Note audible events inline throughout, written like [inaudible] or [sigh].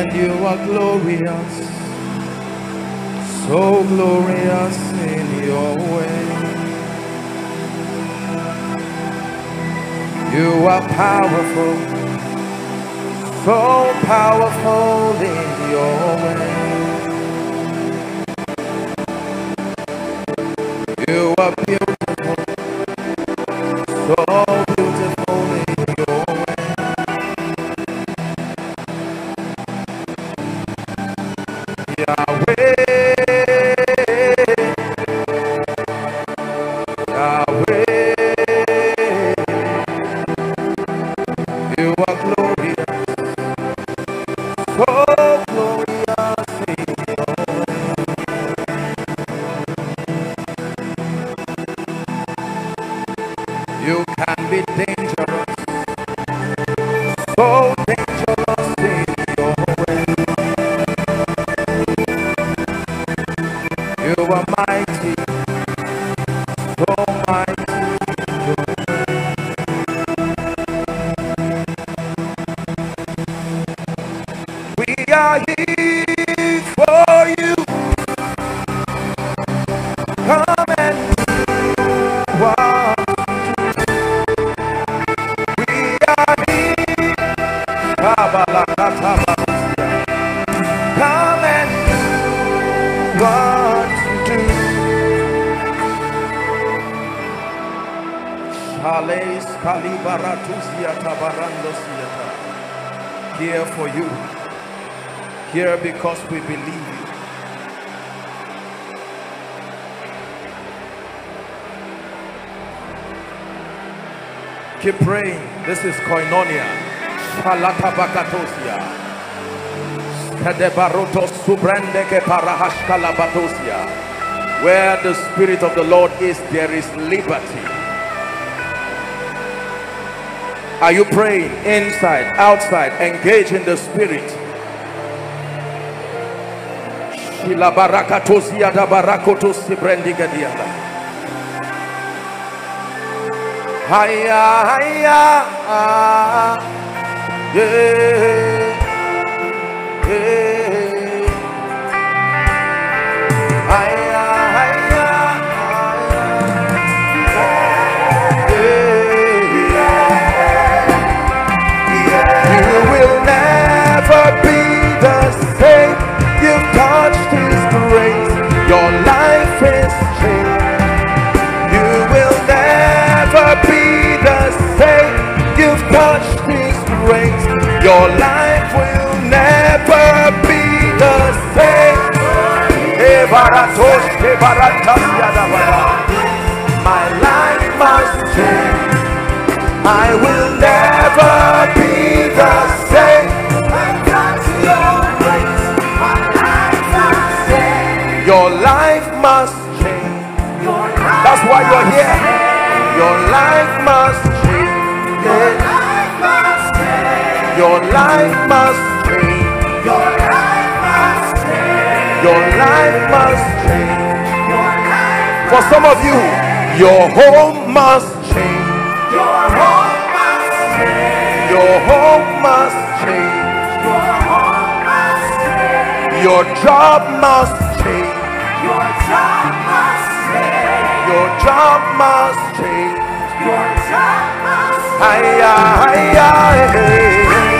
And you are glorious, so glorious in your way. You are powerful, so powerful in your way. We believe. Keep praying. This is koinonia. Kadebarotos subrandeke parahashkalabatosia. Where the Spirit of the Lord is, there is liberty. Are you praying inside, outside? Engage in the Spirit. Shila barakatosia da barakotos. Hiya, hiya. You will never be the same. Your life is changed. You will never be the same. You've touched His grace. Your life will never be the same. My life must change. I will never be the same. Your life must change. Your life must change. For some of you, your home must change. Your home must change. Your job must change. Your job must change. Hiya, hiya, hey. Yeah. Hiya, hiya. Kabalakatabra. Hiya, hiya, hey.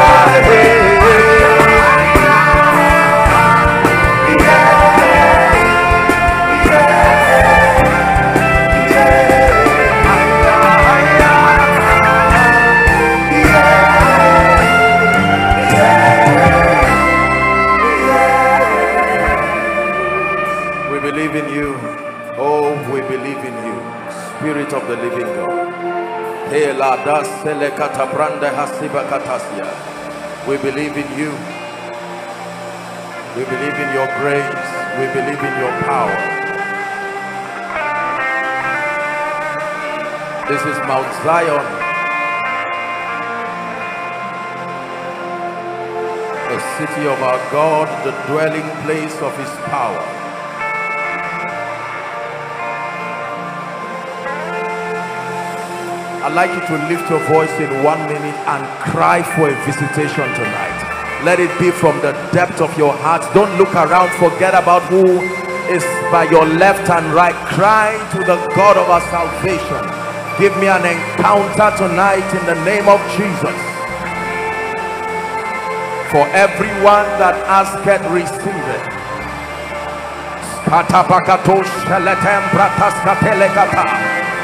Spirit of the living God. We believe in you. We believe in your grace. We believe in your power. This is Mount Zion. The city of our God, the dwelling place of his power. I'd like you to lift your voice in one minute and cry for a visitation tonight. Let it be from the depth of your heart. Don't look around, forget about who is by your left and right. Cry to the God of our salvation. Give me an encounter tonight in the name of Jesus. For everyone that asketh, receive it.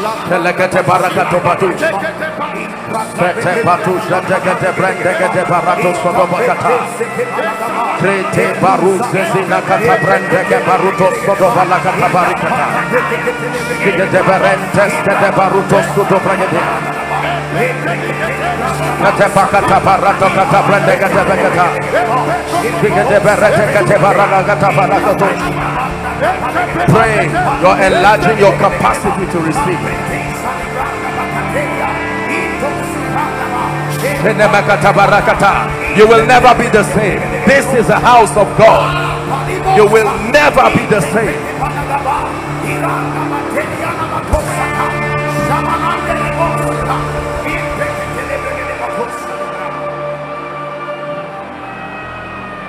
Telekete barakato batu. Sete batu jatekete brendekete barato sodo bakata. Krete baru zezina kata brendeke baruto sodo balakata barikata. Kigete berentes kete baruto sodo brendeke. Kete bakata barato kata brendekete bekata. Kigete berete kete barakata barakato. Pray. You're enlarging your capacity to receive. You will never be the same. This is a house of God. You will never be the same.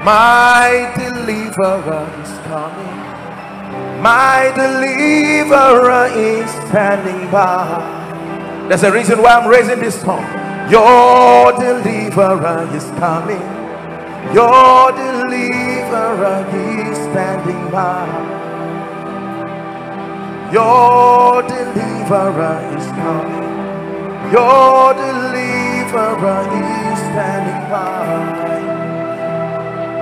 My deliverer is coming. My deliverer is standing by. There's a reason why I'm raising this song. Your deliverer is coming. Your deliverer is standing by. Your deliverer is coming. Your deliverer is standing by.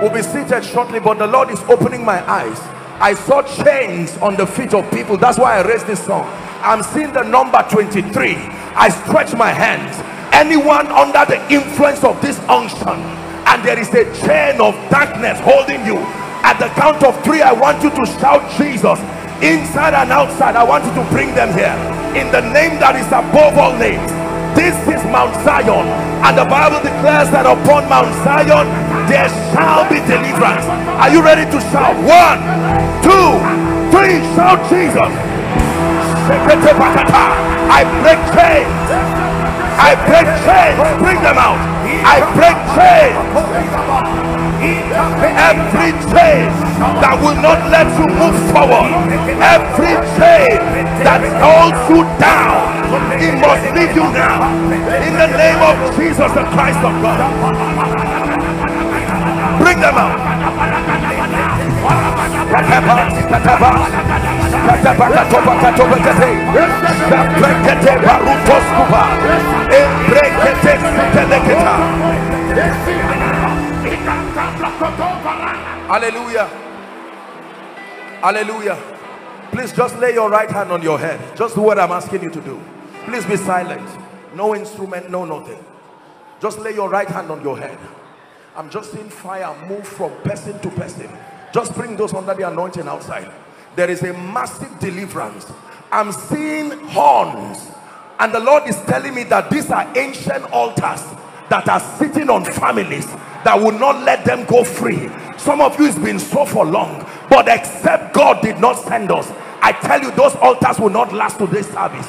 We'll be seated shortly, but the Lord is opening my eyes I saw chains on the feet of people. That's why I raised this song. I'm seeing the number 23. I stretch my hands. Anyone under the influence of this unction, and there is a chain of darkness holding you. At the count of three, I want you to shout Jesus inside and outside. I want you to bring them here in the name that is above all names. This is Mount Zion, and the Bible declares that upon Mount Zion there shall be deliverance. Are you ready to shout? One, two, three. Shout Jesus. I break chains. I break chains. Bring them out. I break chains. Every chain that will not let you move forward. Every chain that holds you down. It must leave you now. In the name of Jesus the Christ of God. Bring them out. Hallelujah. Hallelujah. Please just lay your right hand on your head. Just do what I'm asking you to do. Please be silent. No instrument, no nothing. Just lay your right hand on your head. I'm just seeing fire move from person to person. Just bring those under the anointing outside. There is a massive deliverance. I'm seeing horns. And the Lord is telling me that these are ancient altars that are sitting on families that will not let them go free. Some of you it's been so for long. But except God did not send us. I tell you those altars will not last to this service.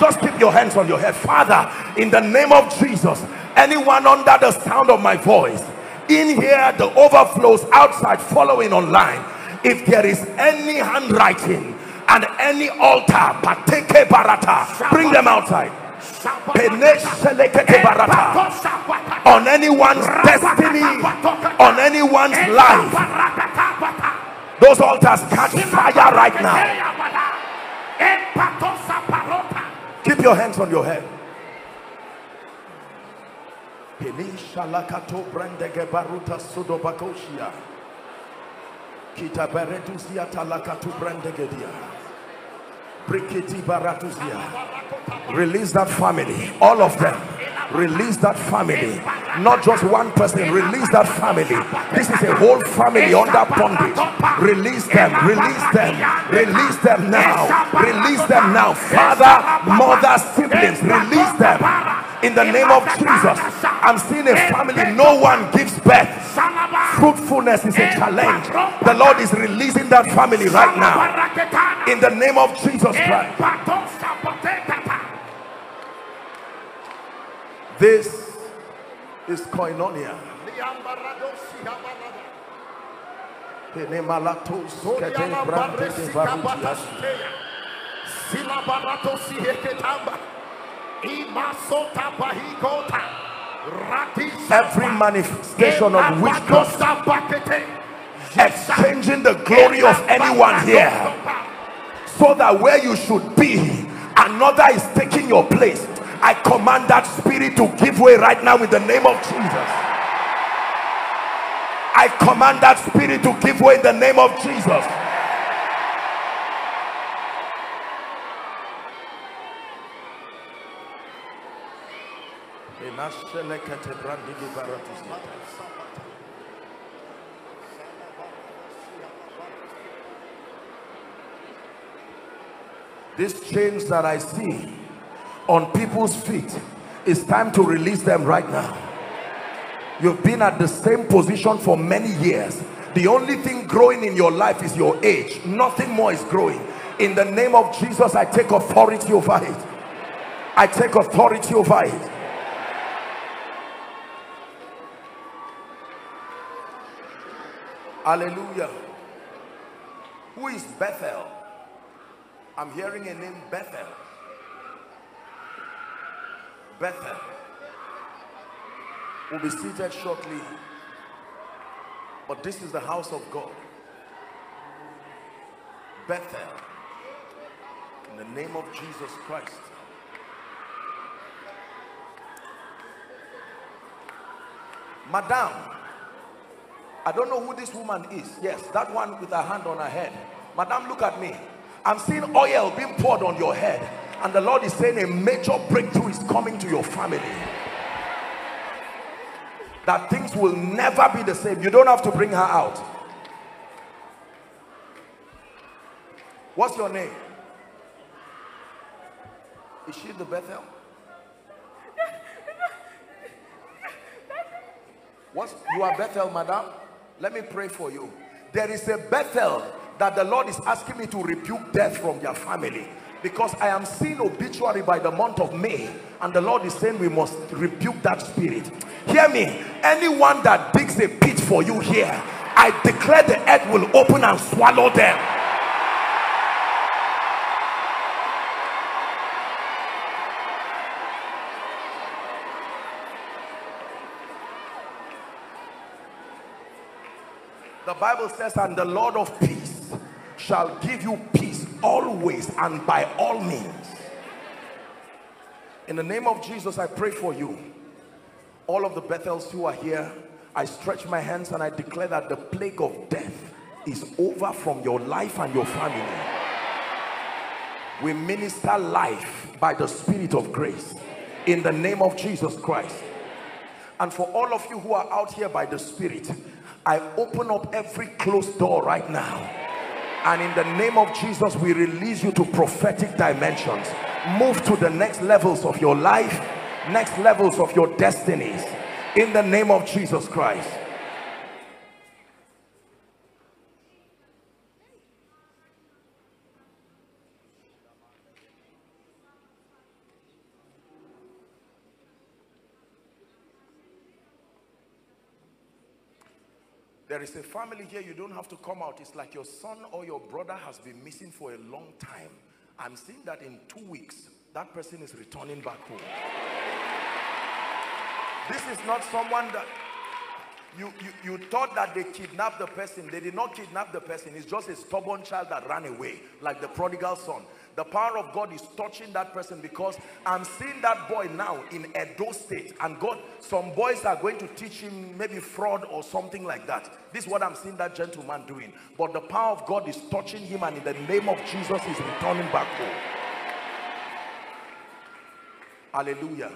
Just keep your hands on your head. Father, in the name of Jesus, anyone under the sound of my voice in here the overflows outside following online. If there is any handwriting and any altar pateke barata bring them outside. On anyone's destiny on anyone's life those altars catch fire right now. Keep your hands on your head Penisha lakato baruta sudobakoshia. Kita talakatu. Brikiti. Release that family. All of them. Release that family. not just one person release that family this is a whole family under bondage release them release them release them now release them now father mother siblings release them in the name of jesus i'm seeing a family no one gives birth. Fruitfulness is a challenge. The lord is releasing that family right now. In the name of jesus christ. This is koinonia. Every manifestation of witchcraft exchanging the glory of anyone here. So that where you should be another is taking your place. I command that spirit to give way right now in the name of Jesus. I command that spirit to give way in the name of Jesus. These chains that I see on people's feet it's time to release them right now. You've been at the same position for many years. The only thing growing in your life is your age. Nothing more is growing. In the name of jesus i take authority over it. I take authority over it hallelujah who is bethel i'm hearing a name bethel Bethel will be seated shortly. But this is the house of God. Bethel. In the name of Jesus Christ. Madam, I don't know who this woman is. Yes, that one with her hand on her head. Madam, look at me. I'm seeing oil being poured on your head and the Lord is saying a major breakthrough is coming to your family that things will never be the same you don't have to bring her out what's your name is she the Bethel what's you are Bethel madam let me pray for you. There is a Bethel that the Lord is asking me to rebuke death from your family because I am seeing obituary by the month of May and the Lord is saying we must rebuke that spirit. Hear me. Anyone that digs a pit for you here I declare the earth will open and swallow them Bible says and the Lord of peace shall give you peace always and by all means. In the name of Jesus I pray for you. All of the Bethels who are here I stretch my hands and I declare that the plague of death is over from your life and your family. We minister life by the spirit of grace in the name of Jesus Christ. And for all of you who are out here by the spirit I open up every closed door right now. And in the name of Jesus we release you to prophetic dimensions. Move to the next levels of your life next levels of your destinies. In the name of Jesus Christ There is a family here, you don't have to come out. It's like your son or your brother has been missing for a long time. I'm seeing that in two weeks, that person is returning back home. This is not someone that you, you, you thought that they kidnapped the person. They did not kidnap the person. It's just a stubborn child that ran away, like the prodigal son the power of God is touching that person because I'm seeing that boy now in Edo state. And God some boys are going to teach him maybe fraud or something like that. This is what I'm seeing that gentleman doing. But the power of God is touching him and in the name of Jesus he's returning back home. Hallelujah.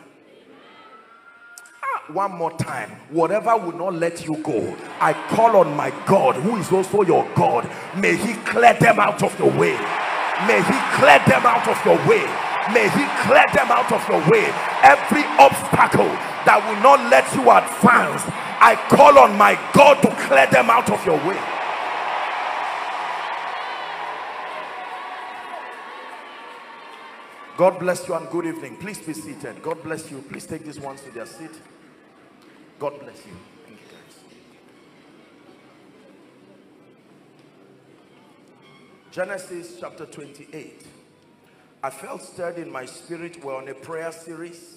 Ah, one more time. Whatever will not let you go i call on my god who is also your god. May he clear them out of your way may he clear them out of your way may he clear them out of your way every obstacle that will not let you advance i call on my god to clear them out of your way God bless you and good evening. Please be seated. God bless you. Please take these ones to their seat. God bless you. Thank you guys. Genesis chapter 28. I felt stirred in my spirit. We're on a prayer series.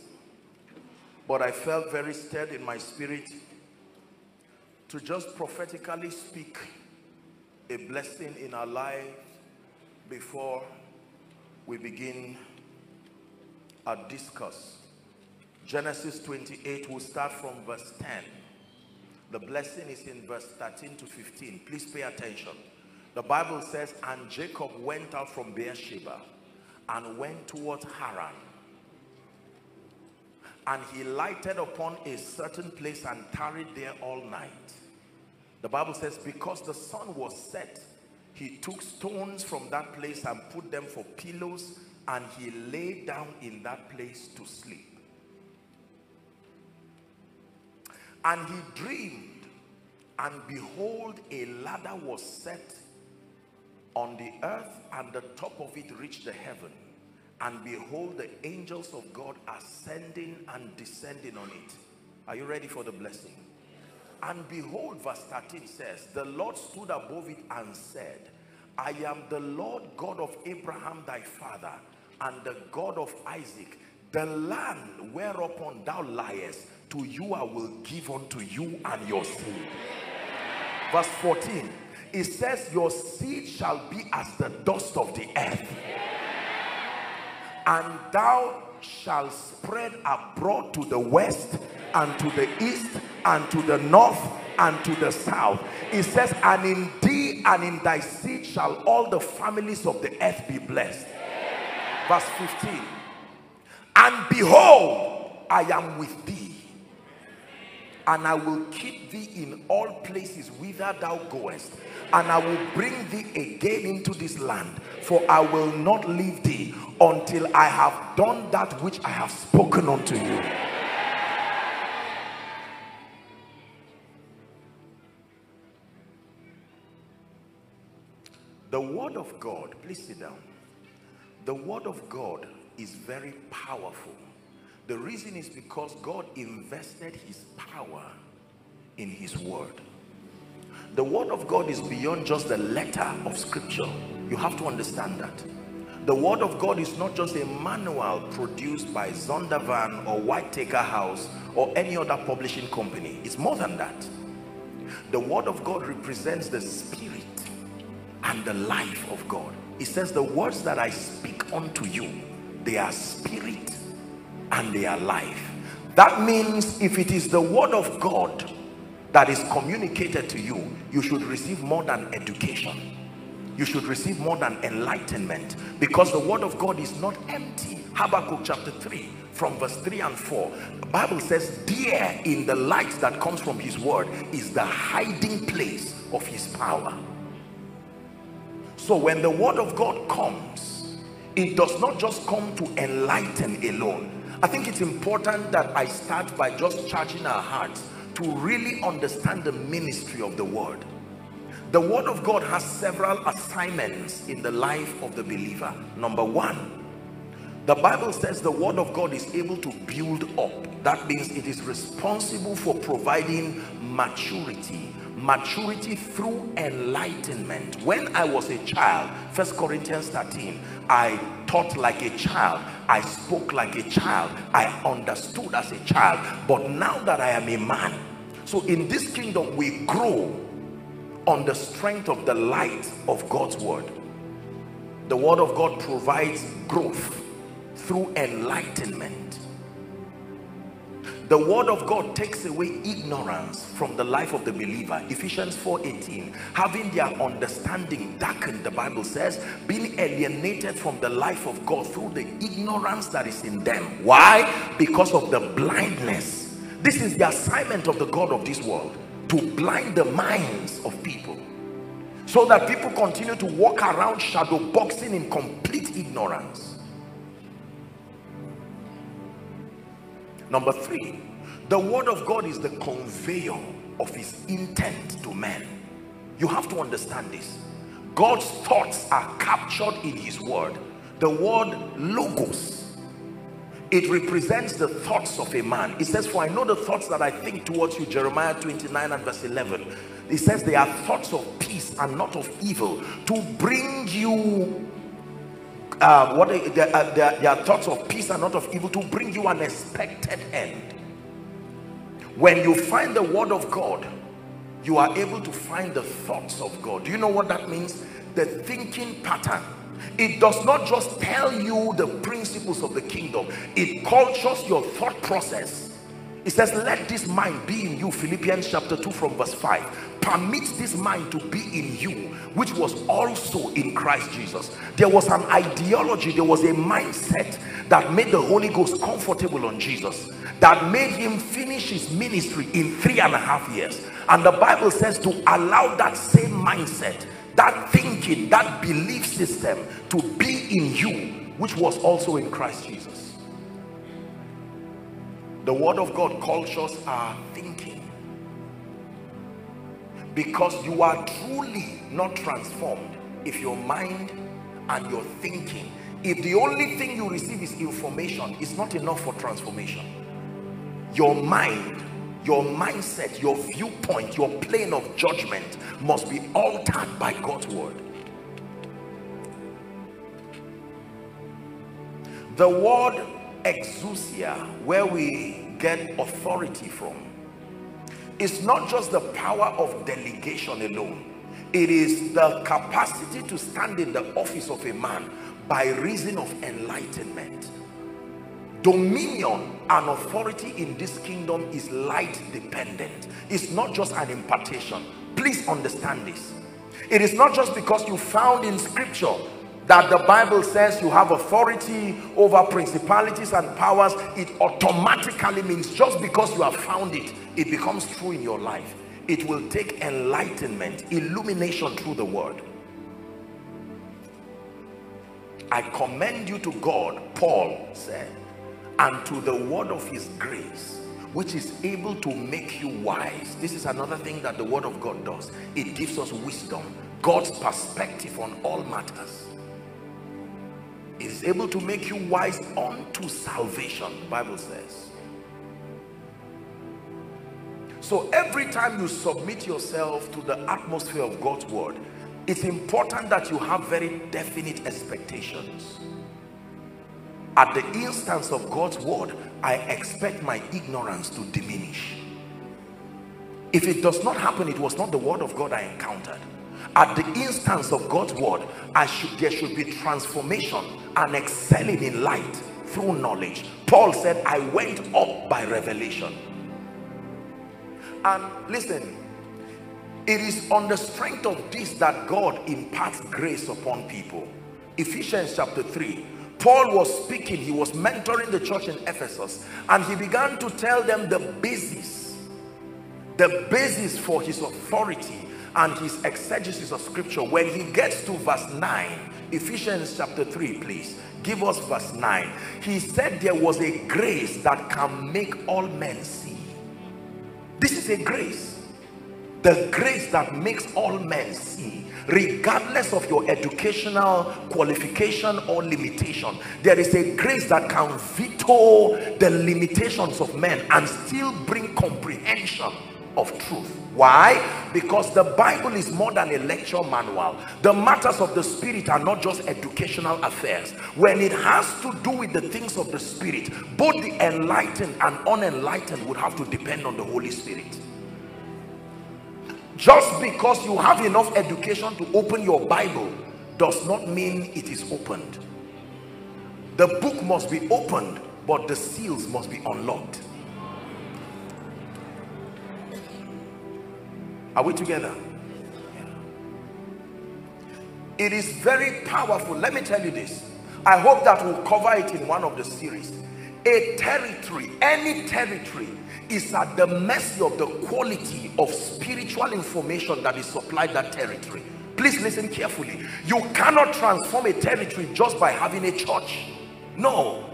But I felt very stirred in my spirit to just prophetically speak a blessing in our lives before we begin our discuss. Genesis 28, we'll start from verse 10. The blessing is in verse 13 to 15. Please pay attention. The Bible says, And Jacob went out from Beersheba and went towards Haran. And he lighted upon a certain place and tarried there all night. The Bible says, Because the sun was set, he took stones from that place and put them for pillows and he lay down in that place to sleep. And he dreamed, and behold, a ladder was set on the earth, and the top of it reached the heaven. And behold, the angels of God ascending and descending on it. Are you ready for the blessing? And behold, verse 13 says, The Lord stood above it and said, I am the Lord God of Abraham thy father and the God of Isaac. The land whereupon thou liest, to you I will give unto you and your seed. Verse 14, it says, Your seed shall be as the dust of the earth, and thou shalt spread abroad to the west and to the east and to the north and to the south. It says, And in thee and in thy seed shall all the families of the earth be blessed. Verse 15, And behold, I am with thee and I will keep thee in all places whither thou goest and I will bring thee again into this land for I will not leave thee until I have done that which I have spoken unto you. The word of God please sit down. The word of God is very powerful. The reason is because God invested his power in his word. The word of God is beyond just the letter of scripture. You have to understand that. The word of God is not just a manual produced by Zondervan or Whitaker House or any other publishing company. It's more than that. The word of God represents the spirit and the life of God. It says the words that I speak unto you, they are spirit and they are life. That means if it is the word of God that is communicated to you, you should receive more than education. You should receive more than enlightenment because the word of God is not empty. Habakkuk chapter 3 from verse 3 and 4 the Bible says dear in the light that comes from his word is the hiding place of his power. So when the word of God comes it does not just come to enlighten alone I think it's important that I start by just charging our hearts to really understand the ministry of the word. The word of God has several assignments in the life of the believer. Number one, the Bible says the word of God is able to build up. That means it is responsible for providing maturity maturity through enlightenment when i was a child first corinthians 13 i taught like a child i spoke like a child i understood as a child but now that i am a man so in this kingdom we grow on the strength of the light of god's word the word of god provides growth through enlightenment the word of God takes away ignorance from the life of the believer. Ephesians 4:18. Having their understanding darkened, the Bible says, being alienated from the life of God through the ignorance that is in them. Why? Because of the blindness This is the assignment of the God of this world to blind the minds of people so that people continue to walk around shadow boxing in complete ignorance. Number three, the word of God is the conveyor of his intent to men. You have to understand this. God's thoughts are captured in his word. The word logos, it represents the thoughts of a man. It says, for I know the thoughts that I think towards you, Jeremiah 29 and verse 11 he says they are thoughts of peace and not of evil to bring you uh, what they, uh, are thoughts of peace and not of evil to bring you an expected end. When you find the word of God you are able to find the thoughts of God. Do you know what that means? The thinking pattern it does not just tell you the principles of the kingdom. It cultures your thought process. It says let this mind be in you Philippians chapter 2 from verse 5 permit this mind to be in you which was also in Christ Jesus. There was an ideology there was a mindset that made the Holy Ghost comfortable on Jesus that made him finish his ministry in three and a half years. And the Bible says to allow that same mindset that thinking that belief system to be in you which was also in Christ Jesus. The word of God cultures our thinking. Because you are truly not transformed if your mind and your thinking if the only thing you receive is information it's not enough for transformation. Your mind your mindset your viewpoint your plane of judgment must be altered by God's word. The word exousia where we get authority from it's not just the power of delegation alone. It is the capacity to stand in the office of a man by reason of enlightenment dominion and authority in this kingdom is light dependent it's not just an impartation please understand this it is not just because you found in scripture that the Bible says you have authority over principalities and powers, it automatically means just because you have found it, it becomes true in your life. It will take enlightenment, illumination through the word. I commend you to God, Paul said, and to the word of his grace, which is able to make you wise. This is another thing that the word of God does. It gives us wisdom, God's perspective on all matters is able to make you wise unto salvation bible says so every time you submit yourself to the atmosphere of god's word it's important that you have very definite expectations at the instance of god's word i expect my ignorance to diminish. If it does not happen it was not the word of god i encountered. At the instance of God's word I should there should be transformation and excelling in light through knowledge. Paul said I went up by revelation. And listen it is on the strength of this that God imparts grace upon people. Ephesians chapter 3 Paul was speaking he was mentoring the church in Ephesus and he began to tell them the basis the basis for his authority and his exegesis of scripture. When he gets to verse 9 Ephesians chapter 3 please. Give us verse 9 he said there was a grace that can make all men see. This is a grace. The grace that makes all men see regardless of your educational qualification or limitation there is a grace that can veto the limitations of men and still bring comprehension of truth. Why? Because the bible is more than a lecture manual. The matters of the spirit are not just educational affairs. When it has to do with the things of the spirit both the enlightened and unenlightened would have to depend on the holy spirit just because you have enough education to open your bible does not mean it is opened the book must be opened but the seals must be unlocked Are we together? It is very powerful. Let me tell you this. I hope that we'll cover it in one of the series. A territory any territory is at the mercy of the quality of spiritual information that is supplied that territory. Please listen carefully. You cannot transform a territory just by having a church. No.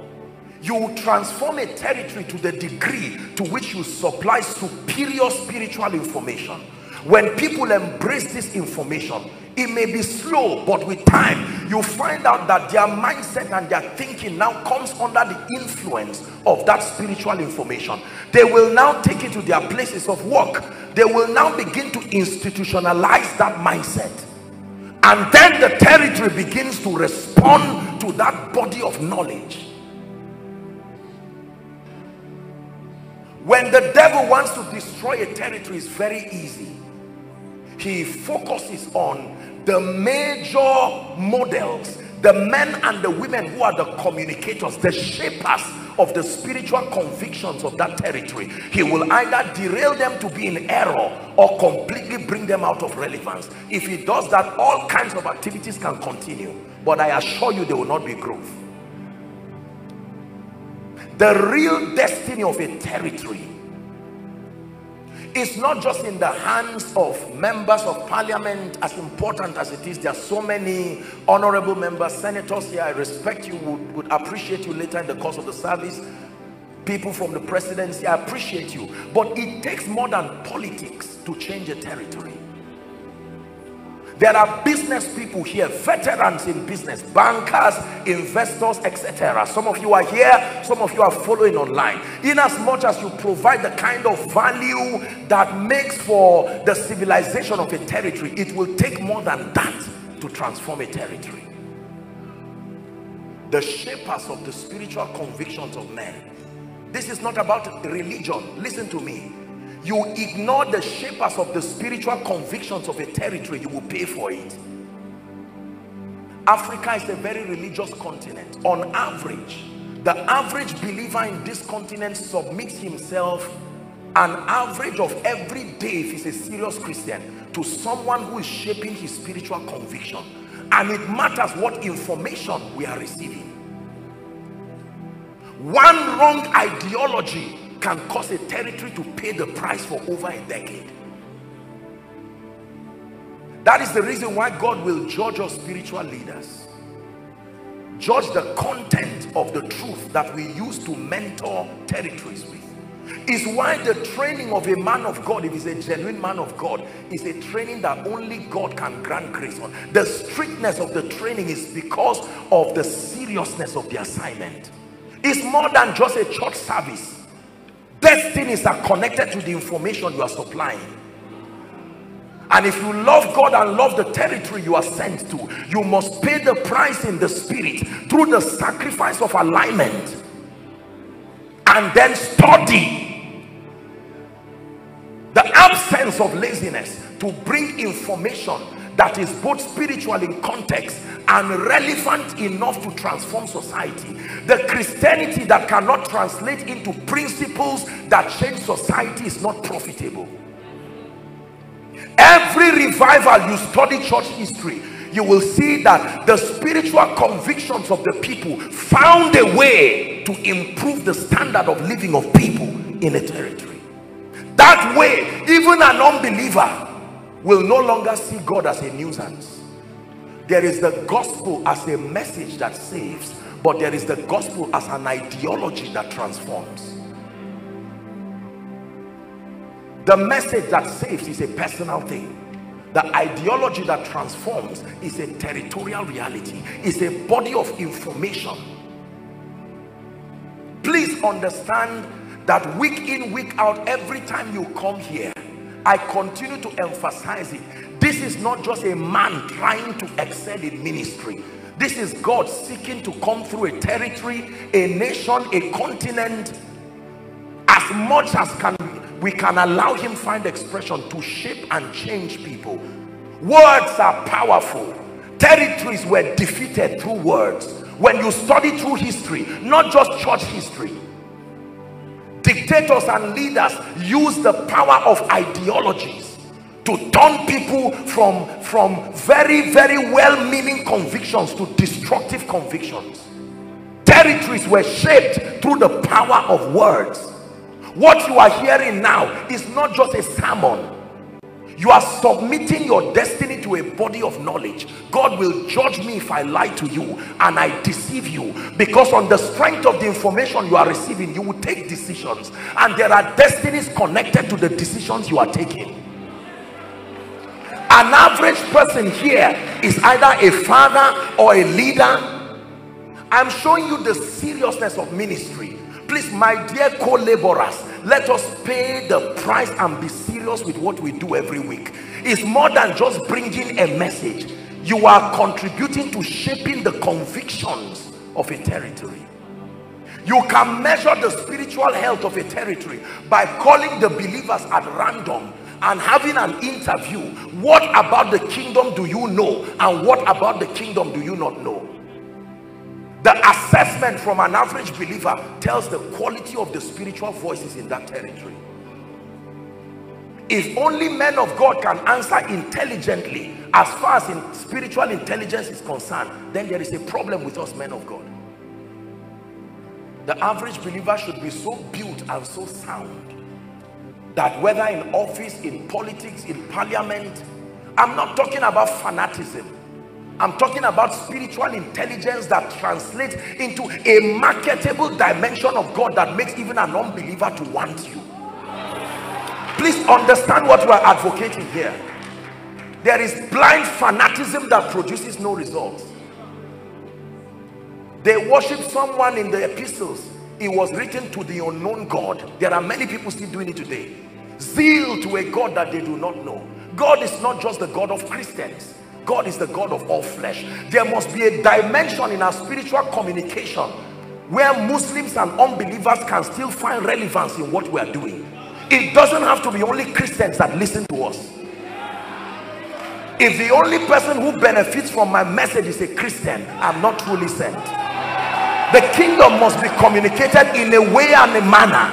You transform a territory to the degree to which you supply superior spiritual information. When people embrace this information it may be slow but with time you find out that their mindset and their thinking now comes under the influence of that spiritual information. They will now take it to their places of work. They will now begin to institutionalize that mindset. And then the territory begins to respond to that body of knowledge. When the devil wants to destroy a territory it's very easy. He focuses on the major models the men and the women who are the communicators the shapers of the spiritual convictions of that territory he will either derail them to be in error or completely bring them out of relevance. If he does that all kinds of activities can continue but i assure you there will not be growth. The real destiny of a territory it's not just in the hands of members of parliament as important as it is there are so many honorable members senators here. I respect you would, would appreciate you later in the course of the service. People from the presidency i appreciate you. But it takes more than politics to change a territory there are business people here veterans in business bankers investors etc some of you are here some of you are following online. In as much as you provide the kind of value that makes for the civilization of a territory it will take more than that to transform a territory. The shapers of the spiritual convictions of men. This is not about religion. Listen to me you ignore the shapers of the spiritual convictions of a territory you will pay for it. Africa is a very religious continent. On average the average believer in this continent submits himself an average of every day if he's a serious Christian to someone who is shaping his spiritual conviction. And it matters what information we are receiving. One wrong ideology can cause a territory to pay the price for over a decade. That is the reason why God will judge us spiritual leaders. Judge the content of the truth that we use to mentor territories with. Is why the training of a man of God if he's a genuine man of God is a training that only God can grant grace on. The strictness of the training is because of the seriousness of the assignment. It's more than just a church service destinies are connected to the information you are supplying. And if you love God and love the territory you are sent to you must pay the price in the spirit through the sacrifice of alignment. And then study the absence of laziness to bring information that is both spiritual in context and relevant enough to transform society the christianity that cannot translate into principles that change society is not profitable. Every revival you study church history you will see that the spiritual convictions of the people found a way to improve the standard of living of people in a territory. That way even an unbeliever will no longer see God as a nuisance. There is the gospel as a message that saves but there is the gospel as an ideology that transforms. The message that saves is a personal thing. The ideology that transforms is a territorial reality. Is a body of information. Please understand that week in week out every time you come here I continue to emphasize it. This is not just a man trying to excel in ministry this is God seeking to come through a territory a nation a continent. As much as can we can allow him find expression to shape and change people. Words are powerful. Territories were defeated through words. When you study through history not just church history dictators and leaders use the power of ideologies to turn people from from very very well-meaning convictions to destructive convictions. Territories were shaped through the power of words. What you are hearing now is not just a sermon. You are submitting your destiny to a body of knowledge. God will judge me if i lie to you and i deceive you. Because on the strength of the information you are receiving you will take decisions. And there are destinies connected to the decisions you are taking an average person here is either a father or a leader. I'm showing you the seriousness of ministry. Please my dear co-laborers let us pay the price and be serious with what we do every week. It's more than just bringing a message. You are contributing to shaping the convictions of a territory. You can measure the spiritual health of a territory by calling the believers at random and having an interview. What about the kingdom do you know? And what about the kingdom do you not know? The assessment from an average believer tells the quality of the spiritual voices in that territory. If only men of God can answer intelligently as far as in spiritual intelligence is concerned then there is a problem with us men of God. The average believer should be so built and so sound that whether in office in politics in parliament I'm not talking about fanaticism I'm talking about spiritual intelligence that translates into a marketable dimension of God that makes even an unbeliever to want you. Please understand what we're advocating here. There is blind fanaticism that produces no results. They worship someone in the epistles. It was written to the unknown God. There are many people still doing it today. Zeal to a God that they do not know. God is not just the God of Christians. God is the God of all flesh. There must be a dimension in our spiritual communication where Muslims and unbelievers can still find relevance in what we are doing. It doesn't have to be only Christians that listen to us. If the only person who benefits from my message is a Christian, I'm not truly sent. The kingdom must be communicated in a way and a manner.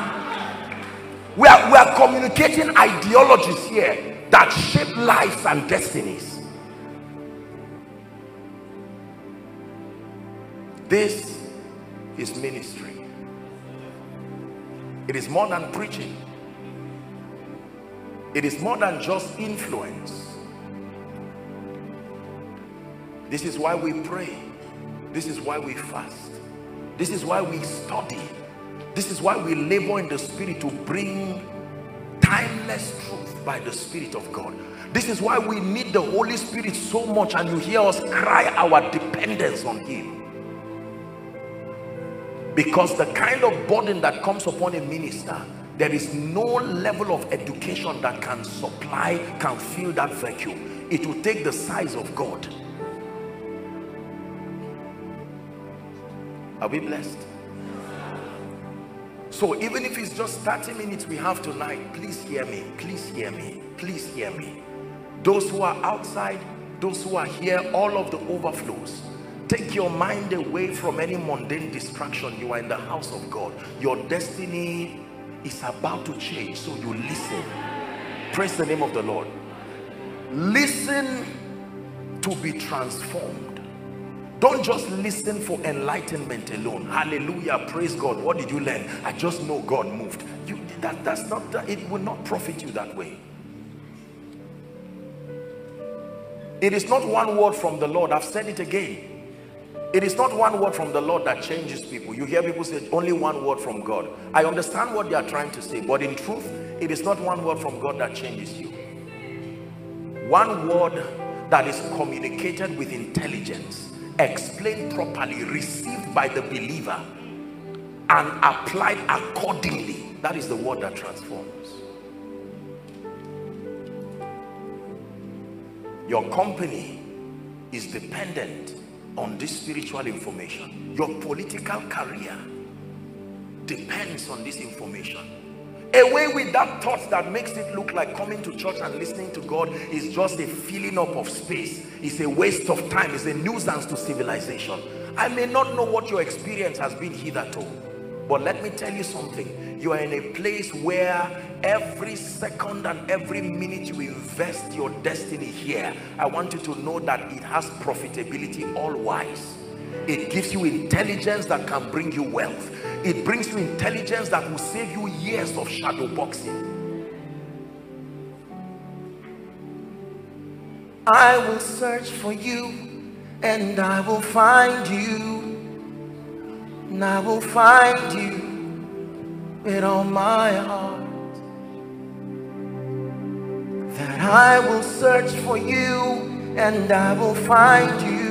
We are, we are communicating ideologies here that shape lives and destinies. This is ministry. It is more than preaching. It is more than just influence. This is why we pray. This is why we fast. This is why we study. This is why we labor in the spirit to bring timeless truth by the spirit of God. This is why we need the Holy Spirit so much and you hear us cry our dependence on him because the kind of burden that comes upon a minister there is no level of education that can supply can fill that vacuum it will take the size of God are we blessed so even if it's just 30 minutes we have tonight please hear me please hear me please hear me those who are outside those who are here all of the overflows Take your mind away from any mundane distraction. You are in the house of God. Your destiny is about to change. So you listen. Praise the name of the Lord. Listen to be transformed. Don't just listen for enlightenment alone. Hallelujah. Praise God. What did you learn? I just know God moved. You, that, that's not that. It will not profit you that way. It is not one word from the Lord. I've said it again. It is not one word from the Lord that changes people. You hear people say only one word from God. I understand what they are trying to say, but in truth, it is not one word from God that changes you. One word that is communicated with intelligence, explained properly, received by the believer, and applied accordingly. That is the word that transforms. Your company is dependent on this spiritual information your political career depends on this information away with that thought that makes it look like coming to church and listening to God is just a filling up of space. It's a waste of time. It's a nuisance to civilization. I may not know what your experience has been hitherto but let me tell you something. You are in a place where every second and every minute you invest your destiny here i want you to know that it has profitability all wise it gives you intelligence that can bring you wealth. It brings you intelligence that will save you years of shadow boxing. I will search for you and I will find you. And I will find you with all my heart. That I will search for you and I will find you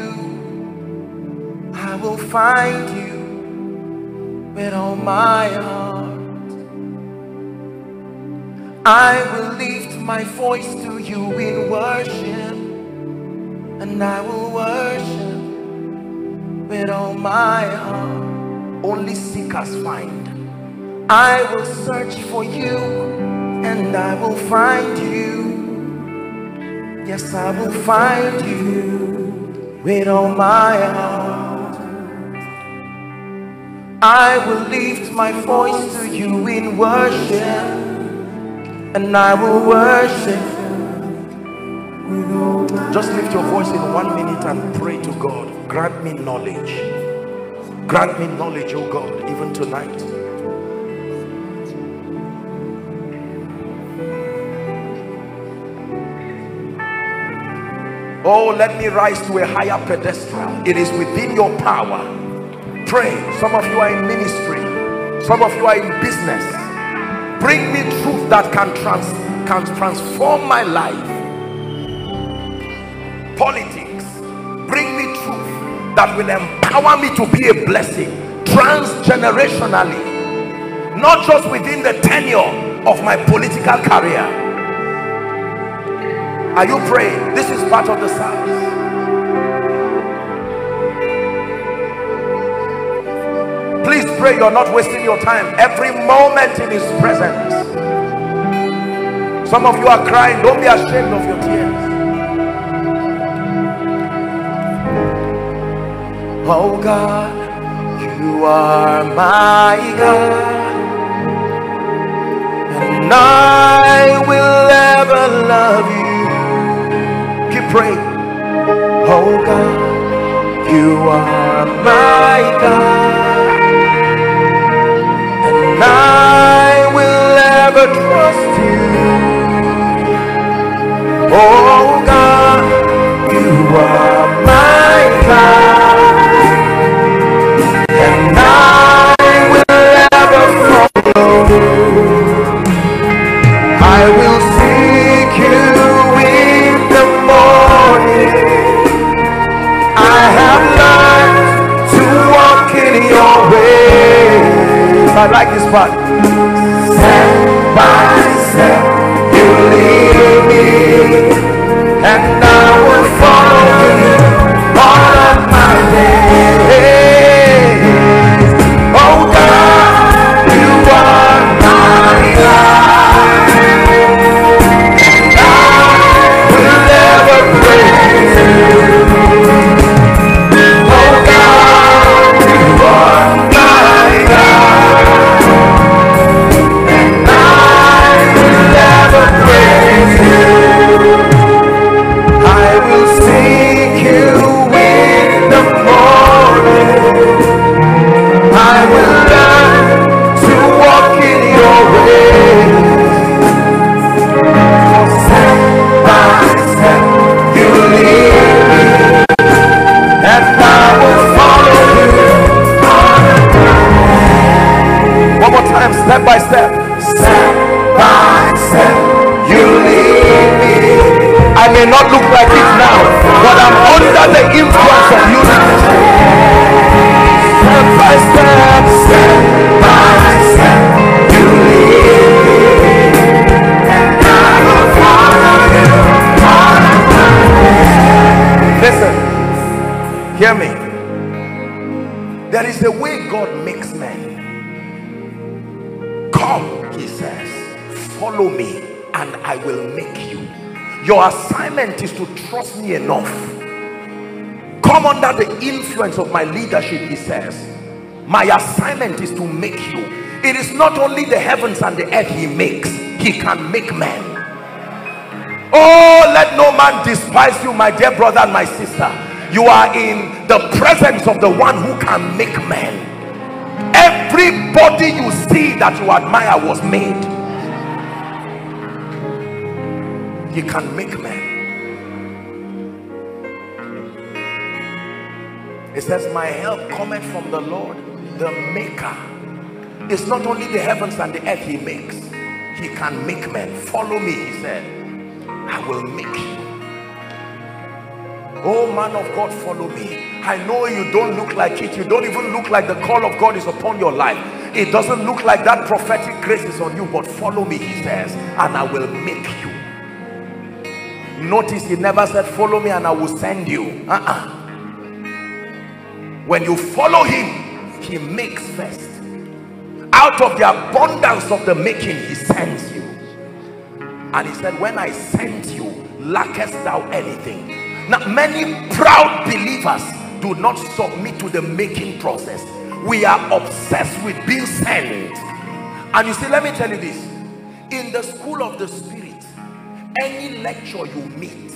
I will find you with all my heart I will lift my voice to you in worship and I will worship with all my heart. Only seekers find. I will search for you and I will find you. Yes, I will find you with all my heart. I will lift my voice to you in worship and I will worship just lift your voice in one minute and pray to God. Grant me knowledge. Grant me knowledge, oh God, even tonight. Oh, let me rise to a higher pedestal. It is within your power. Pray. Some of you are in ministry. Some of you are in business. Bring me truth that can, trans can transform my life politics bring me truth that will empower me to be a blessing transgenerationally not just within the tenure of my political career are you praying this is part of the service please pray you're not wasting your time. Every moment in his presence. Some of you are crying. Don't be ashamed of your tears. Oh God, you are my God, and I will ever love you. Keep praying. Oh God, you are my God, I will ever trust you. Oh God, you are my God. I like this part. Step by step. Step by step, you lead me. I may not look like it now, but I'm under the influence of unity. Step by step, step by step, you lead me. Listen, hear me. Is to trust me enough. Come under the influence of my leadership, he says. My assignment is to make you. It is not only the heavens and the earth he makes, he can make men. Oh, let no man despise you, my dear brother and my sister. you are in the presence of the one who can make men everybody you see that you admire was made he can make men it says my help cometh from the lord the maker. It's not only the heavens and the earth he makes. He can make men. Follow me he said. I will make you. Oh man of god follow me. I know you don't look like it. You don't even look like the call of god is upon your life. It doesn't look like that prophetic grace is on you but follow me he says and i will make you. Notice he never said follow me and i will send you. Uh -uh. When you follow him he makes first out of the abundance of the making he sends you and he said when i sent you lackest thou anything now, many proud believers do not submit to the making process. We are obsessed with being sent. And you see, let me tell you this. In the school of the spirit, any lecture you meet,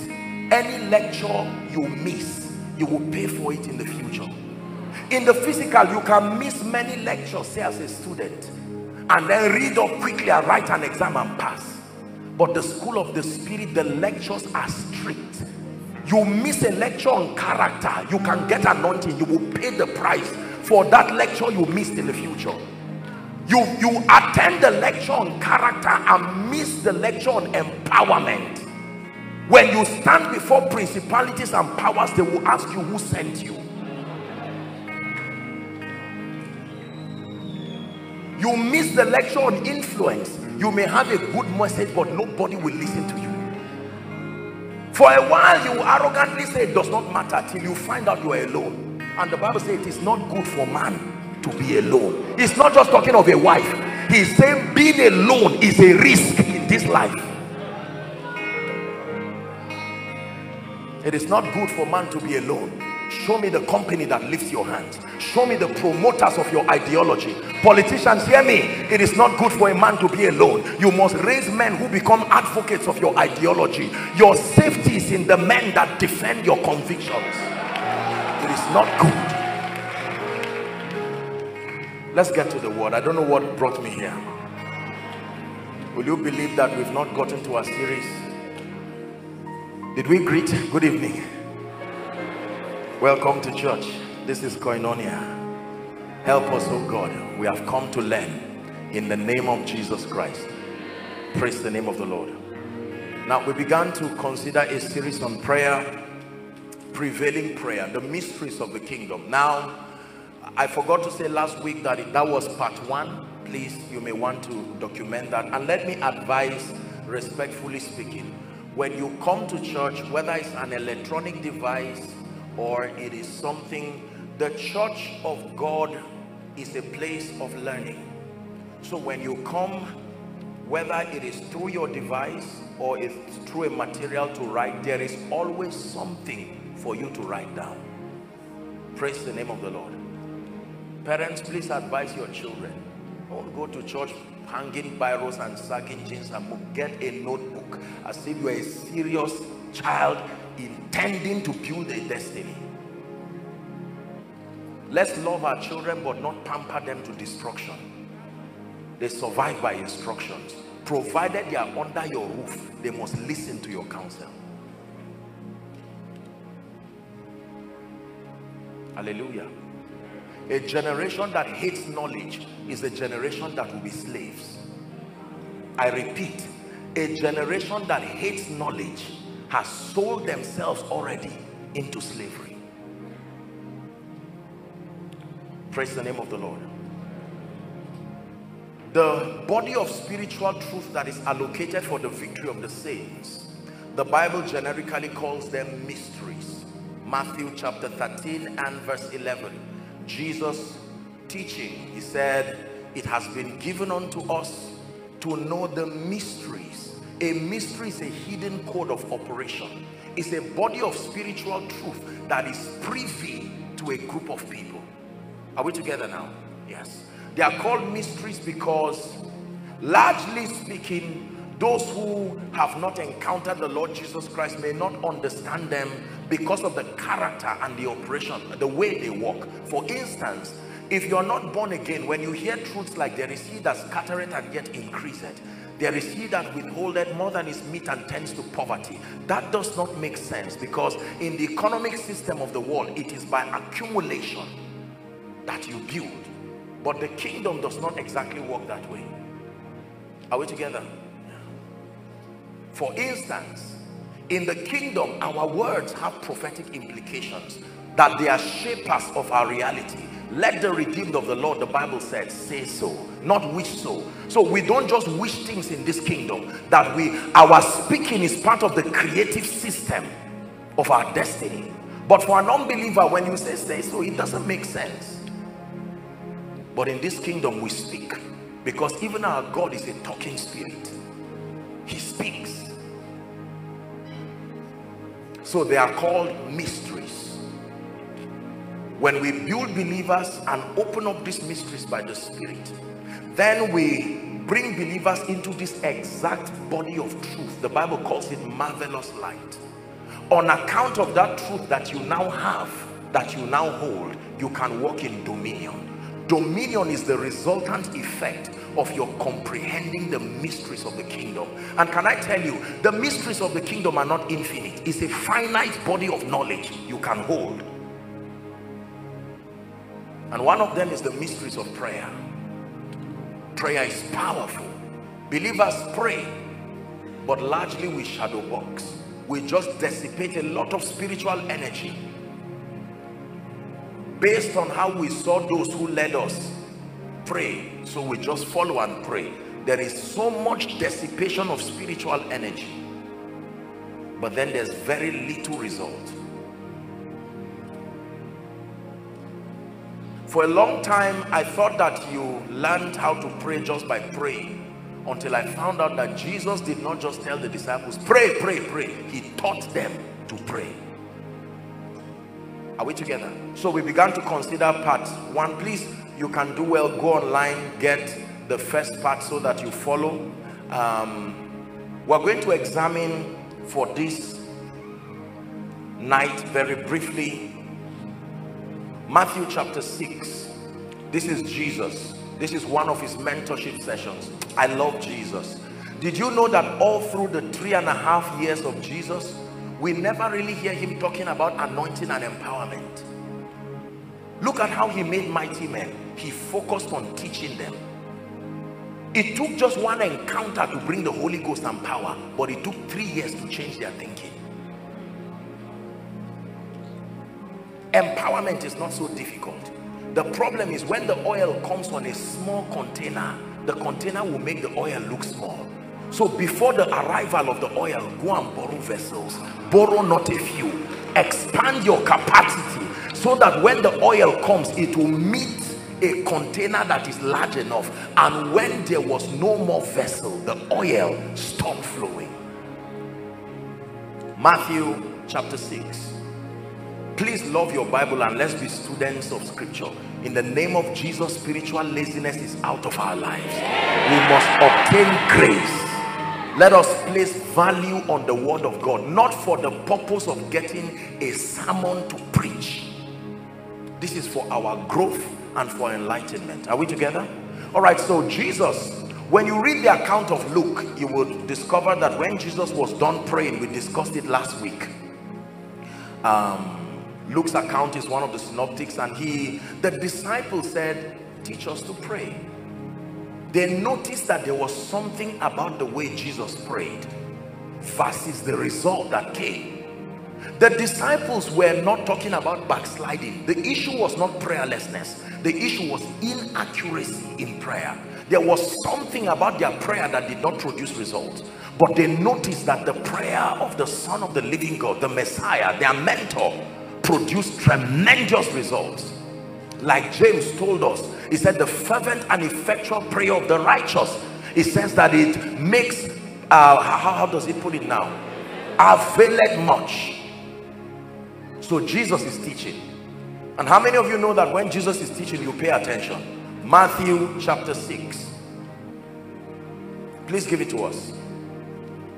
any lecture you miss, you will pay for it in the future. In the physical, you can miss many lectures, say as a student, and then read up quickly and write an exam and pass. But the school of the spirit, the lectures are strict. You miss a lecture on character you can get anointing you will pay the price for that lecture you missed in the future. You you attend the lecture on character and miss the lecture on empowerment. When you stand before principalities and powers they will ask you who sent you you miss the lecture on influence you may have a good message but nobody will listen to you for a while you arrogantly say it does not matter till you find out you are alone. And the Bible says it is not good for man to be alone. It's not just talking of a wife. He's saying being alone is a risk in this life. It is not good for man to be alone. Show me the company that lifts your hands. Show me the promoters of your ideology. Politicians, hear me. It is not good for a man to be alone. You must raise men who become advocates of your ideology. Your safety is in the men that defend your convictions. It is not good. Let's get to the word. I don't know what brought me here. Will you believe that we've not gotten to our series? Did we greet? Good evening. Welcome to church. This is Koinonia. Help us, oh God. We have come to learn in the name of Jesus Christ. Praise the name of the Lord. Now, we began to consider a series on prayer, prevailing prayer, the mysteries of the kingdom. Now, I forgot to say last week that it, that was part one. Please, you may want to document that. And let me advise, respectfully speaking, when you come to church, whether it's an electronic device, or it is something the church of God is a place of learning. So when you come whether it is through your device or it's through a material to write there is always something for you to write down. Praise the name of the Lord. Parents please advise your children. Don't go to church hanging biros and sagging jeans and get a notebook as if you're a serious child intending to build a destiny. Let's love our children but not pamper them to destruction. They survive by instructions. Provided they are under your roof they must listen to your counsel. Hallelujah. A generation that hates knowledge is a generation that will be slaves. I repeat a generation that hates knowledge has sold themselves already into slavery. Praise the name of the Lord. The body of spiritual truth that is allocated for the victory of the saints, the Bible generically calls them mysteries. Matthew chapter 13 and verse 11. Jesus teaching, he said, it has been given unto us to know the mysteries a mystery is a hidden code of operation. It's a body of spiritual truth that is privy to a group of people. Are we together now? Yes. They are called mysteries because, largely speaking, those who have not encountered the Lord Jesus Christ may not understand them because of the character and the operation, the way they walk. For instance, if you're not born again, when you hear truths like there is he that scattereth and yet increaseth, there is he that withholdeth more than is meet and tends to poverty. That does not make sense because in the economic system of the world, it is by accumulation that you build. But the kingdom does not exactly work that way. Are we together? For instance, in the kingdom, our words have prophetic implications that they are shapers of our reality. Let the redeemed of the Lord, the Bible said, say so, not wish so. So we don't just wish things in this kingdom, that we, our speaking is part of the creative system of our destiny. But for an unbeliever, when you say say so, it doesn't make sense. But in this kingdom, we speak because even our God is a talking spirit. He speaks. So they are called mysteries. When we build believers and open up these mysteries by the Spirit, then we bring believers into this exact body of truth. The Bible calls it marvelous light. On account of that truth that you now have, that you now hold, you can walk in dominion. Dominion is the resultant effect of your comprehending the mysteries of the kingdom and can i tell you the mysteries of the kingdom are not infinite it's a finite body of knowledge you can hold and one of them is the mysteries of prayer. Prayer is powerful. Believers pray but largely we shadow box. We just dissipate a lot of spiritual energy. Based on how we saw those who led us pray. So we just follow and pray. There is so much dissipation of spiritual energy but then there's very little result for a long time I thought that you learned how to pray just by praying until I found out that Jesus did not just tell the disciples pray pray pray. He taught them to pray. Are we together? So we began to consider part one. Please you can do well. Go online get the first part so that you follow. Um, we're going to examine for this night very briefly Matthew chapter 6 this is Jesus. This is one of his mentorship sessions. I love Jesus. Did you know that all through the three and a half years of Jesus we never really hear him talking about anointing and empowerment? Look at how he made mighty men. He focused on teaching them. It took just one encounter to bring the Holy Ghost and power but it took three years to change their thinking empowerment is not so difficult. The problem is when the oil comes on a small container the container will make the oil look small. So before the arrival of the oil go and borrow vessels. Borrow not a few. Expand your capacity so that when the oil comes it will meet a container that is large enough. And when there was no more vessel the oil stopped flowing. Matthew chapter 6 please love your Bible and let's be students of scripture. In the name of Jesus spiritual laziness is out of our lives. We must obtain grace. Let us place value on the word of God not for the purpose of getting a sermon to preach. This is for our growth and for enlightenment. Are we together? All right so jesus when you read the account of luke you will discover that when jesus was done praying we discussed it last week. Um, luke's account is one of the synoptics and he the disciples said teach us to pray. They noticed that there was something about the way jesus prayed versus the result that came. The disciples were not talking about backsliding. The issue was not prayerlessness. The issue was inaccuracy in prayer. There was something about their prayer that did not produce results. But they noticed that the prayer of the son of the living god the messiah their mentor produced tremendous results like james told us he said the fervent and effectual prayer of the righteous he says that it makes uh, how, how does he put it now availed much so Jesus is teaching. And how many of you know that when Jesus is teaching, you pay attention? Matthew chapter 6. Please give it to us.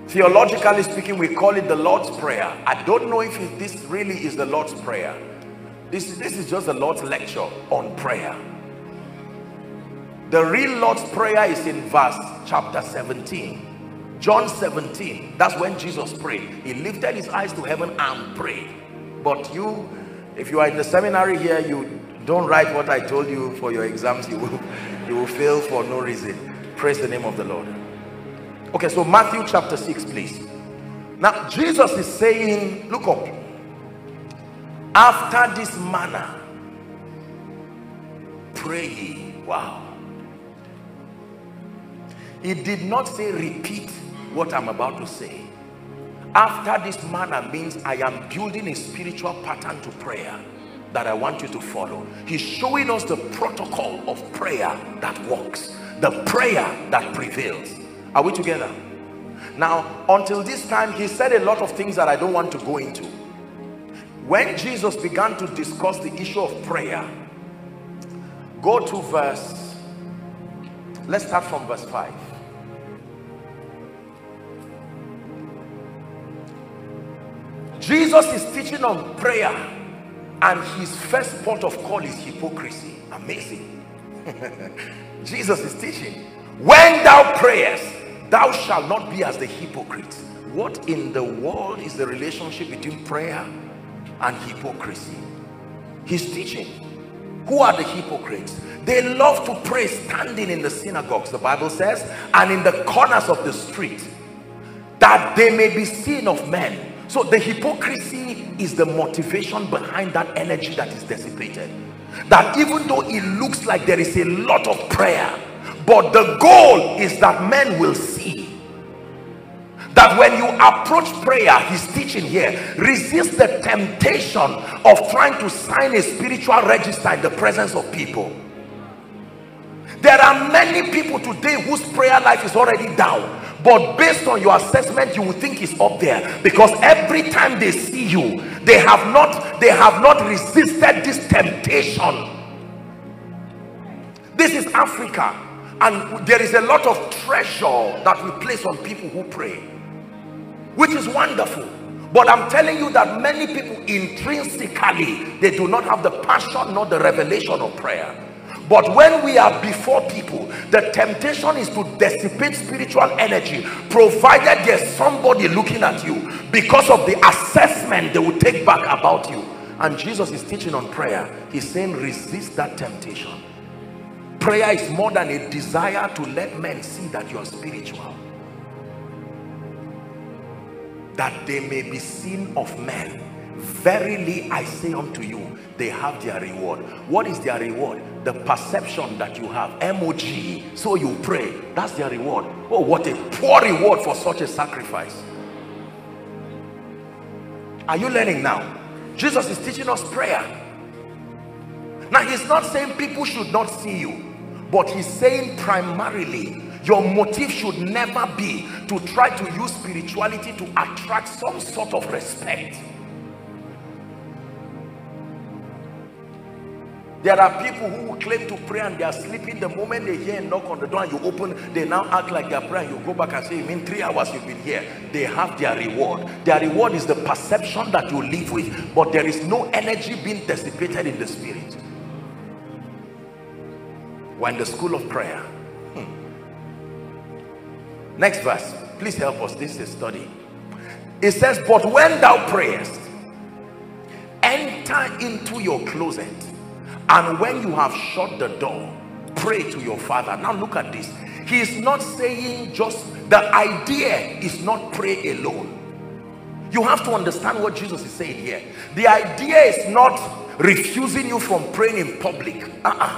Theologically speaking we call it the lord's prayer. I don't know if this really is the lord's prayer. This this is just the lord's lecture on prayer. The real lord's prayer is in verse chapter 17 john 17 that's when jesus prayed. He lifted his eyes to heaven and prayed. But you if you are in the seminary here you don't write what i told you for your exams. You will you will fail for no reason. Praise the name of the lord okay so matthew chapter 6 please. Now jesus is saying look up. After this manner pray wow. He did not say repeat what i'm about to say. After this manner means i am building a spiritual pattern to prayer that i want you to follow. He's showing us the protocol of prayer that works the prayer that prevails are we together? Now until this time he said a lot of things that i don't want to go into. When jesus began to discuss the issue of prayer go to verse let's start from verse 5 jesus is teaching on prayer and his first port of call is hypocrisy. Amazing. [laughs] Jesus is teaching when thou prayest thou shalt not be as the hypocrites what in the world is the relationship between prayer and hypocrisy? He's teaching. Who are the hypocrites? They love to pray standing in the synagogues the bible says and in the corners of the street that they may be seen of men. So the hypocrisy is the motivation behind that energy that is dissipated. That even though it looks like there is a lot of prayer but the goal is that men will see. That when you approach prayer he's teaching here resist the temptation of trying to sign a spiritual register in the presence of people. There are many people today whose prayer life is already down but based on your assessment you will think it's up there. Because every time they see you they have not they have not resisted this temptation. This is africa and there is a lot of treasure that we place on people who pray which is wonderful. But i'm telling you that many people intrinsically they do not have the passion nor the revelation of prayer. But when we are before people the temptation is to dissipate spiritual energy provided there's somebody looking at you. Because of the assessment they will take back about you. And jesus is teaching on prayer. He's saying resist that temptation prayer is more than a desire to let men see that you are spiritual. That they may be seen of men. Verily i say unto you they have their reward. What is their reward? The perception that you have mog so you pray. That's their reward. Oh what a poor reward for such a sacrifice. Are you learning now? Jesus is teaching us prayer. Now he's not saying people should not see you but he's saying primarily your motive should never be to try to use spirituality to attract some sort of respect There are people who claim to pray and they are sleeping. The moment they hear a knock on the door and you open, they now act like they're praying. You go back and say, you mean three hours you've been here. They have their reward. Their reward is the perception that you live with, but there is no energy being dissipated in the spirit. We're in the school of prayer. Hmm. Next verse. Please help us. This is study. It says, But when thou prayest, enter into your closet and when you have shut the door pray to your father now look at this he is not saying just the idea is not pray alone you have to understand what jesus is saying here the idea is not refusing you from praying in public. Uh -uh.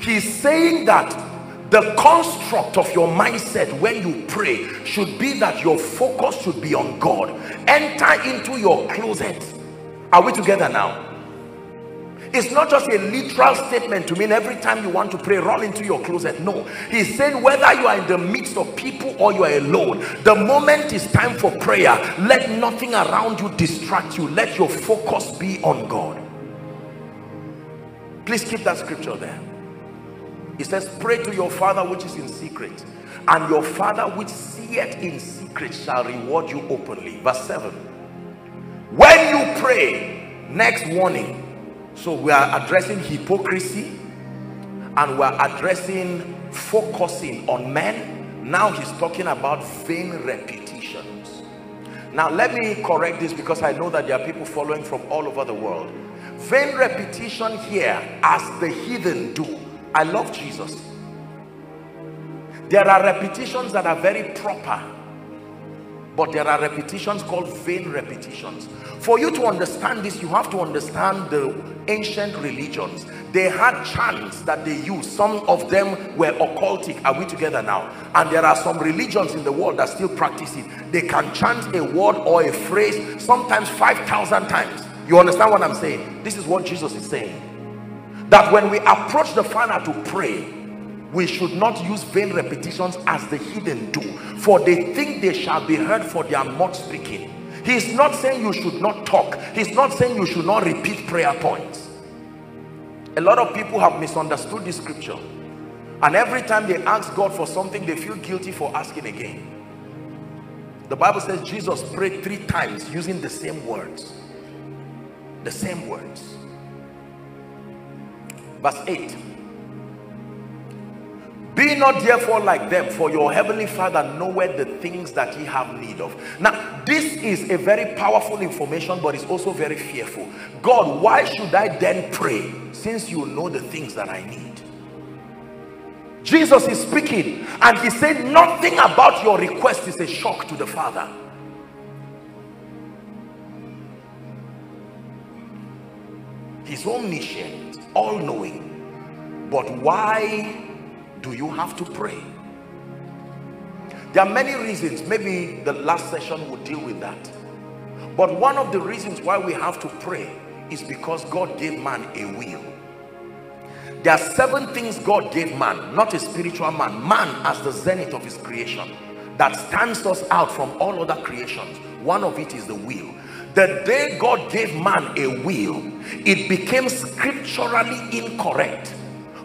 he's saying that the construct of your mindset when you pray should be that your focus should be on god. Enter into your closet. Are we together now? It's not just a literal statement to mean every time you want to pray run into your closet. No. He's saying whether you are in the midst of people or you are alone the moment is time for prayer. Let nothing around you distract you. Let your focus be on god please keep that scripture there. It says pray to your father which is in secret and your father which seeth in secret shall reward you openly. Verse 7 when you pray next warning. So we are addressing hypocrisy and we're addressing focusing on men. Now he's talking about vain repetitions. Now let me correct this because i know that there are people following from all over the world vain repetition here as the heathen do. I love jesus. There are repetitions that are very proper but there are repetitions called vain repetitions. For you to understand this you have to understand the ancient religions. They had chants that they used. Some of them were occultic. Are we together now? And there are some religions in the world that still practice it. They can chant a word or a phrase sometimes 5,000 times you understand what i'm saying? This is what jesus is saying. That when we approach the father to pray we should not use vain repetitions as the heathen do. For they think they shall be heard for their much speaking. He's not saying you should not talk. He's not saying you should not repeat prayer points. A lot of people have misunderstood this scripture. And every time they ask God for something they feel guilty for asking again. The Bible says Jesus prayed three times using the same words the same words verse 8 be not therefore like them, for your heavenly Father knoweth the things that ye have need of. Now, this is a very powerful information, but it's also very fearful. God, why should I then pray since you know the things that I need? Jesus is speaking, and he said, Nothing about your request is a shock to the Father. He's omniscient, all knowing. But why do you have to pray? There are many reasons. Maybe the last session will deal with that. But one of the reasons why we have to pray is because God gave man a will. There are seven things God gave man not a spiritual man. Man as the zenith of his creation that stands us out from all other creations. One of it is the will the day God gave man a will it became scripturally incorrect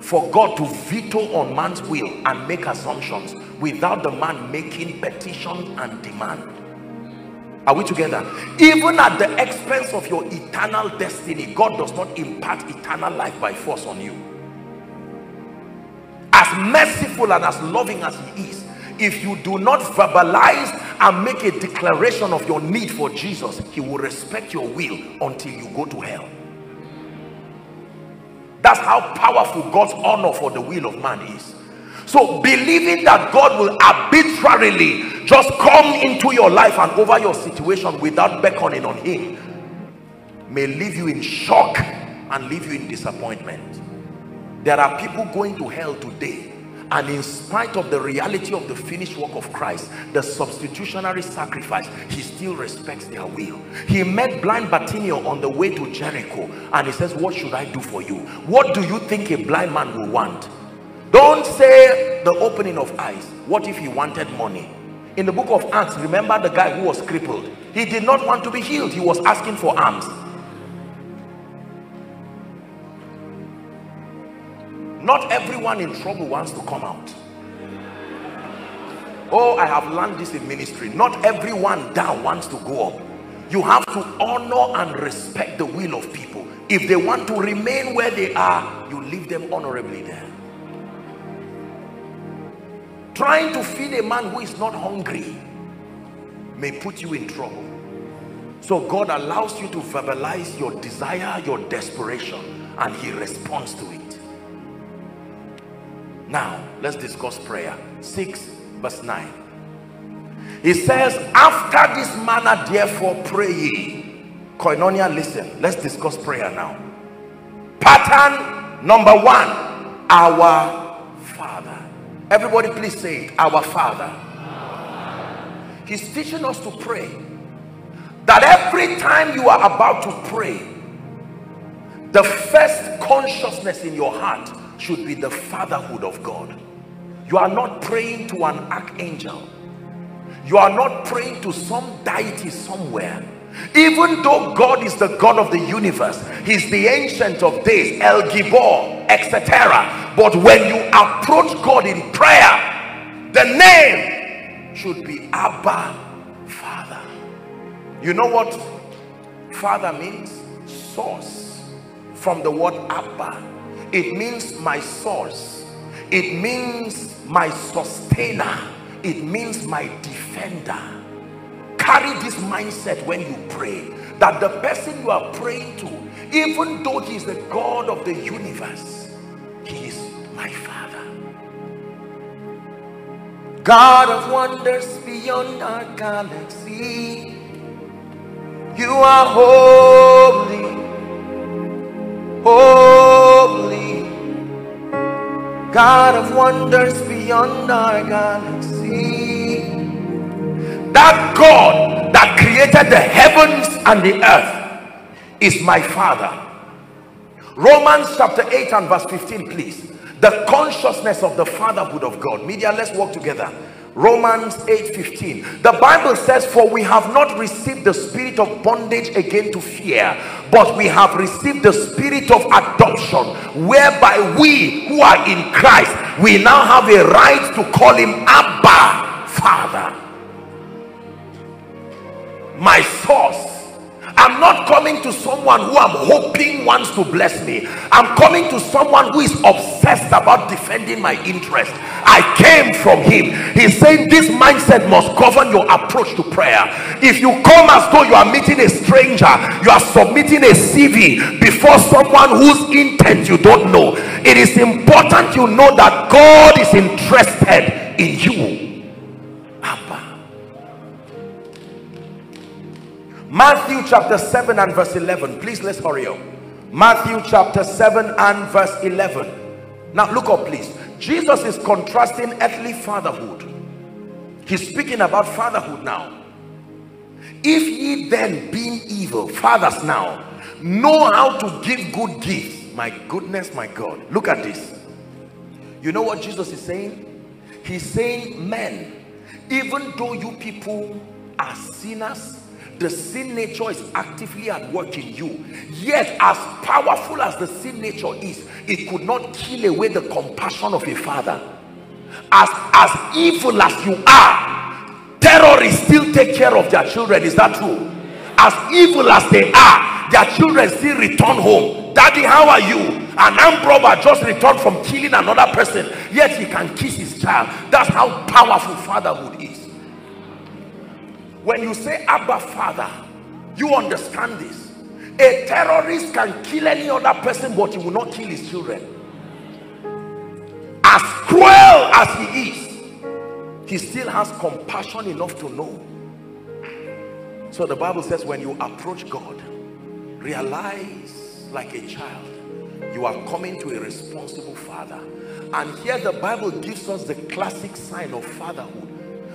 for God to veto on man's will and make assumptions without the man making petition and demand. Are we together? Even at the expense of your eternal destiny God does not impart eternal life by force on you. As merciful and as loving as he is if you do not verbalize and make a declaration of your need for Jesus he will respect your will until you go to hell that's how powerful God's honor for the will of man is. So believing that God will arbitrarily just come into your life and over your situation without beckoning on him may leave you in shock and leave you in disappointment. There are people going to hell today and in spite of the reality of the finished work of Christ the substitutionary sacrifice he still respects their will. He met blind Bartimaeus on the way to Jericho and he says what should I do for you? What do you think a blind man will want? Don't say the opening of eyes. What if he wanted money? In the book of Acts remember the guy who was crippled? He did not want to be healed. He was asking for alms not everyone in trouble wants to come out. Oh i have learned this in ministry. Not everyone down wants to go up. You have to honor and respect the will of people. If they want to remain where they are you leave them honorably there. Trying to feed a man who is not hungry may put you in trouble. So god allows you to verbalize your desire your desperation and he responds to it now, let's discuss prayer. 6 verse 9. He says, After this manner, therefore, pray ye. Koinonia, listen. Let's discuss prayer now. Pattern number one Our Father. Everybody, please say it. Our Father. He's teaching us to pray. That every time you are about to pray, the first consciousness in your heart should be the fatherhood of God. You are not praying to an archangel. You are not praying to some deity somewhere. Even though God is the God of the universe, He's the ancient of days, El Gibor, etc but when you approach god in prayer the name should be abba father you know what father means source from the word abba it means my source. It means my sustainer. It means my defender. Carry this mindset when you pray that the person you are praying to even though he is the god of the universe he is my father. God of wonders beyond our galaxy you are holy holy god of wonders beyond our galaxy. That God that created the heavens and the earth is my father. Romans chapter 8 and verse 15 please. The consciousness of the fatherhood of God. Media let's work together Romans 8 15 the Bible says for we have not received the spirit of bondage again to fear but we have received the spirit of adoption whereby we who are in Christ we now have a right to call him Abba Father. My source I'm not coming to someone who I'm hoping wants to bless me. I'm coming to someone who is obsessed about defending my interest. I came from him. He's saying this mindset must govern your approach to prayer. If you come as though you are meeting a stranger, you are submitting a CV before someone whose intent you don't know. It is important you know that God is interested in you. Matthew chapter 7 and verse 11. Please let's hurry up. Matthew chapter 7 and verse 11. Now look up please. Jesus is contrasting earthly fatherhood. He's speaking about fatherhood now. If ye then being evil, fathers now, know how to give good gifts. My goodness, my God. Look at this. You know what Jesus is saying? He's saying, men, even though you people are sinners, the sin nature is actively at work in you. Yet as powerful as the sin nature is it could not kill away the compassion of a father. As as evil as you are terrorists still take care of their children. Is that true? As evil as they are their children still return home. Daddy how are you? An armed robber just returned from killing another person yet he can kiss his child. That's how powerful fatherhood is when you say Abba Father, you understand this. A terrorist can kill any other person, but he will not kill his children. As cruel as he is, he still has compassion enough to know. So the Bible says, when you approach God, realize like a child, you are coming to a responsible father. And here the Bible gives us the classic sign of fatherhood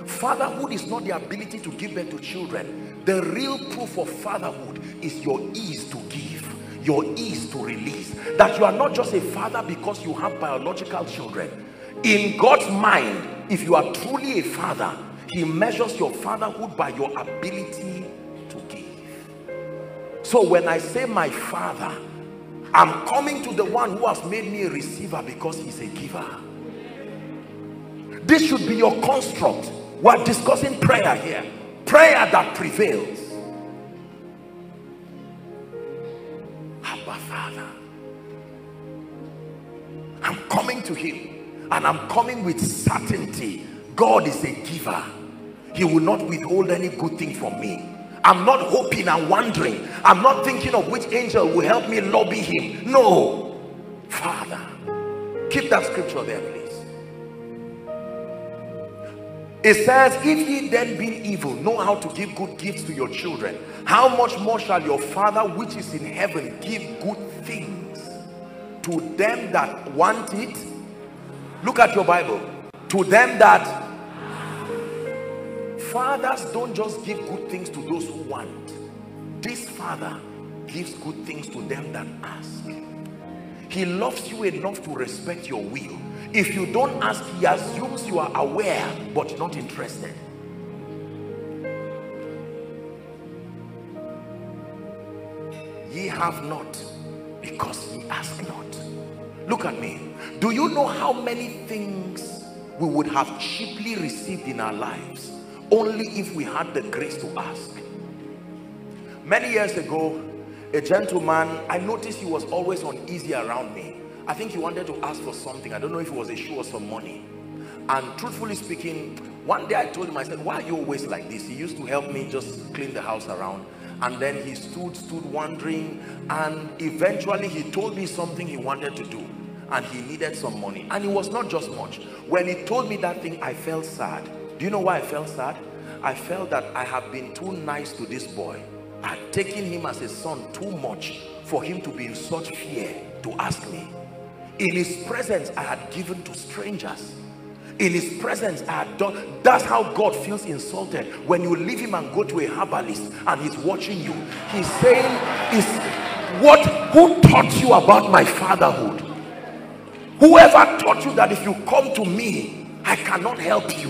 Fatherhood is not the ability to give birth to children. The real proof of fatherhood is your ease to give, your ease to release. That you are not just a father because you have biological children. In God's mind, if you are truly a father, he measures your fatherhood by your ability to give. So when I say my father, I'm coming to the one who has made me a receiver because he's a giver. This should be your construct we're discussing prayer here. Prayer that prevails. Abba Father. I'm coming to him and I'm coming with certainty. God is a giver. He will not withhold any good thing from me. I'm not hoping and wondering. I'm not thinking of which angel will help me lobby him. No. Father. Keep that scripture there, please. It says, if ye then being evil know how to give good gifts to your children, how much more shall your Father which is in heaven give good things to them that want it? Look at your Bible. To them that fathers don't just give good things to those who want. This father gives good things to them that ask. He loves you enough to respect your will if you don't ask, he assumes you are aware but not interested. Ye have not because ye ask not. Look at me do you know how many things we would have cheaply received in our lives only if we had the grace to ask many years ago a gentleman i noticed he was always uneasy around me i think he wanted to ask for something. I don't know if it was a shoe or some money. And truthfully speaking one day i told him i said why are you always like this? He used to help me just clean the house around. And then he stood stood wondering. And eventually he told me something he wanted to do. And he needed some money. And it was not just much. When he told me that thing i felt sad. Do you know why i felt sad? I felt that i have been too nice to this boy. I had taken him as a son too much for him to be in such fear to ask me in his presence i had given to strangers. In his presence I had done that's how God feels insulted. When you leave him and go to a herbalist and he's watching you he's saying is what who taught you about my fatherhood? Whoever taught you that if you come to me I cannot help you?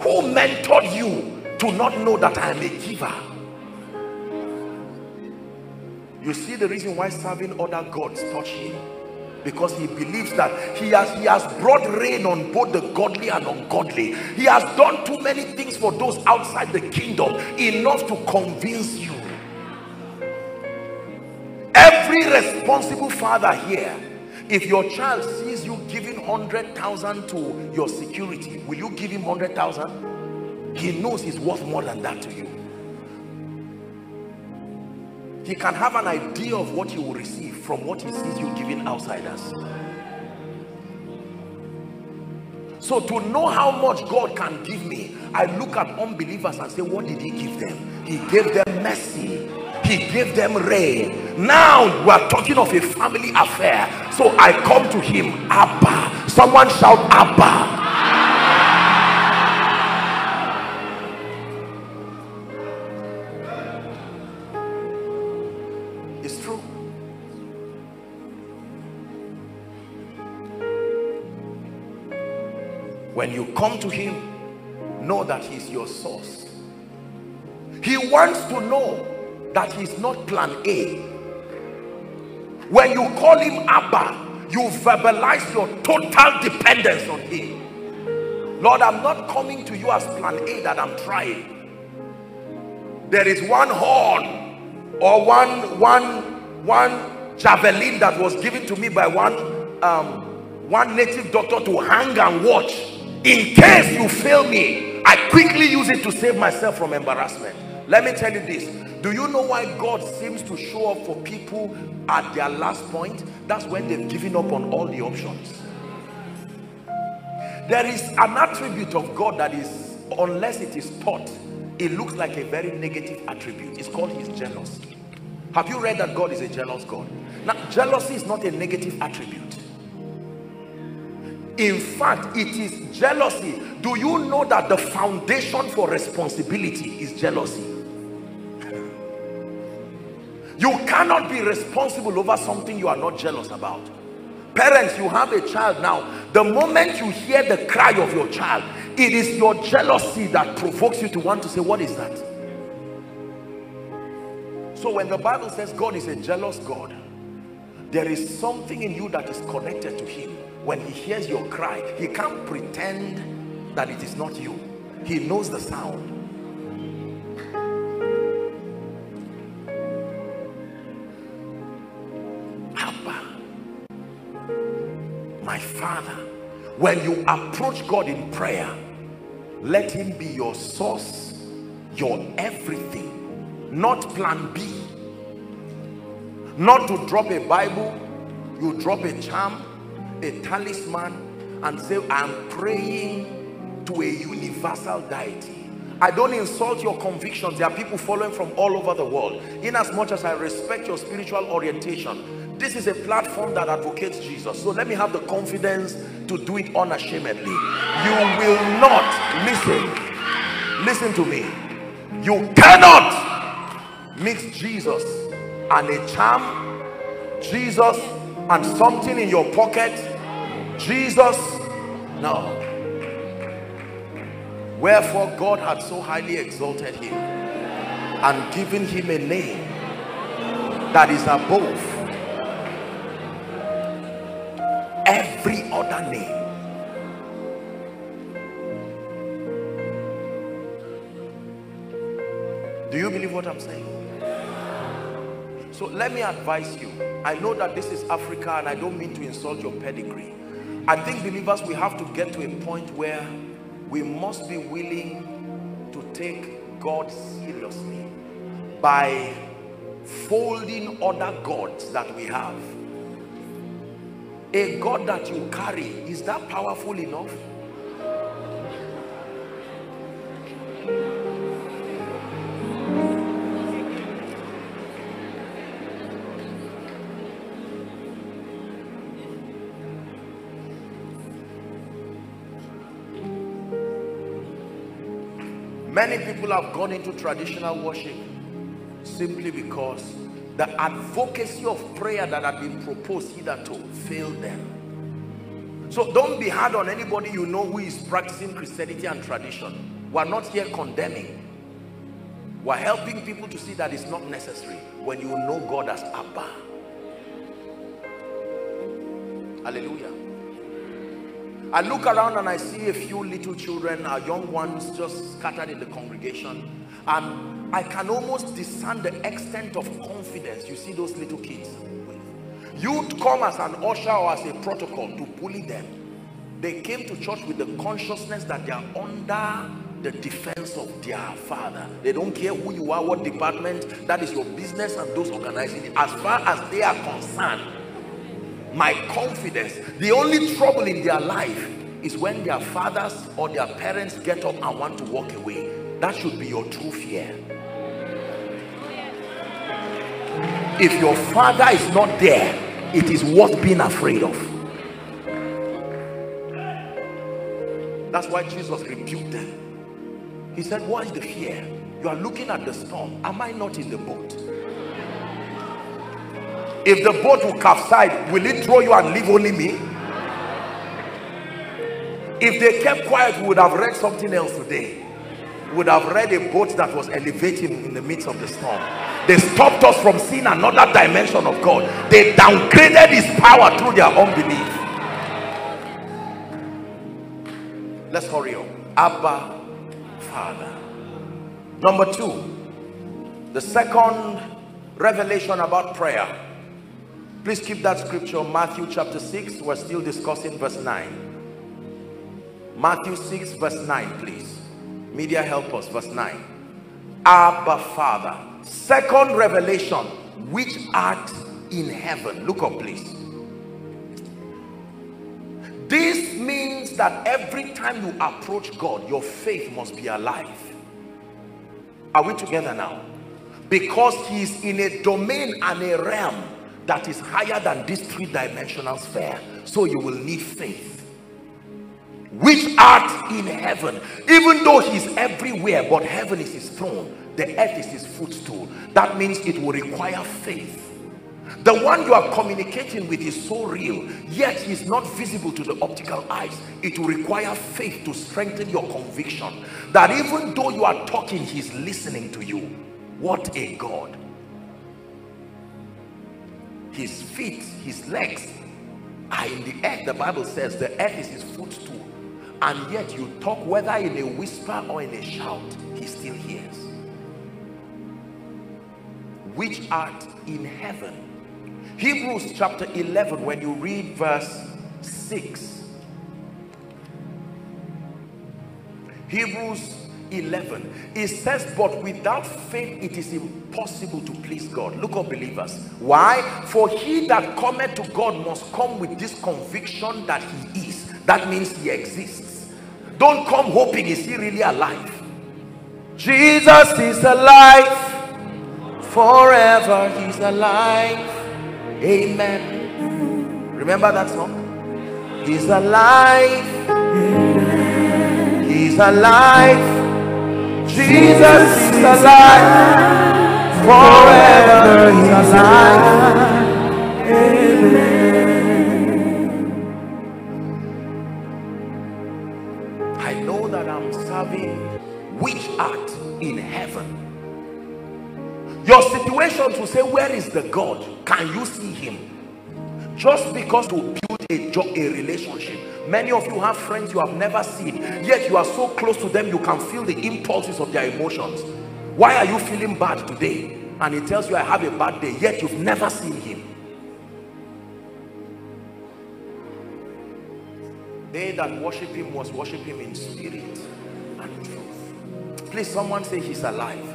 Who mentored you to not know that I am a giver you see the reason why serving other gods touch him? Because he believes that he has he has brought rain on both the godly and ungodly. He has done too many things for those outside the kingdom enough to convince you. Every responsible father here if your child sees you giving 100,000 to your security will you give him 100,000 he knows he's worth more than that to you he can have an idea of what he will receive from what he sees you giving outsiders. So to know how much God can give me I look at unbelievers and say what did he give them? He gave them mercy. He gave them rain. Now we are talking of a family affair. So I come to him Abba. Someone shout Abba when you come to him know that he's your source. He wants to know that he's not plan a. When you call him abba you verbalize your total dependence on him. Lord i'm not coming to you as plan a that i'm trying. There is one horn or one one one javelin that was given to me by one um one native doctor to hang and watch in case you fail me i quickly use it to save myself from embarrassment. Let me tell you this. Do you know why god seems to show up for people at their last point? That's when they've given up on all the options. There is an attribute of god that is unless it is taught it looks like a very negative attribute. It's called his jealousy. Have you read that god is a jealous god? Now jealousy is not a negative attribute in fact it is jealousy. Do you know that the foundation for responsibility is jealousy? You cannot be responsible over something you are not jealous about. Parents you have a child now. The moment you hear the cry of your child it is your jealousy that provokes you to want to say what is that? So when the bible says god is a jealous god there is something in you that is connected to him when he hears your cry he can't pretend that it is not you. He knows the sound. Abba my father when you approach God in prayer let him be your source your everything. Not plan B. Not to drop a Bible you drop a charm a talisman and say i'm praying to a universal deity. I don't insult your convictions. There are people following from all over the world. In as much as i respect your spiritual orientation this is a platform that advocates jesus. So let me have the confidence to do it unashamedly. You will not listen. Listen to me. You cannot mix jesus and a charm jesus and something in your pocket Jesus, no. Wherefore God had so highly exalted him and given him a name that is above every other name. Do you believe what I'm saying? So let me advise you. I know that this is Africa and I don't mean to insult your pedigree. I think believers, we have to get to a point where we must be willing to take God seriously by folding other gods that we have. A God that you carry, is that powerful enough? Many people have gone into traditional worship simply because the advocacy of prayer that had been proposed hitherto failed them. So don't be hard on anybody you know who is practicing Christianity and tradition. We're not here condemning. We're helping people to see that it's not necessary when you know God as Abba. I look around and I see a few little children, our young ones just scattered in the congregation. And I can almost discern the extent of confidence you see those little kids You'd come as an usher or as a protocol to bully them. They came to church with the consciousness that they are under the defense of their father. They don't care who you are, what department, that is your business and those organizing it. As far as they are concerned, my confidence the only trouble in their life is when their fathers or their parents get up and want to walk away. That should be your true fear. If your father is not there it is worth being afraid of. That's why jesus rebuked them. He said what is the fear? You are looking at the storm. Am i not in the boat if the boat will capsize will it throw you and leave only me? If they kept quiet we would have read something else today. We would have read a boat that was elevating in the midst of the storm. They stopped us from seeing another dimension of God. They downgraded his power through their unbelief. Let's hurry up. Abba Father. Number two the second revelation about prayer Please keep that scripture, Matthew chapter 6. We're still discussing verse 9. Matthew 6 verse 9, please. Media help us, verse 9. Abba Father. Second revelation, which art in heaven. Look up, please. This means that every time you approach God, your faith must be alive. Are we together now? Because he's in a domain and a realm that is higher than this three-dimensional sphere. So you will need faith which art in heaven. Even though he's everywhere but heaven is his throne. The earth is his footstool. That means it will require faith. The one you are communicating with is so real yet he's not visible to the optical eyes. It will require faith to strengthen your conviction that even though you are talking he's listening to you. What a god his feet his legs are in the earth. The bible says the earth is his footstool. And yet you talk whether in a whisper or in a shout he still hears. Which art in heaven. Hebrews chapter 11 when you read verse 6 hebrews 11 it says but without faith it is impossible to please god. Look up believers. Why? For he that cometh to god must come with this conviction that he is. That means he exists. Don't come hoping is he really alive? Jesus is alive. Forever he's alive. Amen. Remember that song? He's alive. He's alive Jesus is alive, forever he's alive. Amen. I know that I'm serving which art in heaven. Your situation to say, where is the God? Can you see him? Just because to build a job, a relationship. Many of you have friends you have never seen, yet you are so close to them, you can feel the impulses of their emotions. Why are you feeling bad today? And he tells you, I have a bad day, yet you've never seen him. They that worship him must worship him in spirit and truth. Please, someone say he's alive.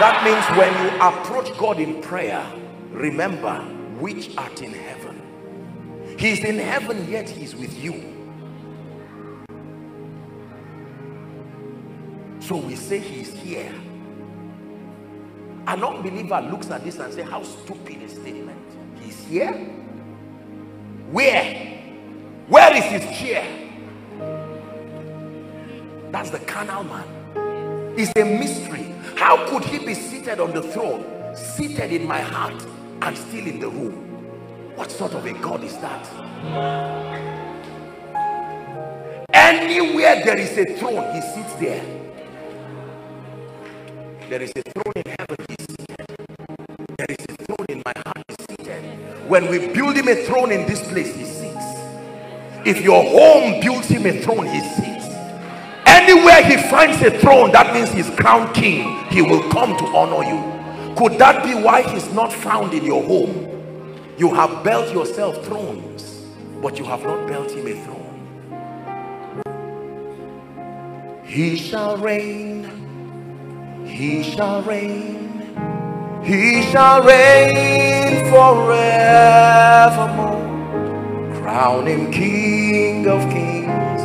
That means when you approach God in prayer, remember which art in heaven. He's in heaven, yet he's with you. So we say he's here. An unbeliever looks at this and say, how stupid a statement. He's here? Where? Where is his chair? That's the carnal man. It's a mystery. How could he be seated on the throne, seated in my heart, and still in the room? What sort of a God is that? Anywhere there is a throne, he sits there. There is a throne in heaven, he's seated. There is a throne in my heart, he's seated. When we build him a throne in this place, he sits. If your home builds him a throne, he sits. Anywhere he finds a throne, that means he's crowned king. He will come to honor you. Could that be why he's not found in your home? You have built yourself thrones, but you have not built him a throne. He shall reign, he shall reign, he shall reign forevermore. Crown him King of Kings,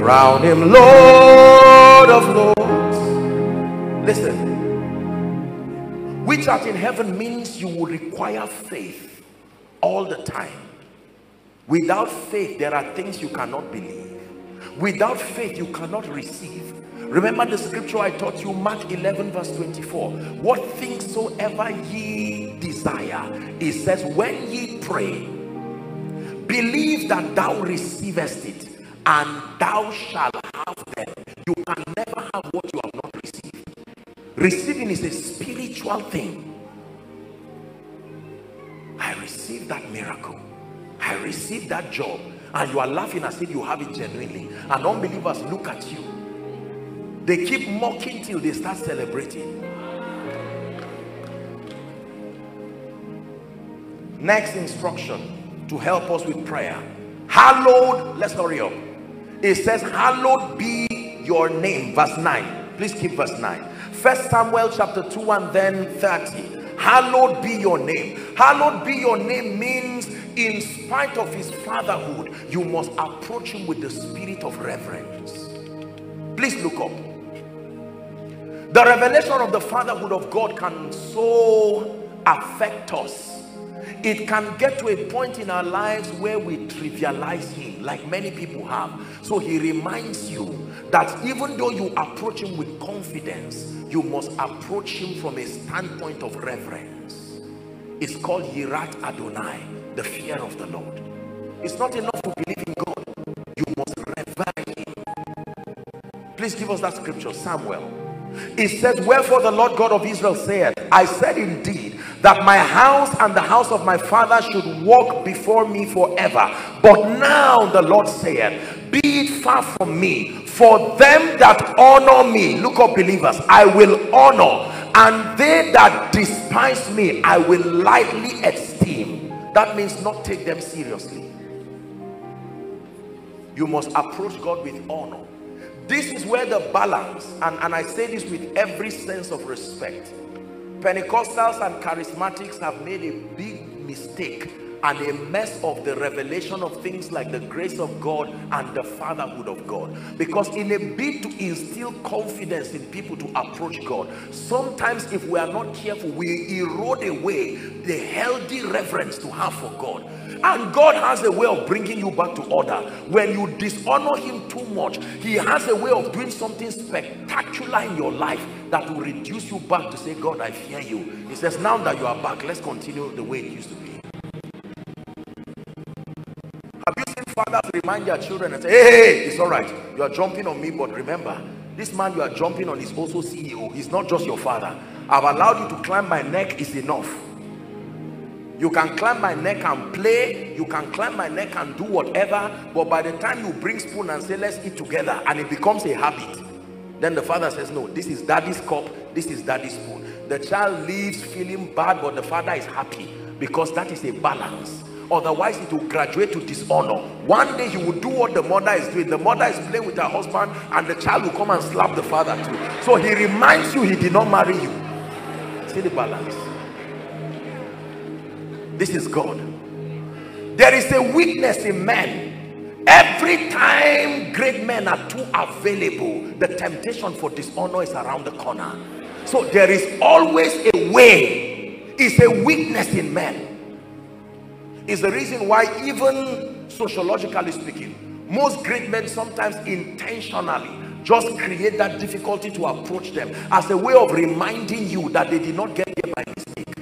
crown him Lord of Lords. Listen, which art in heaven means you will require faith all the time. Without faith, there are things you cannot believe. Without faith, you cannot receive. Remember the scripture I taught you, Mark 11 verse 24. What things soever ye desire, it says, when ye pray, believe that thou receivest it, and thou shalt have them. You can never have what you have not received. Receiving is a spiritual thing. I received that miracle. I received that job. And you are laughing as if you have it genuinely. And unbelievers look at you. They keep mocking till they start celebrating. Next instruction to help us with prayer. Hallowed, let's hurry up. It says, Hallowed be your name. Verse 9. Please keep verse 9 first samuel chapter 2 and then 30 hallowed be your name. Hallowed be your name means in spite of his fatherhood you must approach him with the spirit of reverence. Please look up. The revelation of the fatherhood of god can so affect us. It can get to a point in our lives where we trivialize him like many people have. So he reminds you that even though you approach him with confidence you must approach him from a standpoint of reverence. It's called yirat adonai the fear of the lord. It's not enough to believe in god. You must revere him. Please give us that scripture samuel. It says wherefore the lord god of israel said i said indeed that my house and the house of my father should walk before me forever. But now the lord saith be it far from me for them that honor me look up believers i will honor and they that despise me i will lightly esteem. That means not take them seriously. You must approach god with honor. This is where the balance and, and i say this with every sense of respect pentecostals and charismatics have made a big mistake and a mess of the revelation of things like the grace of God and the fatherhood of God. Because in a bid to instill confidence in people to approach God sometimes if we are not careful we erode away the healthy reverence to have for God. And God has a way of bringing you back to order. When you dishonor him too much he has a way of doing something spectacular in your life that will reduce you back to say God I fear you. He says now that you are back let's continue the way it used to be fathers remind their children and say, hey, hey, it's all right. You are jumping on me, but remember, this man you are jumping on is also CEO. He's not just your father. I've allowed you to climb my neck is enough. You can climb my neck and play. You can climb my neck and do whatever. But by the time you bring spoon and say, let's eat together, and it becomes a habit, then the father says, no, this is daddy's cup. This is daddy's spoon. The child leaves feeling bad, but the father is happy because that is a balance. Otherwise, it will graduate to dishonor. One day he will do what the mother is doing. The mother is playing with her husband, and the child will come and slap the father too. So he reminds you he did not marry you. See the balance. This is God. There is a weakness in men. Every time great men are too available, the temptation for dishonor is around the corner. So there is always a way. It's a weakness in men. Is the reason why even sociologically speaking, most great men sometimes intentionally just create that difficulty to approach them as a way of reminding you that they did not get there by mistake.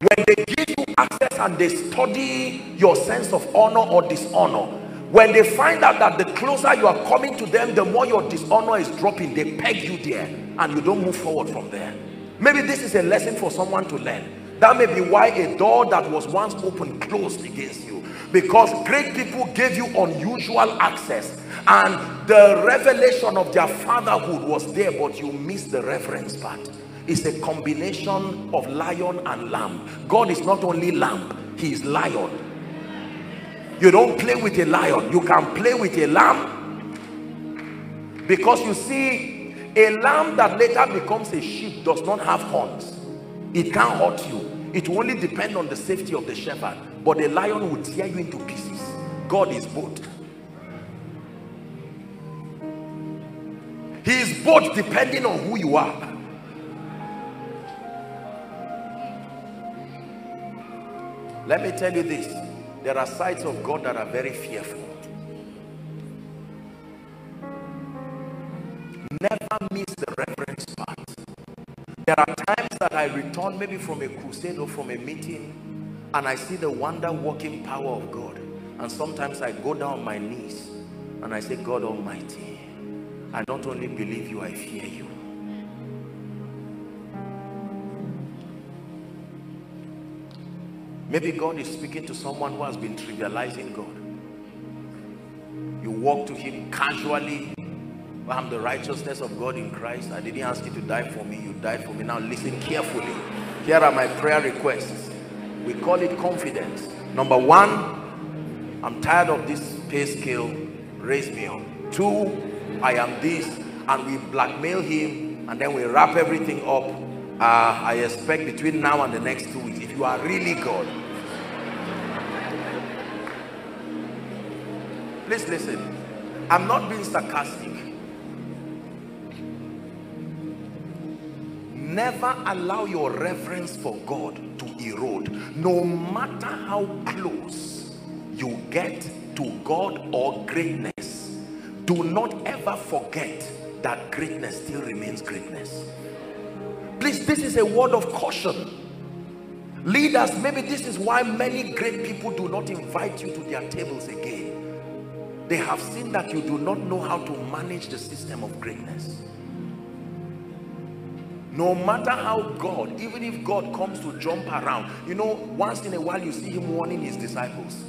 When they give you access and they study your sense of honor or dishonor, when they find out that the closer you are coming to them, the more your dishonor is dropping, they peg you there and you don't move forward from there. Maybe this is a lesson for someone to learn. That may be why a door that was once open closed against you. Because great people gave you unusual access. And the revelation of their fatherhood was there but you missed the reverence part. It's a combination of lion and lamb. God is not only lamb he is lion. You don't play with a lion. You can play with a lamb. Because you see a lamb that later becomes a sheep does not have horns. It can't hurt you it will only depend on the safety of the shepherd but a lion will tear you into pieces. God is both. He is both depending on who you are. Let me tell you this. There are sides of god that are very fearful. Never miss the reverence part there are times that I return maybe from a crusade or from a meeting and I see the wonder working power of God. And sometimes I go down my knees and I say God Almighty I not only believe you I fear you. Maybe God is speaking to someone who has been trivializing God. You walk to him casually I'm the righteousness of God in Christ. I didn't ask you to die for me. You died for me. Now listen carefully. Here are my prayer requests. We call it confidence. Number one i'm tired of this pay scale. Raise me up. Two i am this. And we blackmail him and then we wrap everything up. Uh, i expect between now and the next two weeks. If you are really god please listen. I'm not being sarcastic never allow your reverence for God to erode. No matter how close you get to God or greatness do not ever forget that greatness still remains greatness. Please this is a word of caution. Leaders maybe this is why many great people do not invite you to their tables again. They have seen that you do not know how to manage the system of greatness no matter how God even if God comes to jump around you know once in a while you see him warning his disciples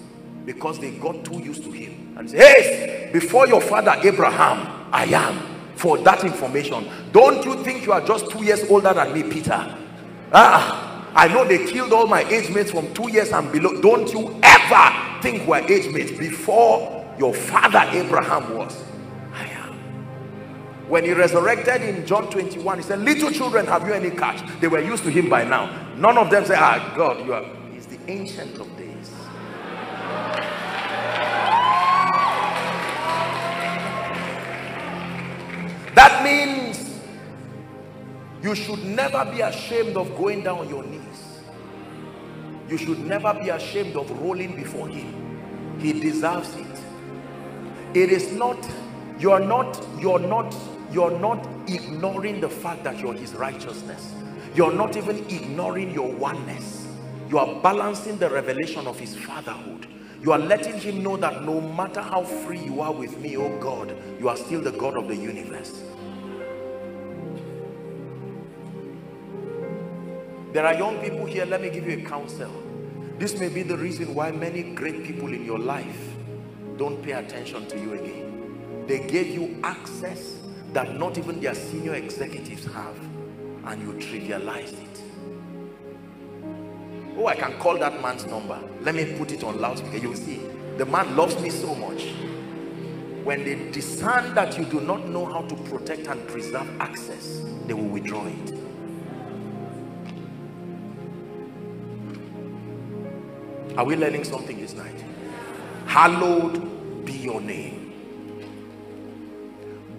because they got too used to him and say hey before your father Abraham I am for that information. Don't you think you are just two years older than me Peter? Ah I know they killed all my age mates from two years and below. Don't you ever think we're age mates before your father Abraham was when he resurrected in John 21 he said little children have you any catch? They were used to him by now. None of them say ah God you are he's the ancient of days. That means you should never be ashamed of going down on your knees. You should never be ashamed of rolling before him. He deserves it. It is not you're not you're not you're not ignoring the fact that you're his righteousness. You're not even ignoring your oneness. You are balancing the revelation of his fatherhood. You are letting him know that no matter how free you are with me oh god you are still the god of the universe. There are young people here, let me give you a counsel. This may be the reason why many great people in your life don't pay attention to you again. They gave you access that not even their senior executives have and you trivialize it. Oh, I can call that man's number. Let me put it on loudspeaker. You'll see. The man loves me so much. When they discern that you do not know how to protect and preserve access, they will withdraw it. Are we learning something this night? Hallowed be your name.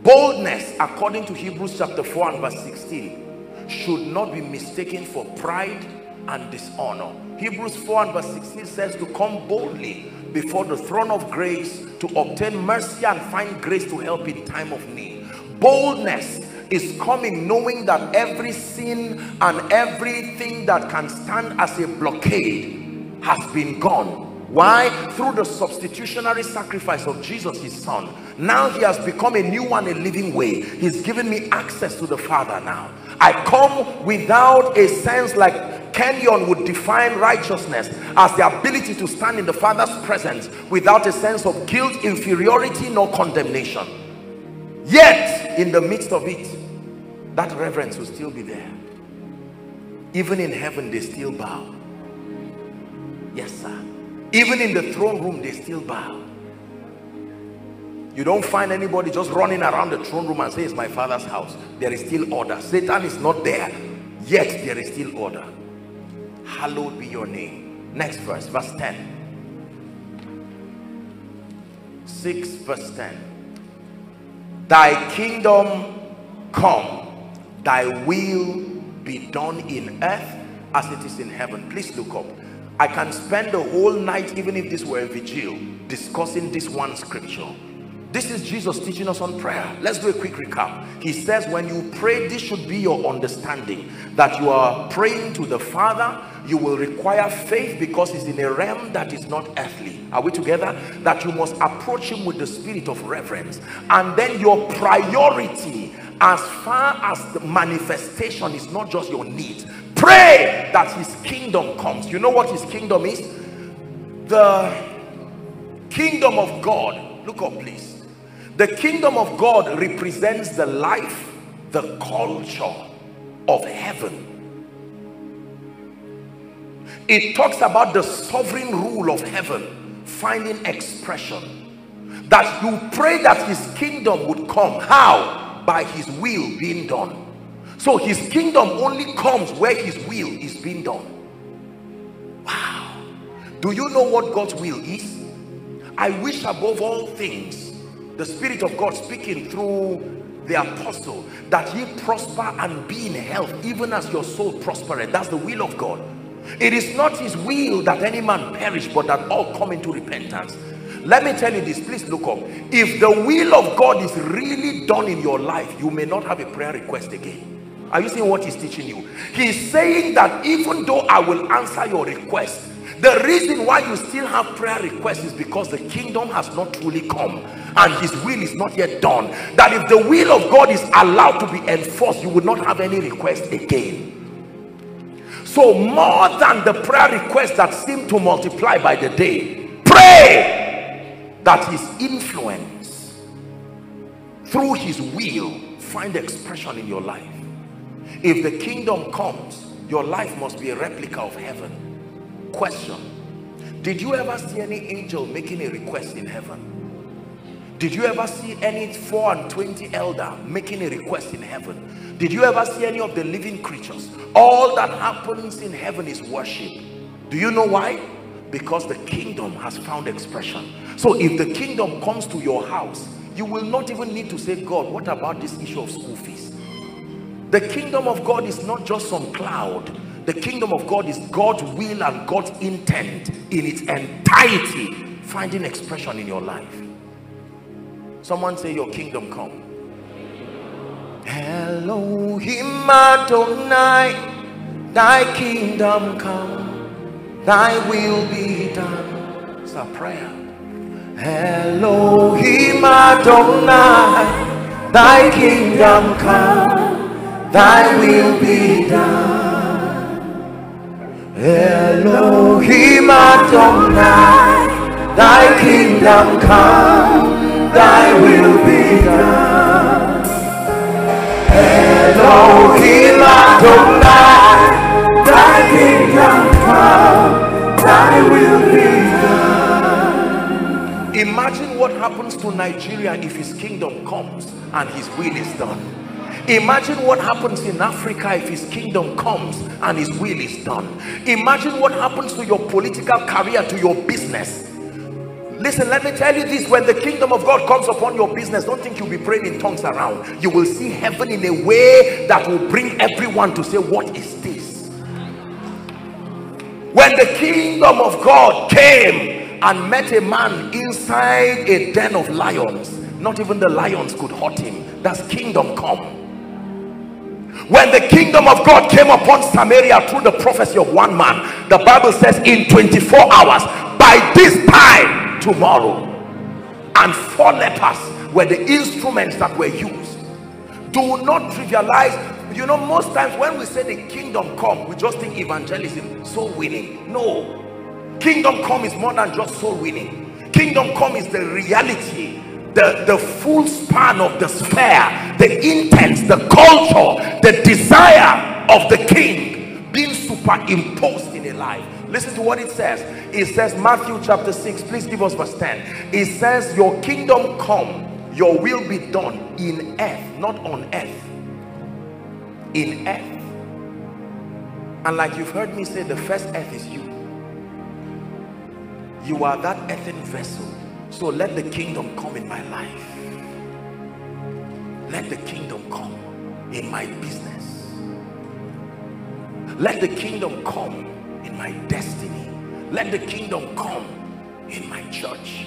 Boldness, according to Hebrews chapter 4 and verse 16, should not be mistaken for pride and dishonor. Hebrews 4 and verse 16 says to come boldly before the throne of grace to obtain mercy and find grace to help in time of need. Boldness is coming knowing that every sin and everything that can stand as a blockade has been gone why? Through the substitutionary sacrifice of jesus his son. Now he has become a new one a living way. He's given me access to the father now. I come without a sense like kenyon would define righteousness as the ability to stand in the father's presence without a sense of guilt inferiority nor condemnation. Yet in the midst of it that reverence will still be there. Even in heaven they still bow. Yes, sir. Even in the throne room, they still bow. You don't find anybody just running around the throne room and say, it's my father's house. There is still order. Satan is not there. Yet there is still order. Hallowed be your name. Next verse, verse 10. 6 verse 10. Thy kingdom come, thy will be done in earth as it is in heaven. Please look up. I can spend the whole night, even if this were a vigil, discussing this one scripture. This is Jesus teaching us on prayer. Let's do a quick recap. He says, when you pray, this should be your understanding that you are praying to the Father. You will require faith because it's in a realm that is not earthly. Are we together? That you must approach Him with the spirit of reverence. And then your priority, as far as the manifestation, is not just your needs, pray that his kingdom comes. You know what his kingdom is? The kingdom of god. Look up please. The kingdom of god represents the life the culture of heaven. It talks about the sovereign rule of heaven finding expression. That you pray that his kingdom would come. How? By his will being done so his kingdom only comes where his will is being done. Wow. Do you know what God's will is? I wish above all things, the Spirit of God speaking through the apostle, that ye prosper and be in health, even as your soul prospereth. That's the will of God. It is not his will that any man perish, but that all come into repentance. Let me tell you this, please look up. If the will of God is really done in your life, you may not have a prayer request again. Are you seeing what he's teaching you? He's saying that even though I will answer your request, the reason why you still have prayer requests is because the kingdom has not truly come and his will is not yet done. That if the will of God is allowed to be enforced, you will not have any request again. So more than the prayer requests that seem to multiply by the day, pray that his influence through his will find expression in your life. If the kingdom comes, your life must be a replica of heaven. Question. Did you ever see any angel making a request in heaven? Did you ever see any 4 and 20 elder making a request in heaven? Did you ever see any of the living creatures? All that happens in heaven is worship. Do you know why? Because the kingdom has found expression. So if the kingdom comes to your house, you will not even need to say, God, what about this issue of school fees? The kingdom of God is not just some cloud. The kingdom of God is God's will and God's intent in its entirety finding expression in your life. Someone say your kingdom come. Elohim Adonai, thy kingdom come, thy will be done. It's our prayer. Elohim Adonai, thy kingdom come thy will be done Elohim Adonai, thy kingdom come, thy will be done. Elohim Adonai, thy kingdom come, thy will be done. Imagine what happens to Nigeria if his kingdom comes and his will is done. Imagine what happens in Africa if his kingdom comes and his will is done. Imagine what happens to your political career, to your business. Listen, let me tell you this. When the kingdom of God comes upon your business, don't think you'll be praying in tongues around. You will see heaven in a way that will bring everyone to say, what is this? When the kingdom of God came and met a man inside a den of lions, not even the lions could hurt him. That's kingdom come when the kingdom of God came upon Samaria through the prophecy of one man the Bible says in 24 hours by this time tomorrow and four lepers were the instruments that were used. Do not trivialize. You know most times when we say the kingdom come we just think evangelism soul winning. No. Kingdom come is more than just soul winning. Kingdom come is the reality the, the full span of the sphere, the intent, the culture, the desire of the king being superimposed in a life. Listen to what it says. It says, Matthew chapter 6, please give us verse 10. It says, Your kingdom come, your will be done in earth, not on earth. In earth. And like you've heard me say, the first earth is you. You are that earthen vessel so let the kingdom come in my life. Let the kingdom come in my business. Let the kingdom come in my destiny. Let the kingdom come in my church.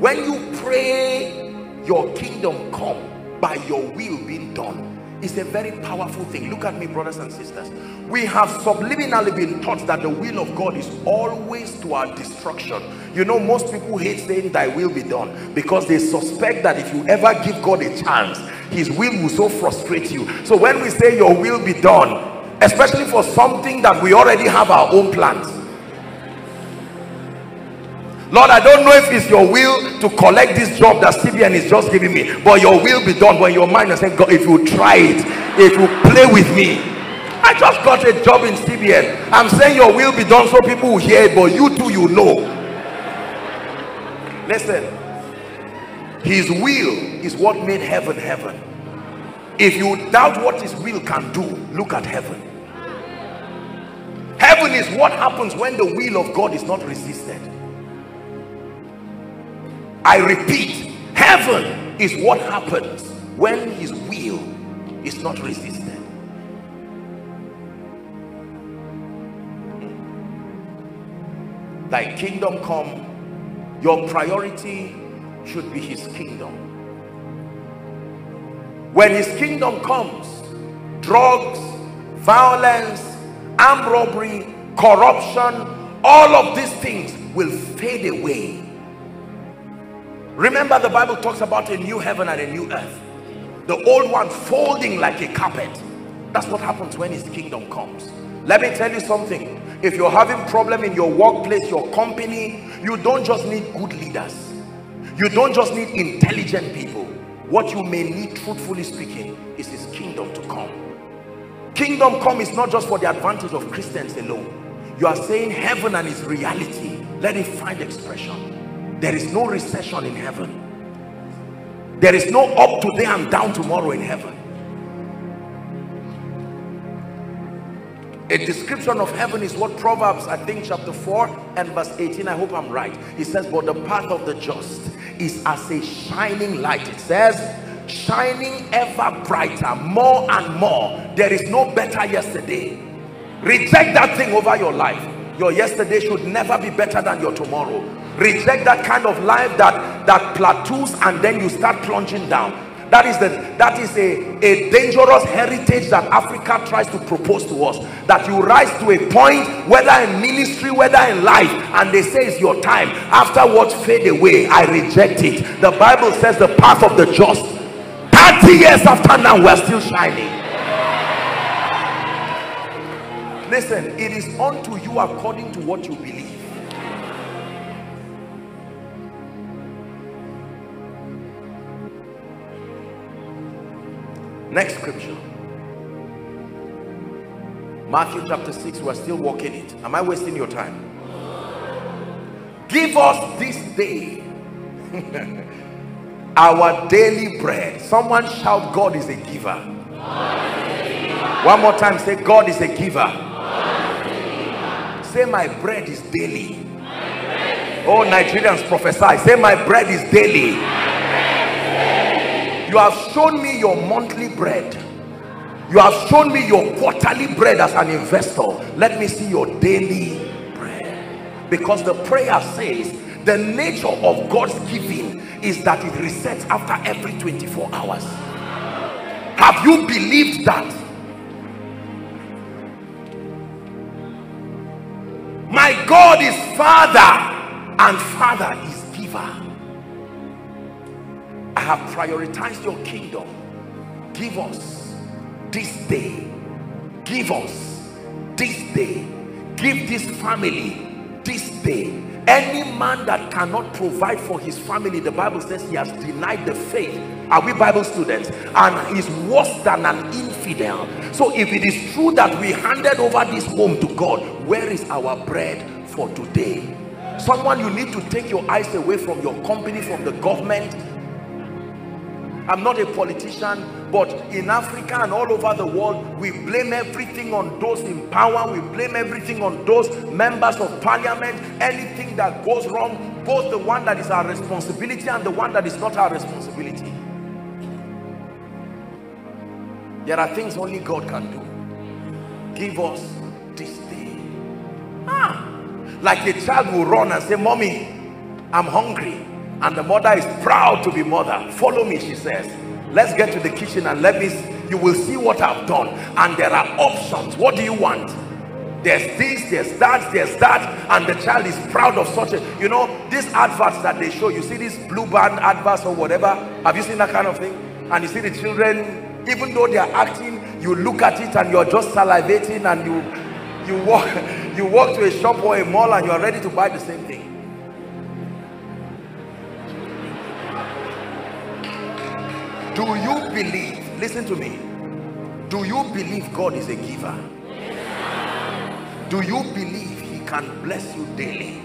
When you pray, your kingdom come by your will being done it's a very powerful thing look at me brothers and sisters we have subliminally been taught that the will of God is always to our destruction. You know most people hate saying thy will be done because they suspect that if you ever give God a chance his will will so frustrate you. So when we say your will be done especially for something that we already have our own plans. Lord, I don't know if it's your will to collect this job that CBN is just giving me, but your will be done when your mind is saying, God, if you try it, if you play with me. I just got a job in CBN. I'm saying your will be done so people will hear it, but you too, you know. Listen, his will is what made heaven heaven. If you doubt what his will can do, look at heaven. Heaven is what happens when the will of God is not resisted. I repeat, heaven is what happens when his will is not resisted. Thy kingdom come, your priority should be his kingdom. When his kingdom comes, drugs, violence, armed robbery, corruption, all of these things will fade away Remember the Bible talks about a new heaven and a new earth. The old one folding like a carpet. That's what happens when his kingdom comes. Let me tell you something. If you're having problem in your workplace, your company, you don't just need good leaders. You don't just need intelligent people. What you may need, truthfully speaking, is his kingdom to come. Kingdom come is not just for the advantage of Christians alone. You are saying heaven and its reality. Let it find expression there is no recession in heaven there is no up today and down tomorrow in heaven a description of heaven is what proverbs i think chapter 4 and verse 18 i hope i'm right. He says but the path of the just is as a shining light. It says shining ever brighter more and more. There is no better yesterday. Reject that thing over your life. Your yesterday should never be better than your tomorrow. Reject that kind of life that that plateaus and then you start plunging down that is the that is a a dangerous heritage that africa tries to propose to us. That you rise to a point whether in ministry whether in life and they say it's your time. Afterwards fade away i reject it. The bible says the path of the just 30 years after now we're still shining. Listen it is unto you according to what you believe next scripture. Matthew chapter 6 we're still walking it. Am I wasting your time? Give us this day [laughs] our daily bread. Someone shout God is a giver. One more time say God is a giver. Say my bread is daily. Oh Nigerians prophesy. Say my bread is daily you have shown me your monthly bread. You have shown me your quarterly bread as an investor. Let me see your daily bread. Because the prayer says the nature of God's giving is that it resets after every 24 hours. Have you believed that? My God is father and father is giver I have prioritized your kingdom. Give us this day. Give us this day. Give this family this day. Any man that cannot provide for his family the bible says he has denied the faith. Are we bible students? And is worse than an infidel. So if it is true that we handed over this home to god where is our bread for today? Someone you need to take your eyes away from your company from the government I'm not a politician, but in Africa and all over the world, we blame everything on those in power. We blame everything on those members of parliament. Anything that goes wrong, both the one that is our responsibility and the one that is not our responsibility. There are things only God can do. Give us this day. Ah, like a child will run and say, Mommy, I'm hungry and the mother is proud to be mother. Follow me she says. Let's get to the kitchen and let me you will see what i've done. And there are options. What do you want? There's this there's that there's that. And the child is proud of such a you know these adverts that they show you see these blue band adverts or whatever. Have you seen that kind of thing? And you see the children even though they are acting you look at it and you're just salivating and you you walk [laughs] you walk to a shop or a mall and you're ready to buy the same thing do you believe listen to me. Do you believe God is a giver? Do you believe he can bless you daily?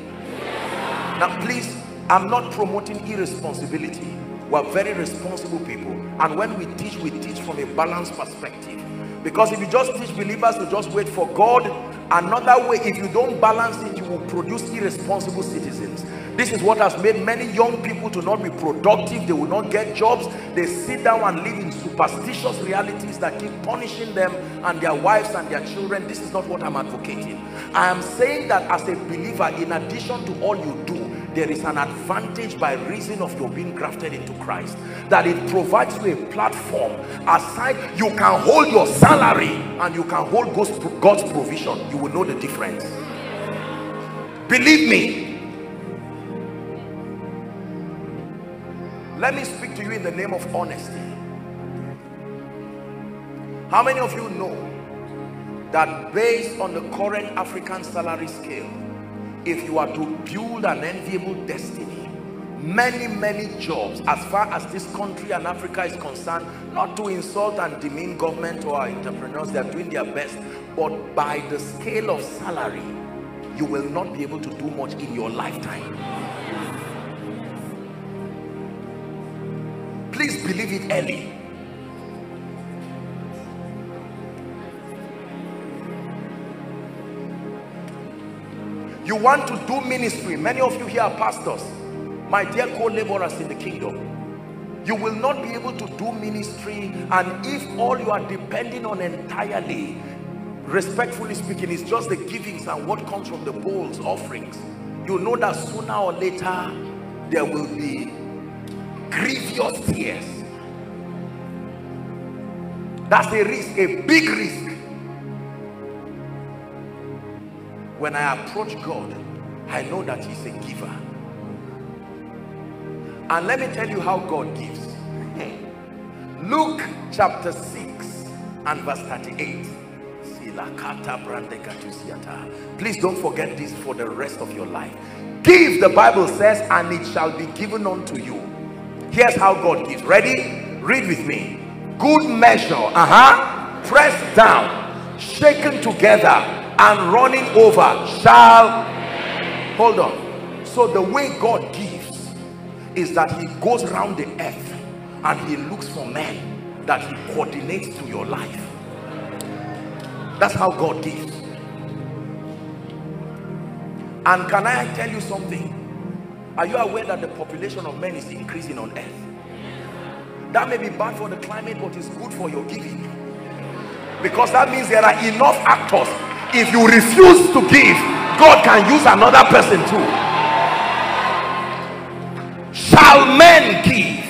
Now please I'm not promoting irresponsibility. We're very responsible people. And when we teach we teach from a balanced perspective. Because if you just teach believers to just wait for God another way if you don't balance it you will produce irresponsible citizens this is what has made many young people to not be productive. They will not get jobs. They sit down and live in superstitious realities that keep punishing them and their wives and their children. This is not what i'm advocating. I am saying that as a believer in addition to all you do there is an advantage by reason of your being grafted into Christ. That it provides you a platform aside. You can hold your salary and you can hold God's, God's provision. You will know the difference. Believe me let me speak to you in the name of honesty. How many of you know that based on the current African salary scale if you are to build an enviable destiny many many jobs as far as this country and Africa is concerned not to insult and demean government or entrepreneurs they are doing their best but by the scale of salary you will not be able to do much in your lifetime please believe it early. You want to do ministry. Many of you here are pastors. My dear co-laborers in the kingdom you will not be able to do ministry and if all you are depending on entirely respectfully speaking is just the givings and what comes from the bowls offerings you know that sooner or later there will be grievous tears that's a risk a big risk. When I approach God I know that he's a giver. And let me tell you how God gives. [laughs] Luke chapter 6 and verse 38 Please don't forget this for the rest of your life. Give, the Bible says, and it shall be given unto you. Here's how God gives. Ready? Read with me. Good measure, uh-huh, pressed down, shaken together, and running over shall. Hold on. So the way God gives is that he goes around the earth and he looks for men that he coordinates to your life. That's how God gives. And can I tell you something? Are you aware that the population of men is increasing on earth? That may be bad for the climate, but it's good for your giving. Because that means there are enough actors. If you refuse to give, God can use another person too. Shall men give?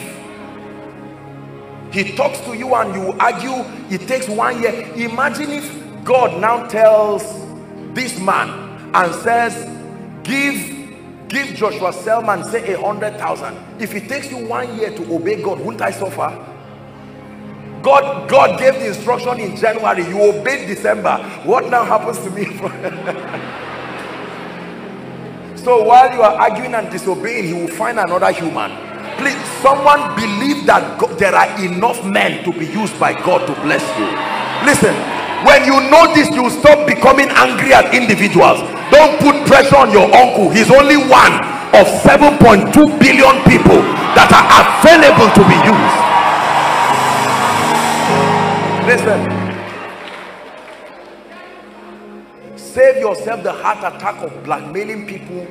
He talks to you and you argue. It takes one year. Imagine if God now tells this man and says, give give Joshua Selman say a hundred thousand. If it takes you one year to obey God won't I suffer? God God gave the instruction in January. You obeyed December. What now happens to me? [laughs] So while you are arguing and disobeying he will find another human. Please someone believe that God, there are enough men to be used by God to bless you. Listen when you know this you stop becoming angry at individuals. Don't put pressure on your uncle. He's only one of 7.2 billion people that are available to be used. Listen. Save yourself the heart attack of blackmailing people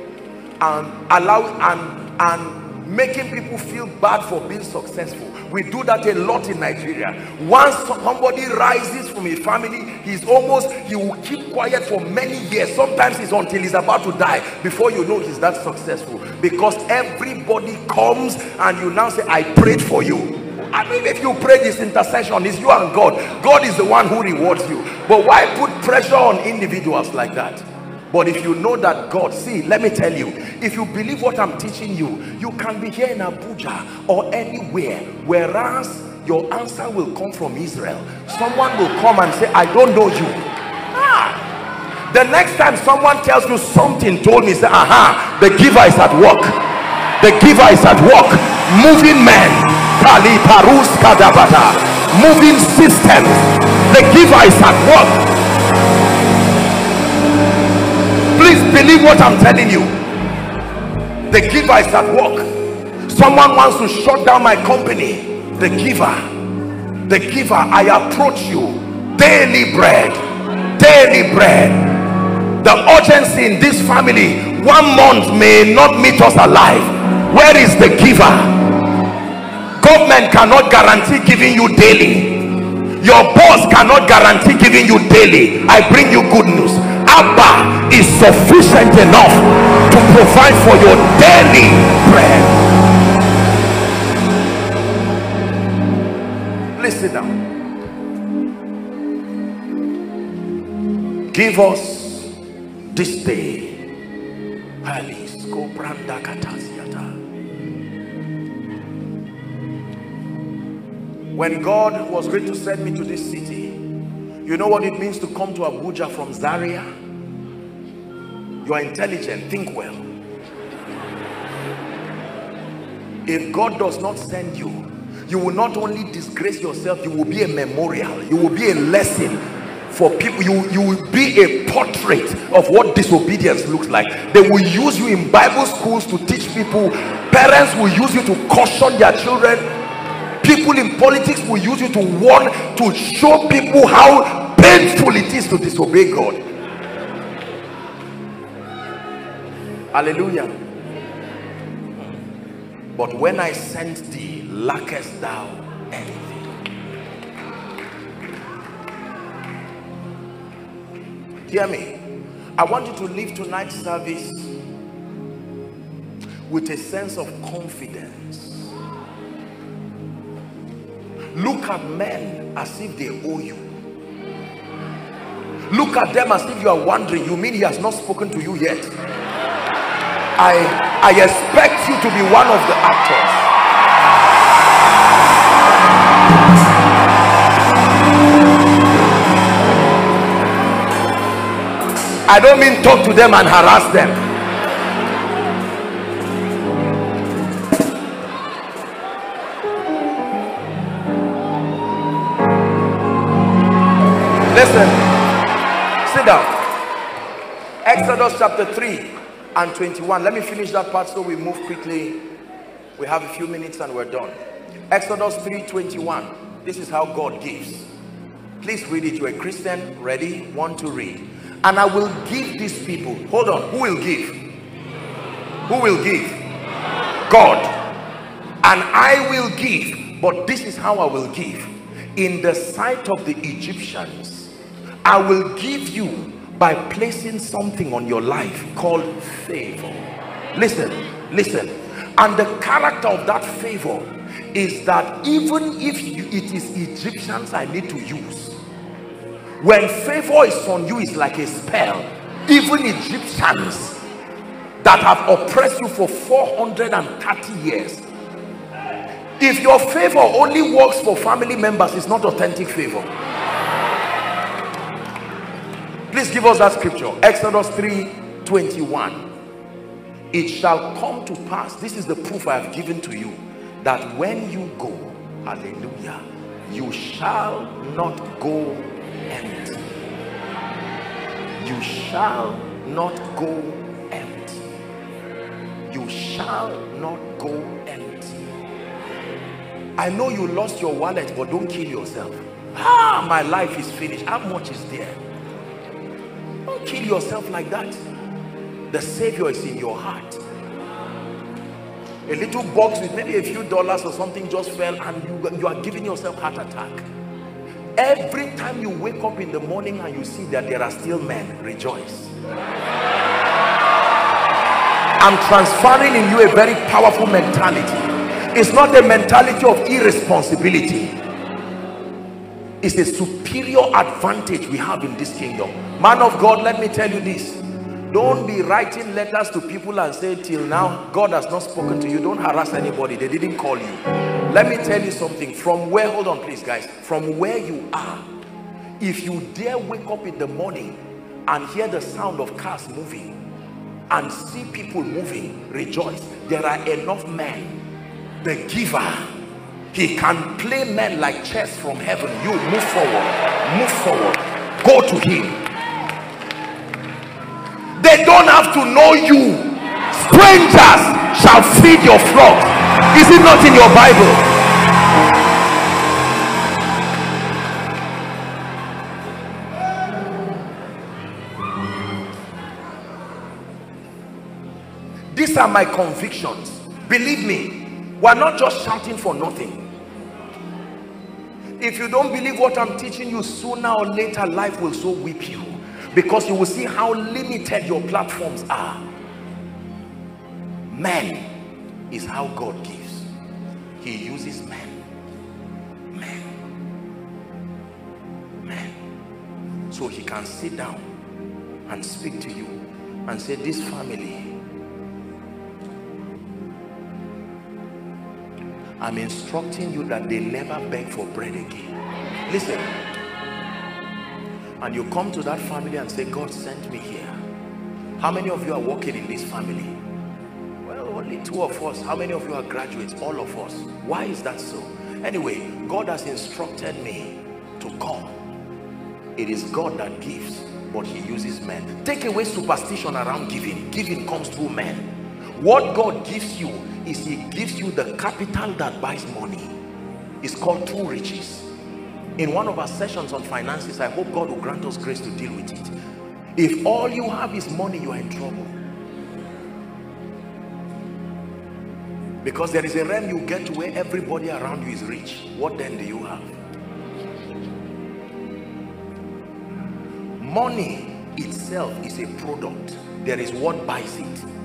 and allow and and making people feel bad for being successful we do that a lot in nigeria once somebody rises from a family he's almost he will keep quiet for many years sometimes it's until he's about to die before you know he's that successful because everybody comes and you now say i prayed for you I mean, if you pray this intercession, it's you and God. God is the one who rewards you. But why put pressure on individuals like that? But if you know that God, see, let me tell you, if you believe what I'm teaching you, you can be here in Abuja or anywhere, whereas your answer will come from Israel. Someone will come and say, I don't know you. Ah. The next time someone tells you something told me, say, aha, the giver is at work. The giver is at work. Moving men. Kali Parus Kadabata. Moving systems. The giver is at work believe what i'm telling you. The giver is at work. Someone wants to shut down my company. The giver. The giver i approach you. Daily bread. Daily bread. The urgency in this family one month may not meet us alive. Where is the giver? Government cannot guarantee giving you daily. Your boss cannot guarantee giving you daily. I bring you good news Abba is sufficient enough to provide for your daily bread. Listen now. Give us this day. When God was going to send me to this city, you know what it means to come to Abuja from Zaria? You are intelligent, think well. If God does not send you, you will not only disgrace yourself, you will be a memorial, you will be a lesson for people. You you will be a portrait of what disobedience looks like. They will use you in bible schools to teach people. Parents will use you to caution their children. People in politics will use you to warn to show people how painful it is to disobey god hallelujah. But when i sent thee lackest thou anything? Hear me. I want you to leave tonight's service with a sense of confidence. Look at men as if they owe you. Look at them as if you are wondering you mean he has not spoken to you yet i i expect you to be one of the actors I don't mean talk to them and harass them. Listen, sit down. Exodus chapter 3 and 21. Let me finish that part so we move quickly. We have a few minutes and we're done. Exodus 3 21. This is how God gives. Please read it. You're a Christian. Ready? Want to read. And I will give these people. Hold on. Who will give? Who will give? God. And I will give. But this is how I will give. In the sight of the Egyptians, I will give you by placing something on your life called favor. Listen, listen. And the character of that favor is that even if you, it is Egyptians I need to use, when favor is on you it's like a spell even egyptians that have oppressed you for 430 years if your favor only works for family members it's not authentic favor please give us that scripture exodus 3 21 it shall come to pass this is the proof i have given to you that when you go hallelujah you shall not go empty. You shall not go empty. You shall not go empty. I know you lost your wallet, but don't kill yourself. Ah, my life is finished. How much is there? Don't kill yourself like that. The Savior is in your heart. A little box with maybe a few dollars or something just fell and you, you are giving yourself heart attack every time you wake up in the morning and you see that there are still men rejoice i'm transferring in you a very powerful mentality it's not a mentality of irresponsibility it's a superior advantage we have in this kingdom. Man of god let me tell you this. Don't be writing letters to people and say till now god has not spoken to you. Don't harass anybody. They didn't call you. Let me tell you something. From where hold on please guys. From where you are if you dare wake up in the morning and hear the sound of cars moving and see people moving rejoice. There are enough men. The giver he can play men like chess from heaven you move forward move forward go to him they don't have to know you strangers shall feed your flock is it not in your Bible? These are my convictions. Believe me, we're not just shouting for nothing. If you don't believe what I'm teaching you, sooner or later life will so whip you because you will see how limited your platforms are. Men is how God gives. He uses men. Men. Men. So he can sit down and speak to you and say, this family, I'm instructing you that they never beg for bread again. Listen. And you come to that family and say, God sent me here. How many of you are working in this family? Well, only two of us how many of you are graduates all of us why is that so anyway god has instructed me to come it is god that gives but he uses men take away superstition around giving giving comes through men what god gives you is he gives you the capital that buys money. It's called true riches. In one of our sessions on finances i hope god will grant us grace to deal with it. If all you have is money you are in trouble. Because there is a realm you get to where everybody around you is rich. What then do you have? Money itself is a product. There is what buys it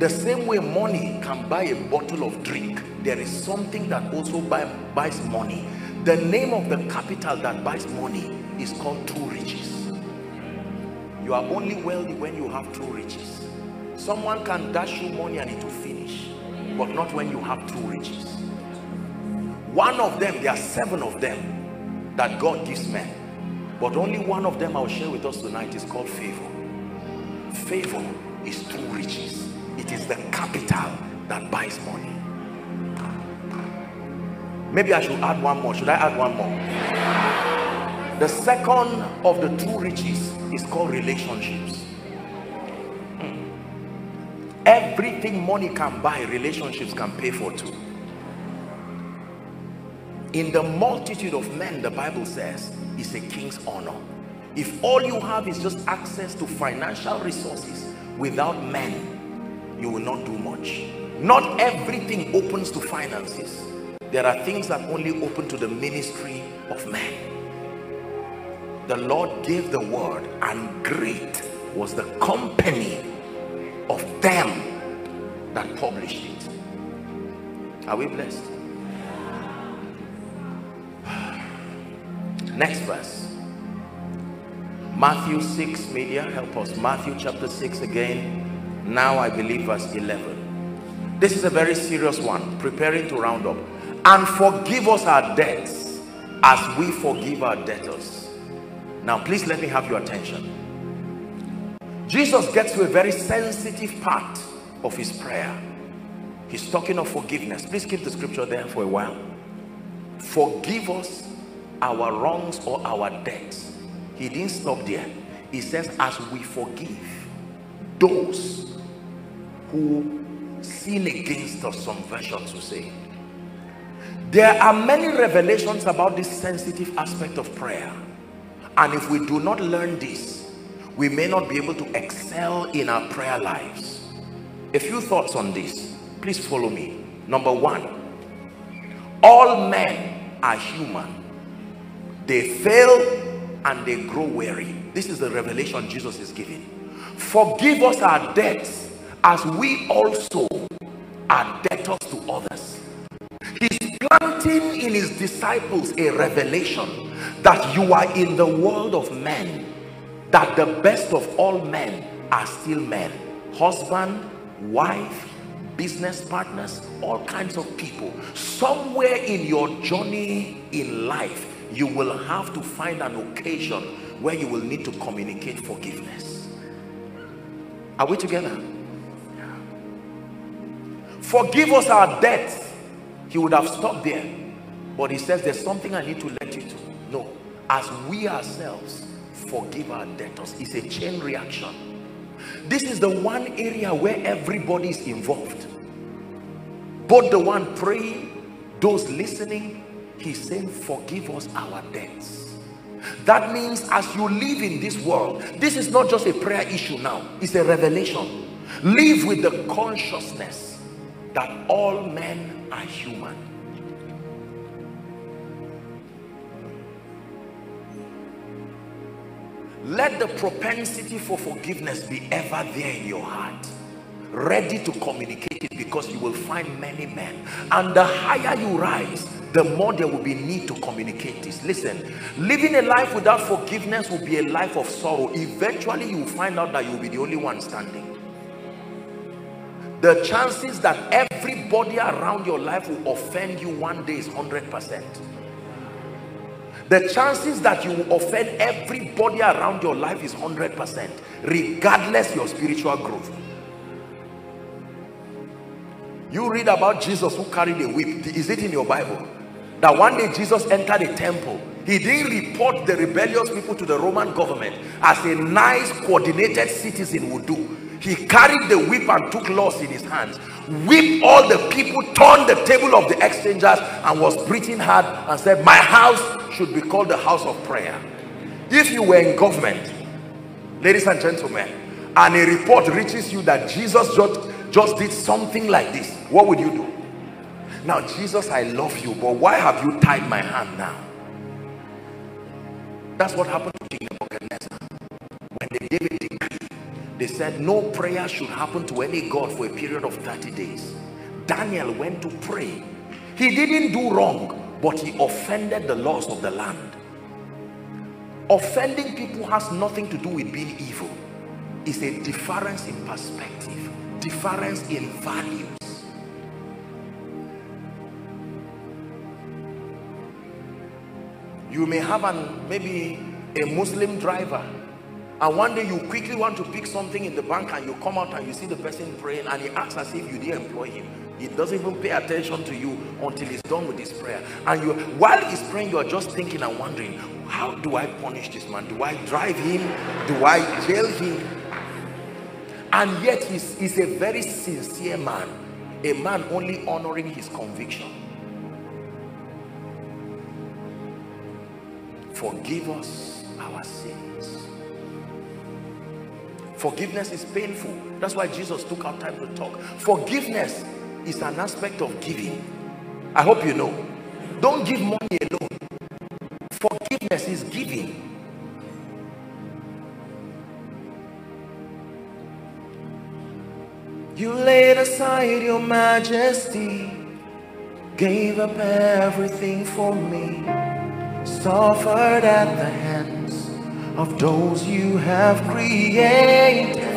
the same way money can buy a bottle of drink there is something that also buy, buys money. The name of the capital that buys money is called true riches. You are only wealthy when you have true riches. Someone can dash you money and it will finish but not when you have true riches. One of them there are seven of them that God gives men but only one of them I'll share with us tonight is called favor. Favor is true riches. It is the capital that buys money. Maybe I should add one more. Should I add one more? The second of the two riches is called relationships. Everything money can buy, relationships can pay for too. In the multitude of men, the Bible says, is a king's honor. If all you have is just access to financial resources without men, you will not do much. Not everything opens to finances. There are things that only open to the ministry of men. The Lord gave the word and great was the company of them that published it. Are we blessed? [sighs] Next verse. Matthew 6, media, help us. Matthew chapter 6 again. Now I believe verse 11. This is a very serious one. Preparing to round up. And forgive us our debts as we forgive our debtors. Now please let me have your attention. Jesus gets to a very sensitive part of his prayer. He's talking of forgiveness. Please keep the scripture there for a while. Forgive us our wrongs or our debts he didn't stop there he says as we forgive those who sin against us some versions will say. There are many revelations about this sensitive aspect of prayer. And if we do not learn this we may not be able to excel in our prayer lives. A few thoughts on this. Please follow me. Number one all men are human. They fail and they grow weary. This is the revelation jesus is giving. Forgive us our debts as we also are debtors to others. He's planting in his disciples a revelation that you are in the world of men that the best of all men are still men. Husband wife business partners all kinds of people. Somewhere in your journey in life you will have to find an occasion where you will need to communicate forgiveness. Are we together forgive us our debts. He would have stopped there. But he says there's something i need to let you know. As we ourselves forgive our debtors it's a chain reaction. This is the one area where everybody is involved. Both the one praying those listening he's saying forgive us our debts. That means as you live in this world this is not just a prayer issue now. It's a revelation. Live with the consciousness that all men are human. Let the propensity for forgiveness be ever there in your heart ready to communicate it because you will find many men. And the higher you rise the more there will be need to communicate this. Listen living a life without forgiveness will be a life of sorrow. Eventually you will find out that you will be the only one standing the chances that everybody around your life will offend you one day is 100 percent. The chances that you will offend everybody around your life is 100 percent regardless your spiritual growth. You read about jesus who carried a whip. Is it in your bible? That one day Jesus entered a temple. He didn't report the rebellious people to the Roman government. As a nice coordinated citizen would do he carried the whip and took laws in his hands whipped all the people turned the table of the exchangers and was preaching hard and said my house should be called the house of prayer. If you were in government ladies and gentlemen and a report reaches you that Jesus just, just did something like this what would you do? Now jesus i love you but why have you tied my hand now? That's what happened to king nebuchadnezzar. When they gave a decree they said no prayer should happen to any god for a period of 30 days. Daniel went to pray. He didn't do wrong but he offended the laws of the land. Offending people has nothing to do with being evil. It's a difference in perspective difference in values. You may have an maybe a muslim driver and one day you quickly want to pick something in the bank and you come out and you see the person praying and he acts as if you didn't employ him. He doesn't even pay attention to you until he's done with his prayer. And you while he's praying you are just thinking and wondering how do i punish this man? Do i drive him? Do i jail him? And yet he's, he's a very sincere man a man only honoring his conviction. Forgive us our sins forgiveness is painful. That's why jesus took our time to talk. Forgiveness is an aspect of giving. I hope you know. Don't give money alone. Forgiveness is giving. You laid aside your majesty gave up everything for me suffered at the hands of those you have created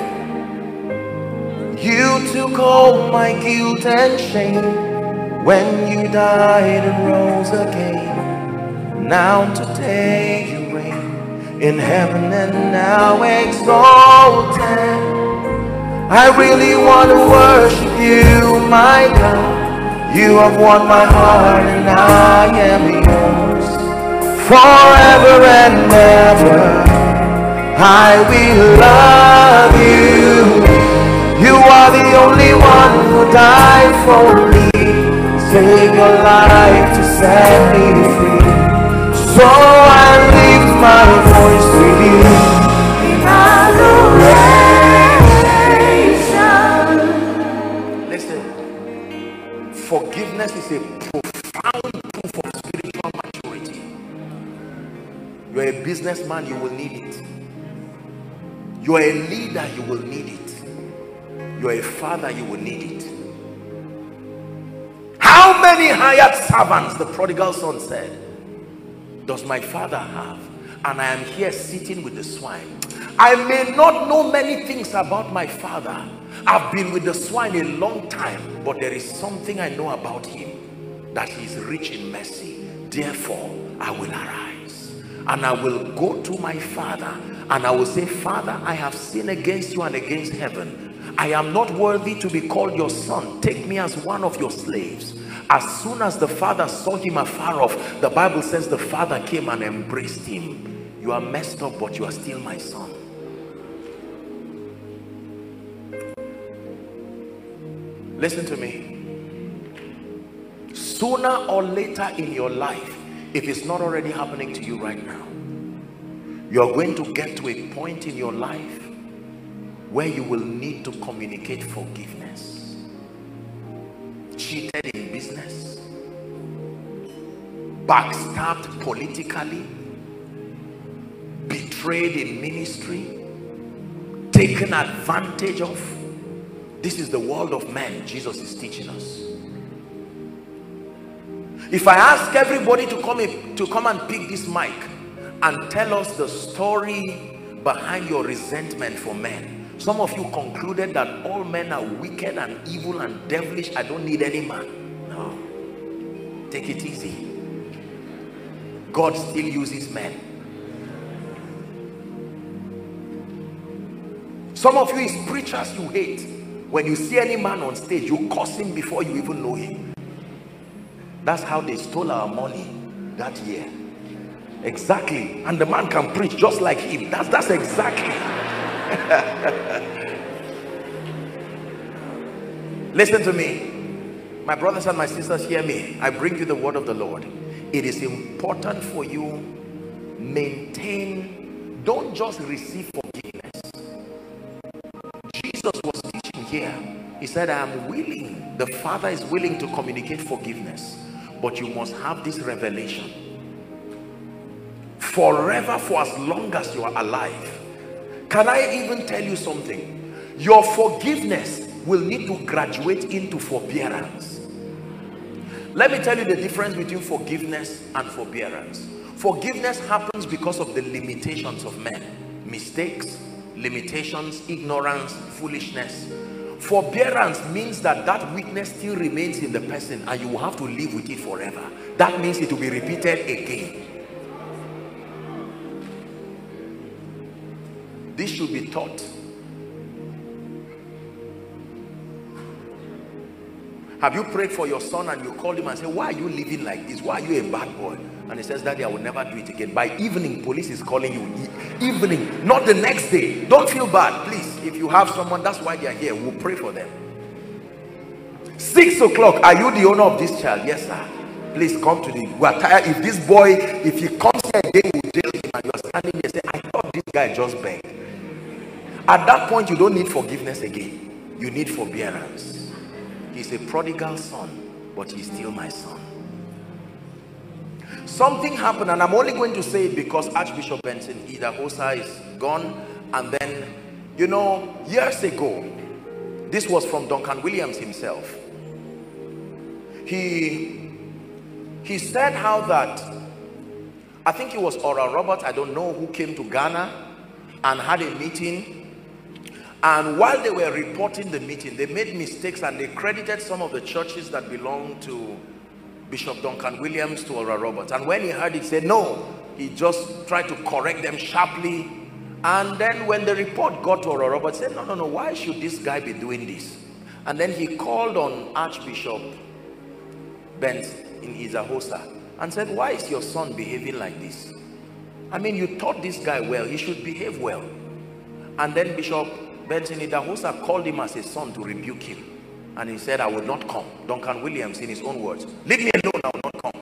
you took all my guilt and shame when you died and rose again. Now today you reign in heaven and now exalted. I really want to worship you, my God. You have won my heart and I am yours forever and ever. I will love you. You are the only one who died for me. Save your life to set me free. So I lift my voice to you. Listen, forgiveness is a profound proof of spiritual maturity. You're a businessman, you will need it. You're a leader, you will need it. You're a father you will need it. How many hired servants the prodigal son said does my father have? And i am here sitting with the swine. I may not know many things about my father. I've been with the swine a long time but there is something i know about him that he is rich in mercy. Therefore i will arise and i will go to my father and i will say father i have sinned against you and against heaven I am not worthy to be called your son. Take me as one of your slaves. As soon as the father saw him afar off, the Bible says the father came and embraced him. You are messed up, but you are still my son. Listen to me. Sooner or later in your life, if it's not already happening to you right now, you're going to get to a point in your life where you will need to communicate forgiveness. Cheated in business. Backstabbed politically. Betrayed in ministry. Taken advantage of. This is the world of men jesus is teaching us if i ask everybody to come in, to come and pick this mic and tell us the story behind your resentment for men some of you concluded that all men are wicked and evil and devilish. I don't need any man. No. Take it easy. God still uses men. Some of you is preachers you hate. When you see any man on stage, you curse him before you even know him. That's how they stole our money that year. Exactly. And the man can preach just like him. That's that's exactly. [laughs] Listen to me. My brothers and my sisters, hear me. I bring you the word of the Lord. It is important for you maintain, don't just receive forgiveness. Jesus was teaching here. He said, I am willing. The Father is willing to communicate forgiveness. But you must have this revelation. Forever, for as long as you are alive, can I even tell you something? Your forgiveness will need to graduate into forbearance. Let me tell you the difference between forgiveness and forbearance. Forgiveness happens because of the limitations of men. Mistakes, limitations, ignorance, foolishness. Forbearance means that that weakness still remains in the person and you will have to live with it forever. That means it will be repeated again. This should be taught. Have you prayed for your son and you called him and say why are you living like this? Why are you a bad boy? And he says daddy i will never do it again. By evening police is calling you. Evening not the next day. Don't feel bad please if you have someone that's why they are here. We'll pray for them. Six o'clock are you the owner of this child? Yes sir. Please come to the we are tired. If this boy if he comes here again we'll jail him and you're standing there say i thought this guy just begged. At that point you don't need forgiveness again. You need forbearance. He's a prodigal son but he's still my son. Something happened and i'm only going to say it because archbishop benson idahosa is gone and then you know years ago this was from duncan williams himself. He he said how that i think it was oral Roberts, i don't know who came to ghana and had a meeting. And while they were reporting the meeting they made mistakes and they credited some of the churches that belong to bishop duncan williams to oral roberts. And when he heard it he said no he just tried to correct them sharply and then when the report got to oral roberts said no no no why should this guy be doing this and then he called on archbishop Benz in Idahosa and said, why is your son behaving like this? I mean, you taught this guy well. He should behave well. And then Bishop Benson Idahosa called him as his son to rebuke him. And he said, I will not come. Duncan Williams, in his own words, leave me alone, I will not come.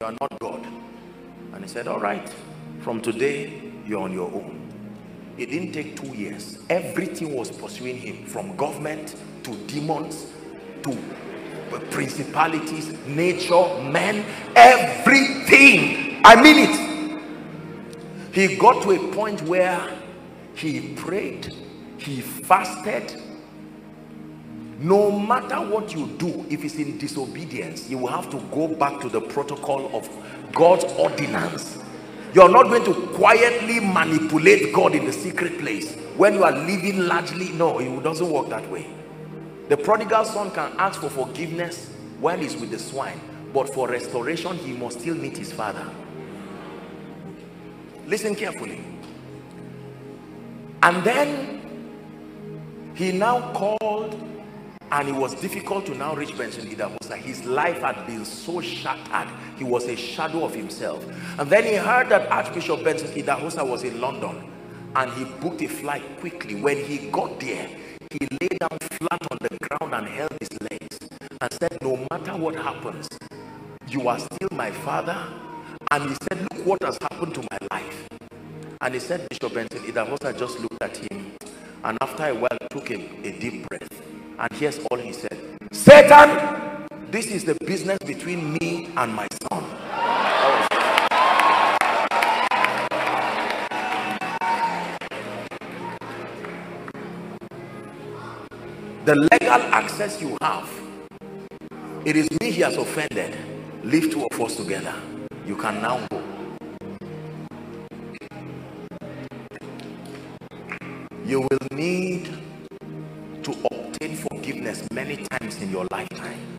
You are not God. And he said, all right, from today, you're on your own. It didn't take two years. Everything was pursuing him, from government to demons to principalities, nature, men, everything. I mean it. He got to a point where he prayed, he fasted. No matter what you do, if it's in disobedience, you will have to go back to the protocol of God's ordinance. You're not going to quietly manipulate God in the secret place when you are living largely. No, it doesn't work that way. The prodigal son can ask for forgiveness while he's with the swine, but for restoration, he must still meet his father. Listen carefully. And then he now called and it was difficult to now reach Benson Idahosa. His life had been so shattered. He was a shadow of himself. And then he heard that Archbishop Benson Idahosa was in London and he booked a flight quickly. When he got there, he lay down flat on the ground and held his legs and said, no matter what happens, you are still my father. And he said, look what has happened to my life. And he said, Bishop Benson Idahosa just looked at him and after a while took a, a deep breath. And here's all he said. Satan, this is the business between me and my son. the legal access you have it is me he has offended leave two of us together you can now go you will need to forgiveness many times in your lifetime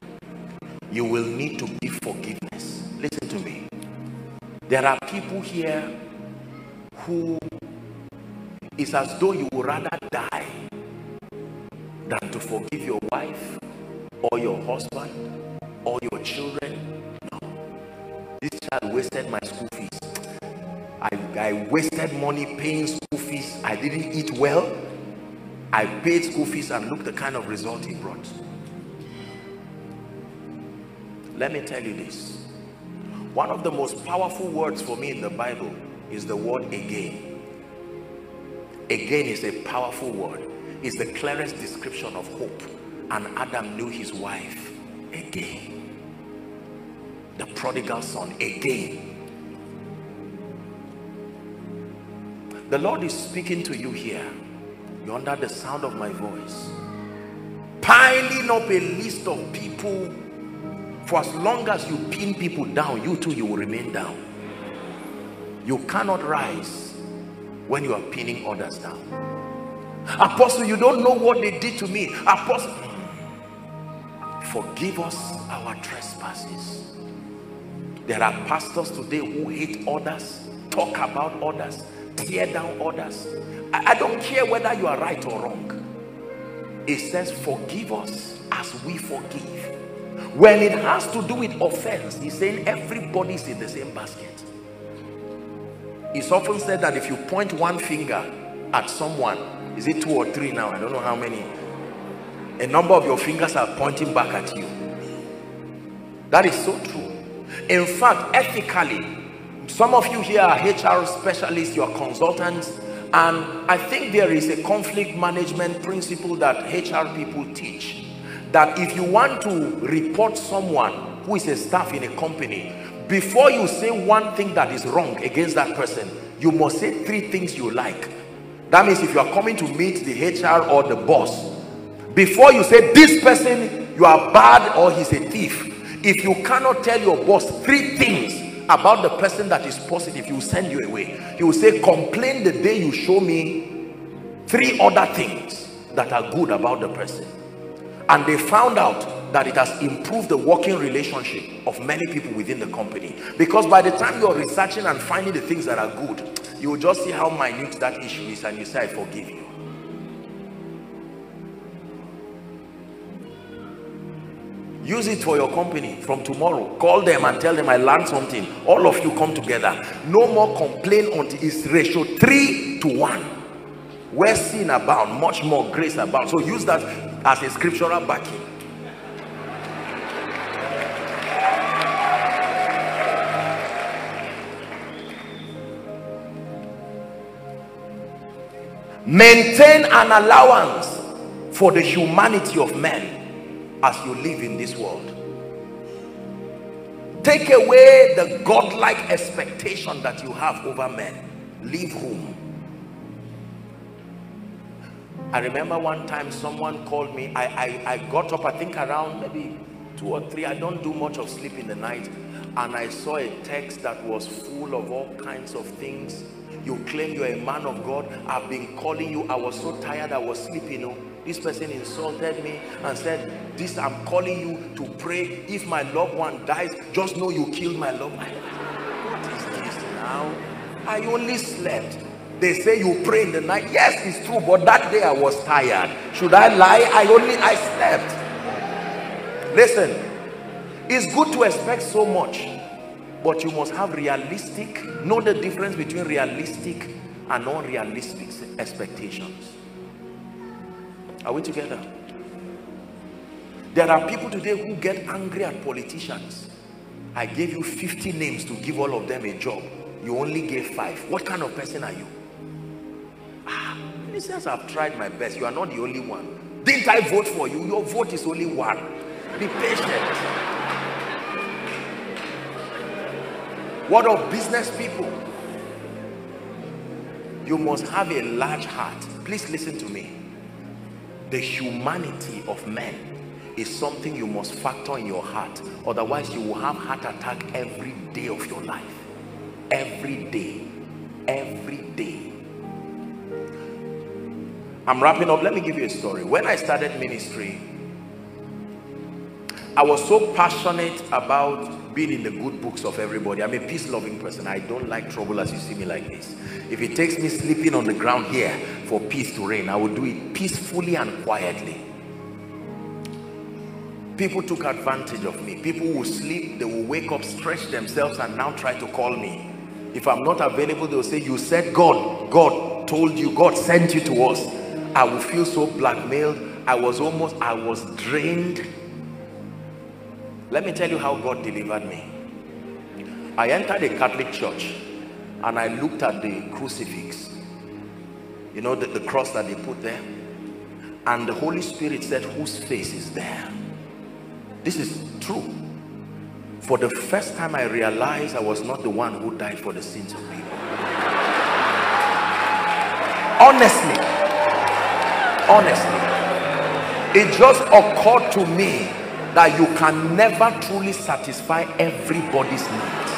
you will need to give forgiveness listen to me there are people here who is as though you would rather die than to forgive your wife or your husband or your children. No. This child wasted my school fees. I, I wasted money paying school fees. I didn't eat well. I paid school fees and look the kind of result he brought. Let me tell you this. One of the most powerful words for me in the Bible is the word again. Again is a powerful word It's the clearest description of hope and Adam knew his wife again the prodigal son again the Lord is speaking to you here you're under the sound of my voice piling up a list of people for as long as you pin people down you too you will remain down you cannot rise when you are pinning others down Apostle, you don't know what they did to me. Apostle, forgive us our trespasses. There are pastors today who hate others, talk about others, tear down others. I, I don't care whether you are right or wrong. It says, forgive us as we forgive. When it has to do with offense, he's saying everybody's in the same basket. It's often said that if you point one finger at someone, is it two or three now? I don't know how many. A number of your fingers are pointing back at you. That is so true. In fact, ethically, some of you here are HR specialists, you are consultants, and I think there is a conflict management principle that HR people teach. That if you want to report someone who is a staff in a company, before you say one thing that is wrong against that person, you must say three things you like. That means if you are coming to meet the HR or the boss, before you say this person, you are bad or he's a thief. If you cannot tell your boss three things about the person that is positive, he will send you away. He will say, complain the day you show me three other things that are good about the person. And they found out that it has improved the working relationship of many people within the company because by the time you're researching and finding the things that are good you will just see how minute that issue is and you say I forgive you use it for your company from tomorrow. Call them and tell them I learned something. All of you come together. No more complain until it's ratio three to one. Where sin abound much more grace abound. So use that as a scriptural backing. Maintain an allowance for the humanity of men as you live in this world. Take away the godlike expectation that you have over men. Leave room I remember one time someone called me. I, I, I got up I think around maybe two or three. I don't do much of sleep in the night. And I saw a text that was full of all kinds of things. You claim you're a man of God. I've been calling you. I was so tired I was sleeping you know? This person insulted me and said this I'm calling you to pray. If my loved one dies just know you killed my loved one. What is this now? I only slept. They say you pray in the night. Yes it's true but that day I was tired. Should I lie? I only I slept. Listen it's good to expect so much but you must have realistic know the difference between realistic and unrealistic expectations are we together? There are people today who get angry at politicians. I gave you 50 names to give all of them a job. You only gave five. What kind of person are you? Ah i've tried my best. You are not the only one. Didn't i vote for you? Your vote is only one. Be patient. What of business people? You must have a large heart. Please listen to me. The humanity of men is something you must factor in your heart. Otherwise, you will have heart attack every day of your life. Every day. Every day. I'm wrapping up. Let me give you a story. When I started ministry, I was so passionate about being in the good books of everybody. I'm a peace-loving person. I don't like trouble as you see me like this. If it takes me sleeping on the ground here for peace to reign, I will do it peacefully and quietly. People took advantage of me. People will sleep, they will wake up, stretch themselves and now try to call me. If I'm not available, they'll say, you said God, God told you, God sent you to us. I will feel so blackmailed. I was almost, I was drained let me tell you how God delivered me. I entered a Catholic church and I looked at the crucifix. You know, the, the cross that they put there. And the Holy Spirit said, whose face is there? This is true. For the first time I realized I was not the one who died for the sins of people. Honestly. Honestly. It just occurred to me that you can never truly satisfy everybody's needs.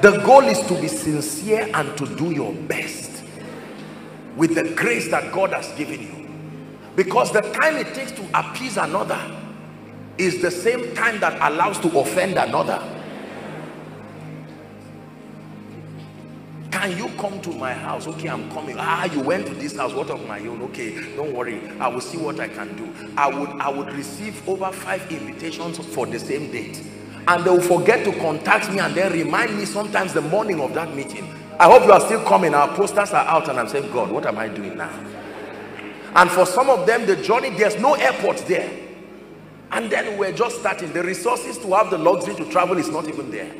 The goal is to be sincere and to do your best with the grace that God has given you. Because the time it takes to appease another is the same time that allows to offend another can you come to my house? Okay i'm coming. Ah you went to this house. What of my own? Okay don't worry. I will see what i can do. I would i would receive over five invitations for the same date. And they will forget to contact me and then remind me sometimes the morning of that meeting. I hope you are still coming. Our posters are out and i'm saying god what am i doing now? And for some of them the journey there's no airport there. And then we're just starting. The resources to have the luxury to travel is not even there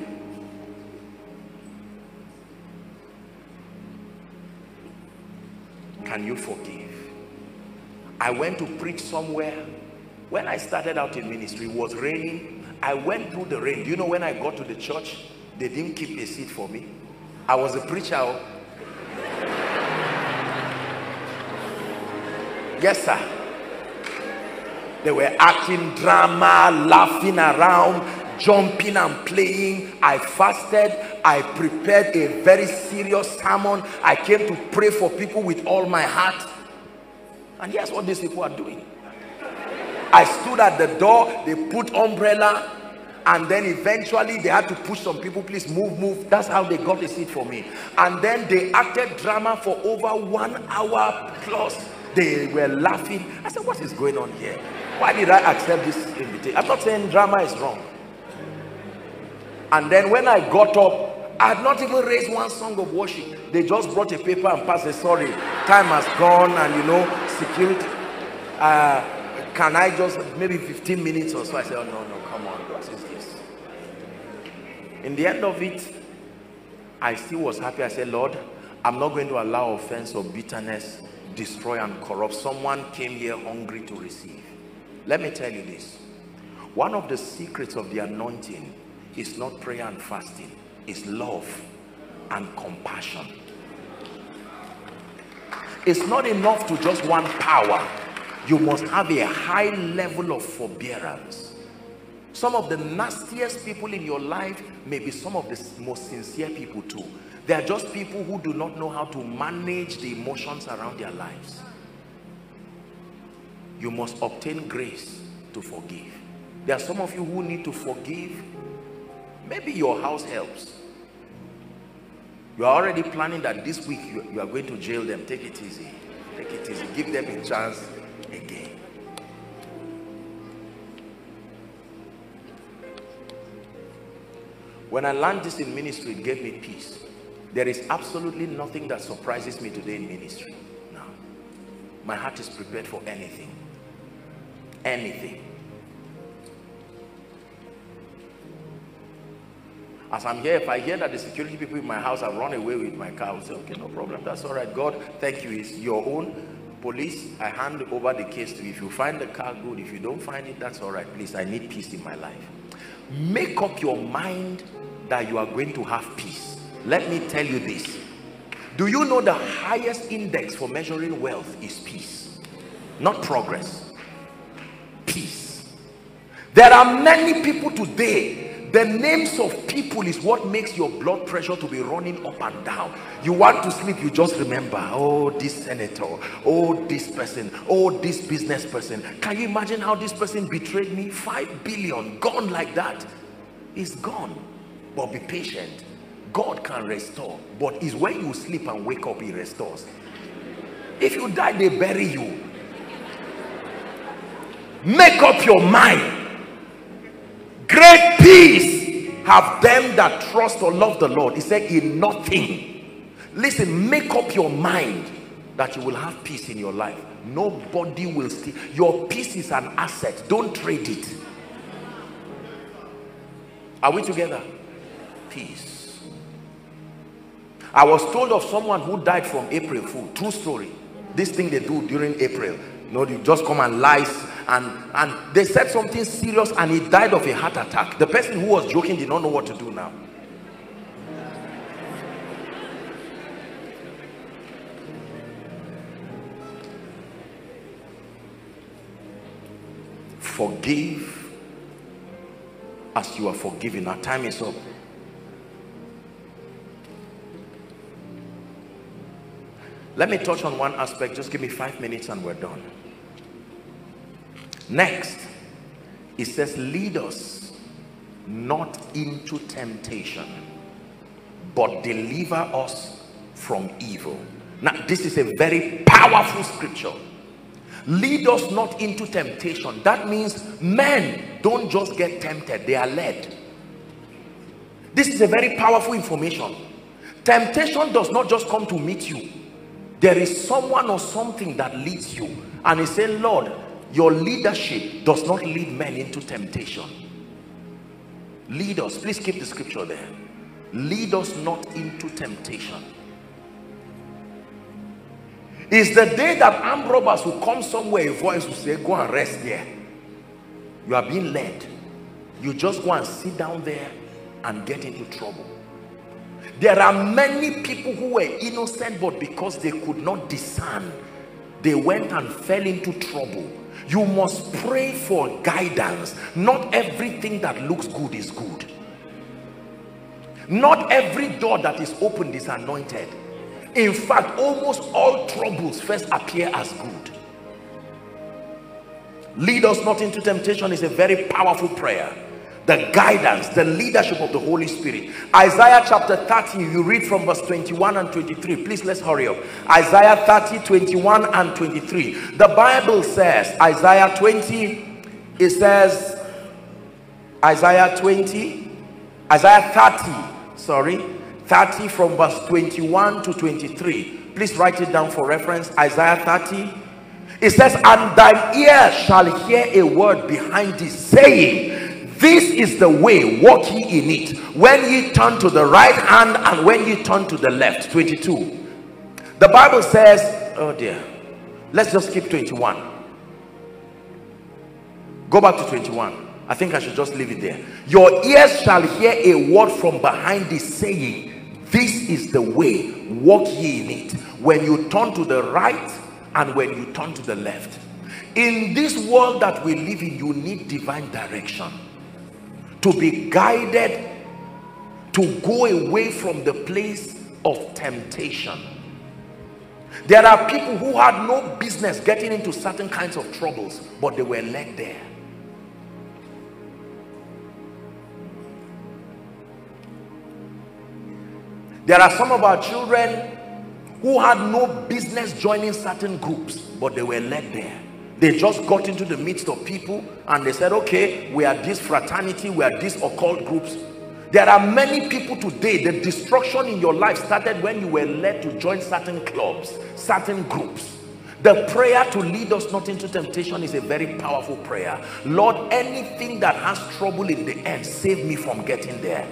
can you forgive? I went to preach somewhere. When i started out in ministry it was raining. I went through the rain. Do you know when i got to the church they didn't keep a seat for me? I was a preacher oh. yes sir. They were acting drama laughing around jumping and playing. I fasted i prepared a very serious sermon. I came to pray for people with all my heart. And here's what these people are doing. I stood at the door they put umbrella and then eventually they had to push some people please move move. That's how they got a seat for me. And then they acted drama for over one hour plus. They were laughing. I said what is going on here? Why did i accept this invitation? I'm not saying drama is wrong. And then when i got up i had not even raised one song of worship. They just brought a paper and passed a sorry time has gone and you know security uh, can i just maybe 15 minutes or so? I said oh no no come on what is this. In the end of it i still was happy. I said lord i'm not going to allow offense or bitterness destroy and corrupt. Someone came here hungry to receive. Let me tell you this. One of the secrets of the anointing is not prayer and fasting it's love and compassion. It's not enough to just want power. You must have a high level of forbearance. Some of the nastiest people in your life may be some of the most sincere people too. They are just people who do not know how to manage the emotions around their lives. You must obtain grace to forgive. There are some of you who need to forgive. Maybe your house helps you are already planning that this week you, you are going to jail them. Take it easy. Take it easy. Give them a chance again. When i learned this in ministry it gave me peace. There is absolutely nothing that surprises me today in ministry now. My heart is prepared for anything. Anything As I'm here, if I hear that the security people in my house have run away with my car, I will say, okay, no problem. That's all right. God, thank you. It's your own. Police, I hand over the case to you. If you find the car good, if you don't find it, that's all right. Please, I need peace in my life. Make up your mind that you are going to have peace. Let me tell you this. Do you know the highest index for measuring wealth is peace? Not progress. Peace. There are many people today the names of people is what makes your blood pressure to be running up and down. You want to sleep you just remember oh this senator oh this person oh this business person. Can you imagine how this person betrayed me? Five billion gone like that. It's gone. But be patient. God can restore but it's when you sleep and wake up he restores. If you die they bury you. Make up your mind great peace have them that trust or love the Lord. He said, in nothing. Listen, make up your mind that you will have peace in your life. Nobody will steal. Your peace is an asset. Don't trade it. Are we together? Peace. I was told of someone who died from April Fool. True story. This thing they do during April. Know, you just come and lie and and they said something serious and he died of a heart attack. The person who was joking did not know what to do now. Forgive as you are forgiven. Our time is up. Let me touch on one aspect. Just give me five minutes and we're done Next, it says, lead us not into temptation, but deliver us from evil. Now, this is a very powerful scripture. Lead us not into temptation. That means men don't just get tempted, they are led. This is a very powerful information. Temptation does not just come to meet you. There is someone or something that leads you. And he said, Lord, your leadership does not lead men into temptation. Lead us. Please keep the scripture there. Lead us not into temptation. Is the day that armed robbers will come somewhere, a voice will say, Go and rest there. You are being led. You just go and sit down there and get into trouble. There are many people who were innocent, but because they could not discern, they went and fell into trouble. You must pray for guidance. Not everything that looks good is good. Not every door that is opened is anointed. In fact, almost all troubles first appear as good. Lead us not into temptation is a very powerful prayer the guidance, the leadership of the Holy Spirit. Isaiah chapter 30, you read from verse 21 and 23. Please, let's hurry up. Isaiah 30, 21 and 23. The Bible says, Isaiah 20, it says, Isaiah 20, Isaiah 30, sorry, 30 from verse 21 to 23. Please write it down for reference. Isaiah 30. It says, And thine ear shall hear a word behind thee, saying, this is the way walk ye in it. When ye turn to the right hand and when ye turn to the left. 22 the bible says oh dear. Let's just keep 21 go back to 21 i think i should just leave it there. Your ears shall hear a word from behind thee saying this is the way walk ye in it. When you turn to the right and when you turn to the left. In this world that we live in you need divine direction to be guided to go away from the place of temptation. There are people who had no business getting into certain kinds of troubles but they were led there. There are some of our children who had no business joining certain groups but they were led there they just got into the midst of people and they said okay we are this fraternity we are this occult groups. There are many people today the destruction in your life started when you were led to join certain clubs certain groups. The prayer to lead us not into temptation is a very powerful prayer. Lord anything that has trouble in the end save me from getting there.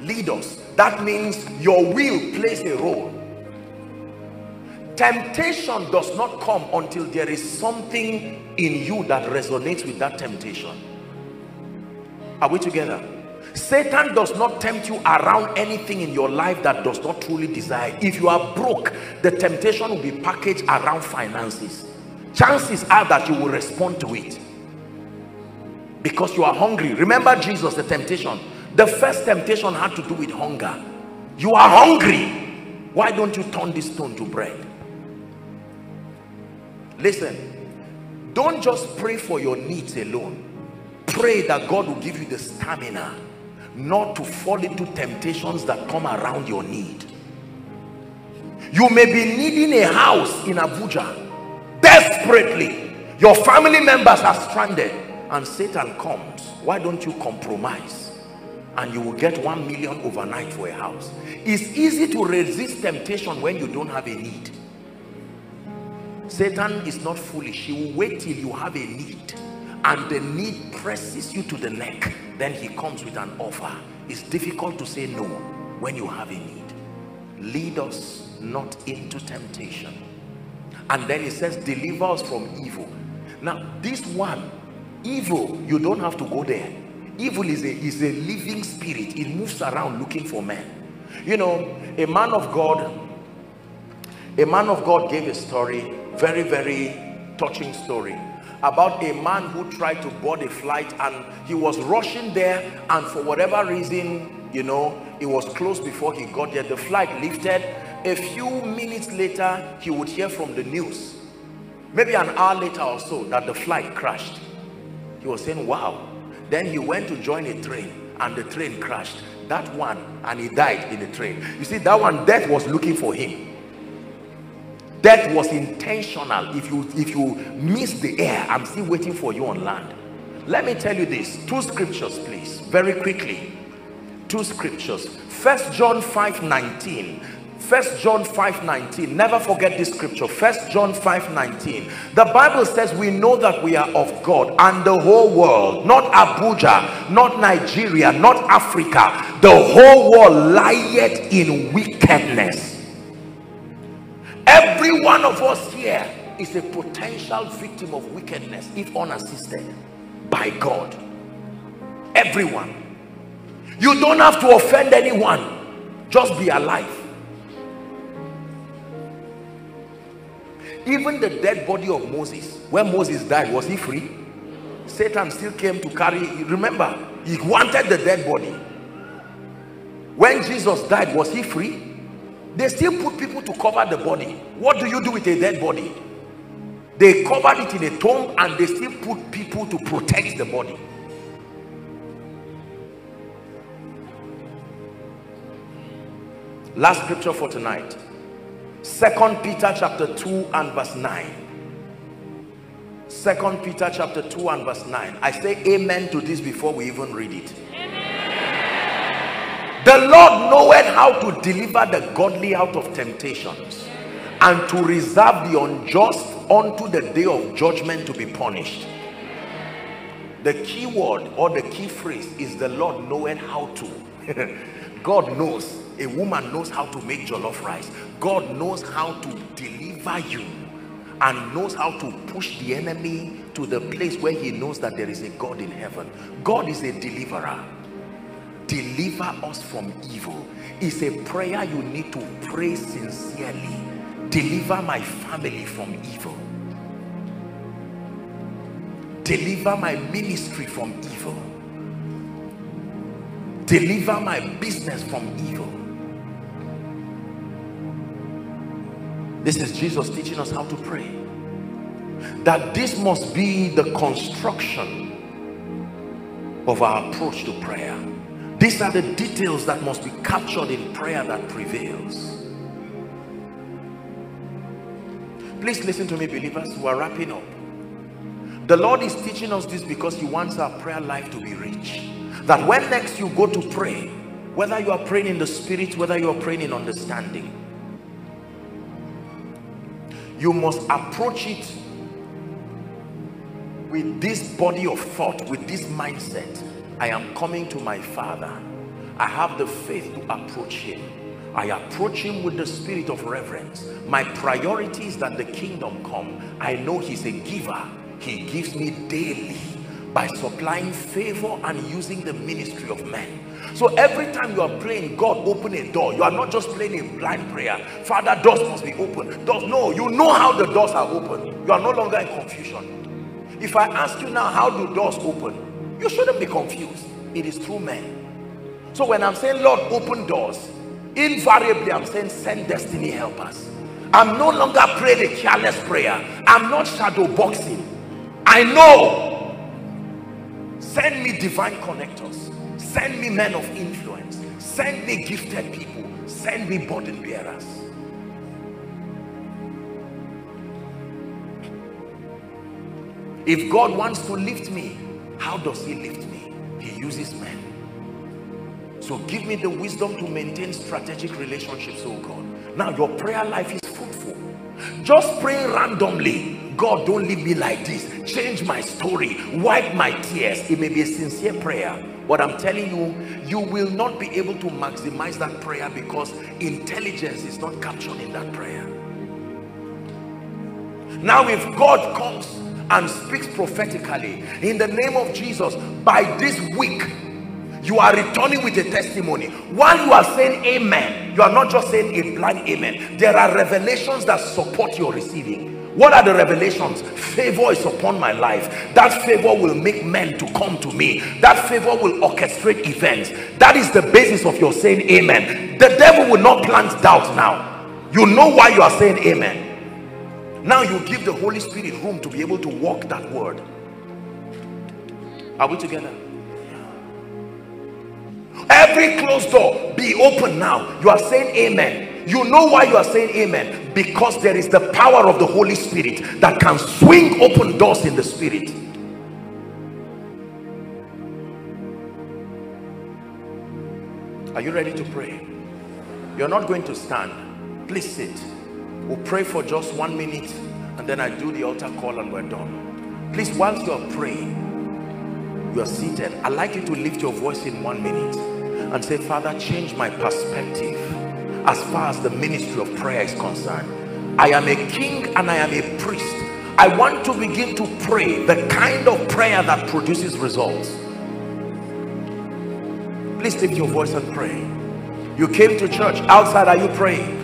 Lead us. That means your will plays a role temptation does not come until there is something in you that resonates with that temptation. Are we together? Satan does not tempt you around anything in your life that does not truly desire. If you are broke the temptation will be packaged around finances. Chances are that you will respond to it. Because you are hungry. Remember jesus the temptation. The first temptation had to do with hunger. You are hungry. Why don't you turn this stone to bread listen don't just pray for your needs alone. Pray that God will give you the stamina not to fall into temptations that come around your need. You may be needing a house in Abuja desperately. Your family members are stranded. And Satan comes. Why don't you compromise? And you will get one million overnight for a house. It's easy to resist temptation when you don't have a need Satan is not foolish. He will wait till you have a need and the need presses you to the neck. Then he comes with an offer. It's difficult to say no when you have a need. Lead us not into temptation. And then he says, deliver us from evil. Now, this one, evil, you don't have to go there. Evil is a, is a living spirit. It moves around looking for men. You know, a man of God, a man of God gave a story very very touching story about a man who tried to board a flight and he was rushing there and for whatever reason you know it was closed before he got there. The flight lifted. A few minutes later he would hear from the news. Maybe an hour later or so that the flight crashed. He was saying wow. Then he went to join a train and the train crashed. That one and he died in the train. You see that one death was looking for him death was intentional. If you if you miss the air i'm still waiting for you on land. Let me tell you this. Two scriptures please. Very quickly. Two scriptures. First john 5 19 first john 5 19 never forget this scripture. First john 5 19 the bible says we know that we are of god and the whole world not abuja not nigeria not africa. The whole world lieth in wickedness every one of us here is a potential victim of wickedness if unassisted by god. Everyone. You don't have to offend anyone. Just be alive. Even the dead body of Moses when Moses died was he free? Satan still came to carry remember he wanted the dead body. When Jesus died was he free they still put people to cover the body. What do you do with a dead body? They covered it in a tomb and they still put people to protect the body. Last scripture for tonight. Second peter chapter 2 and verse 9 second peter chapter 2 and verse 9 i say amen to this before we even read it. The lord knoweth how to deliver the godly out of temptations and to reserve the unjust unto the day of judgment to be punished. The key word or the key phrase is the lord knoweth how to. [laughs] God knows. A woman knows how to make jollof rice. God knows how to deliver you and knows how to push the enemy to the place where he knows that there is a god in heaven. God is a deliverer deliver us from evil is a prayer you need to pray sincerely. Deliver my family from evil. Deliver my ministry from evil. Deliver my business from evil. This is jesus teaching us how to pray. That this must be the construction of our approach to prayer these are the details that must be captured in prayer that prevails. Please listen to me believers. We are wrapping up. The lord is teaching us this because he wants our prayer life to be rich. That when next you go to pray whether you are praying in the spirit whether you are praying in understanding you must approach it with this body of thought with this mindset i am coming to my father. I have the faith to approach him. I approach him with the spirit of reverence. My priority is that the kingdom come. I know he's a giver. He gives me daily by supplying favor and using the ministry of men. So every time you are praying god open a door. You are not just praying a blind prayer. Father doors must be open. Doors no you know how the doors are open. You are no longer in confusion. If i ask you now how do doors open you shouldn't be confused. It is through men. So when i'm saying lord open doors invariably i'm saying send destiny helpers. I'm no longer praying a careless prayer. I'm not shadow boxing. I know. Send me divine connectors. Send me men of influence. Send me gifted people. Send me burden bearers. If God wants to lift me how does he lift me? He uses men. So give me the wisdom to maintain strategic relationships oh God. Now your prayer life is fruitful. Just pray randomly. God don't leave me like this. Change my story. Wipe my tears. It may be a sincere prayer but I'm telling you you will not be able to maximize that prayer because intelligence is not captured in that prayer. Now if God comes and speaks prophetically. In the name of Jesus by this week you are returning with a testimony. While you are saying amen you are not just saying a blind amen. There are revelations that support your receiving. What are the revelations? Favor is upon my life. That favor will make men to come to me. That favor will orchestrate events. That is the basis of your saying amen. The devil will not plant doubt now. You know why you are saying amen now you give the holy spirit room to be able to walk that word. Are we together? Every closed door be open now. You are saying amen. You know why you are saying amen? Because there is the power of the holy spirit that can swing open doors in the spirit. Are you ready to pray? You're not going to stand. Please sit we'll pray for just one minute and then i do the altar call and we're done. Please whilst you're praying you are seated. I'd like you to lift your voice in one minute and say father change my perspective as far as the ministry of prayer is concerned. I am a king and i am a priest. I want to begin to pray the kind of prayer that produces results. Please lift your voice and pray. You came to church. Outside are you praying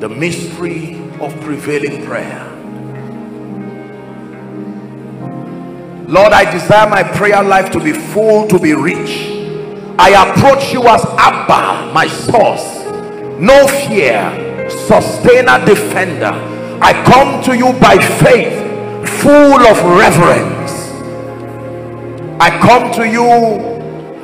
The mystery of prevailing prayer. Lord I desire my prayer life to be full to be rich. I approach you as Abba my source. No fear sustainer defender I come to you by faith full of reverence. I come to you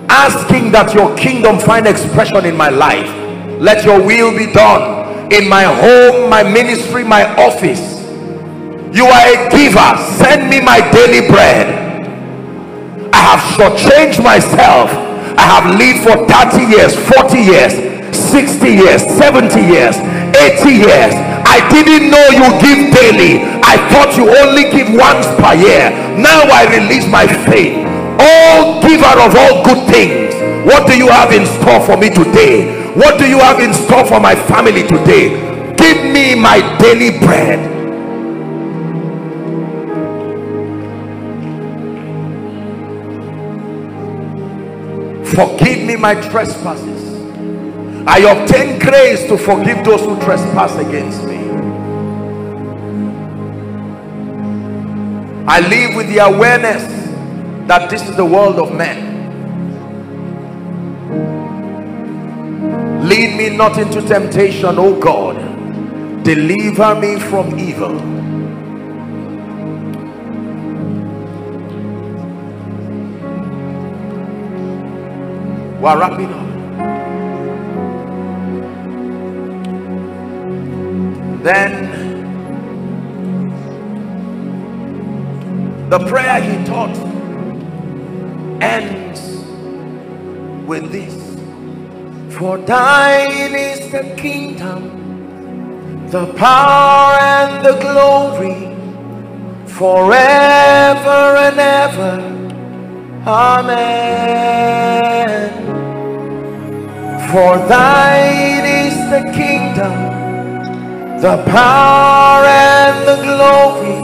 asking that your kingdom find expression in my life. Let your will be done in my home my ministry my office. You are a giver. Send me my daily bread. I have shortchanged myself. I have lived for 30 years 40 years 60 years 70 years 80 years. I didn't know you give daily. I thought you only give once per year. Now I release my faith. Oh giver of all good things what do you have in store for me today? What do you have in store for my family today? Give me my daily bread. Forgive me my trespasses I obtain grace to forgive those who trespass against me I live with the awareness that this is the world of men. Lead me not into temptation, O God. Deliver me from evil. We're wrapping up. Then the prayer he taught ends with this. For thine is the kingdom the power and the glory forever and ever. Amen. For thine is the kingdom the power and the glory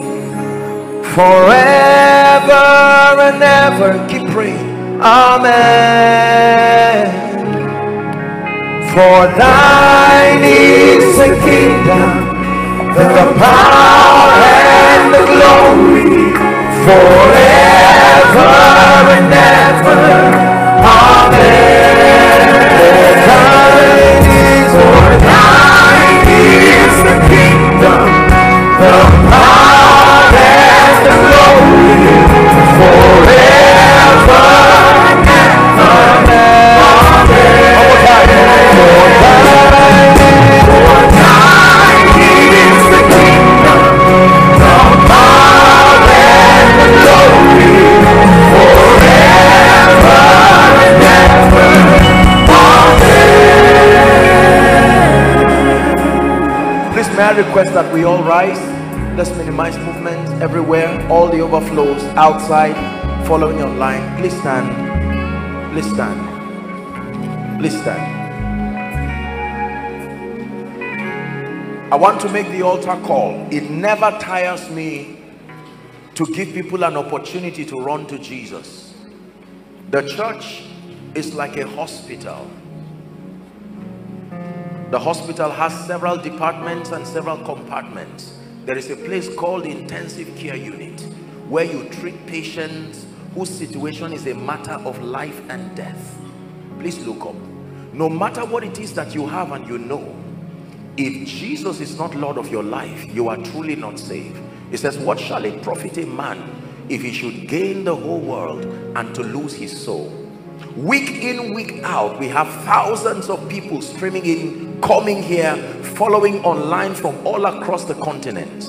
forever and ever. Keep praying. Amen. For thine is the kingdom the power and the glory forever and ever. Amen. Thine is for thine is request that we all rise let's minimize movement everywhere all the overflows outside following online please stand. Please stand. Please stand. I want to make the altar call. It never tires me to give people an opportunity to run to Jesus. The church is like a hospital. The hospital has several departments and several compartments there is a place called intensive care unit where you treat patients whose situation is a matter of life and death. Please look up. No matter what it is that you have and you know if Jesus is not Lord of your life you are truly not saved. It says what shall it profit a man if he should gain the whole world and to lose his soul? Week in week out we have thousands of people streaming in coming here following online from all across the continent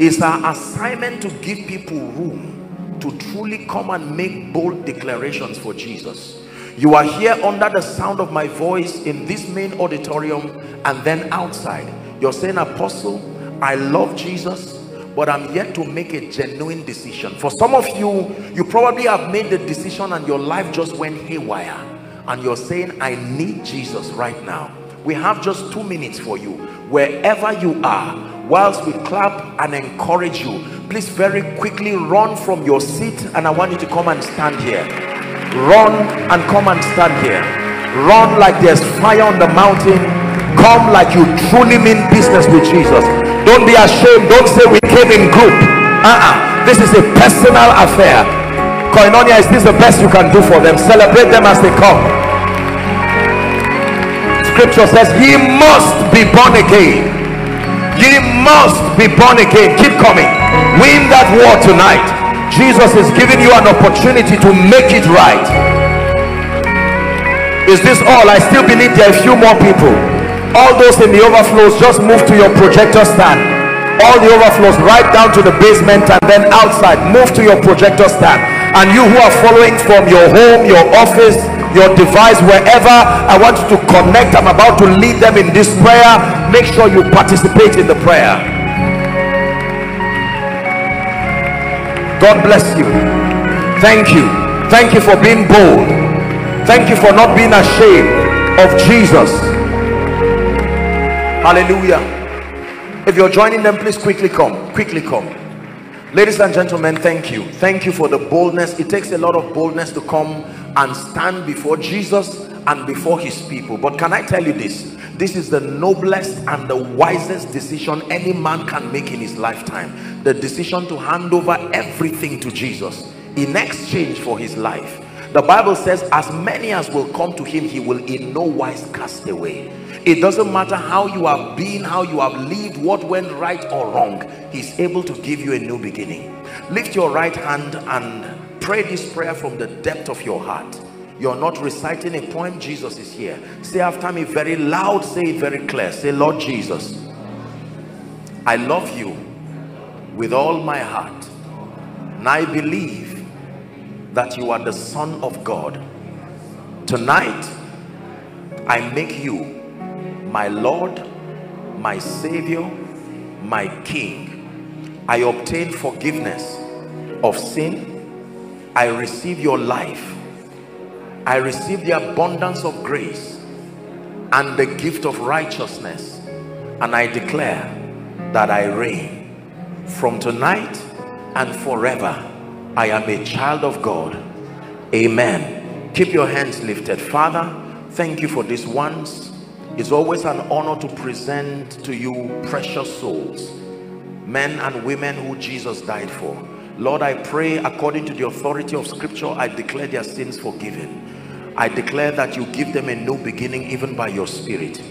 it's our assignment to give people room to truly come and make bold declarations for Jesus. You are here under the sound of my voice in this main auditorium and then outside. You're saying apostle I love Jesus but I'm yet to make a genuine decision. For some of you you probably have made the decision and your life just went haywire and you're saying I need Jesus right now. We have just two minutes for you. Wherever you are whilst we clap and encourage you please very quickly run from your seat and I want you to come and stand here. Run and come and stand here. Run like there's fire on the mountain. Come like you truly mean business with Jesus. Don't be ashamed. Don't say we came in group. Uh-uh. This is a personal affair. Koinonia is this the best you can do for them? Celebrate them as they come scripture says he must be born again. You must be born again. Keep coming. Win that war tonight. Jesus is giving you an opportunity to make it right. Is this all? I still believe there are a few more people. All those in the overflows just move to your projector stand. All the overflows right down to the basement and then outside. Move to your projector stand and you who are following from your home your office your device wherever i want you to connect. I'm about to lead them in this prayer. Make sure you participate in the prayer. God bless you. Thank you. Thank you for being bold. Thank you for not being ashamed of jesus. Hallelujah. If you're joining them please quickly come. Quickly come ladies and gentlemen thank you. Thank you for the boldness. It takes a lot of boldness to come and stand before Jesus and before his people. But can I tell you this? This is the noblest and the wisest decision any man can make in his lifetime. The decision to hand over everything to Jesus in exchange for his life. The Bible says as many as will come to him he will in no wise cast away. It doesn't matter how you have been how you have lived what went right or wrong he's able to give you a new beginning. Lift your right hand and pray this prayer from the depth of your heart. You're not reciting a poem. Jesus is here. Say after me very loud say it very clear. Say lord jesus i love you with all my heart and i believe that you are the son of god. Tonight i make you my lord my savior my king i obtain forgiveness of sin I receive your life. I receive the abundance of grace and the gift of righteousness. And I declare that I reign from tonight and forever. I am a child of God. Amen. Keep your hands lifted. Father, thank you for this once. It's always an honor to present to you precious souls, men and women who Jesus died for. Lord, I pray according to the authority of scripture, I declare their sins forgiven. I declare that you give them a new beginning even by your spirit.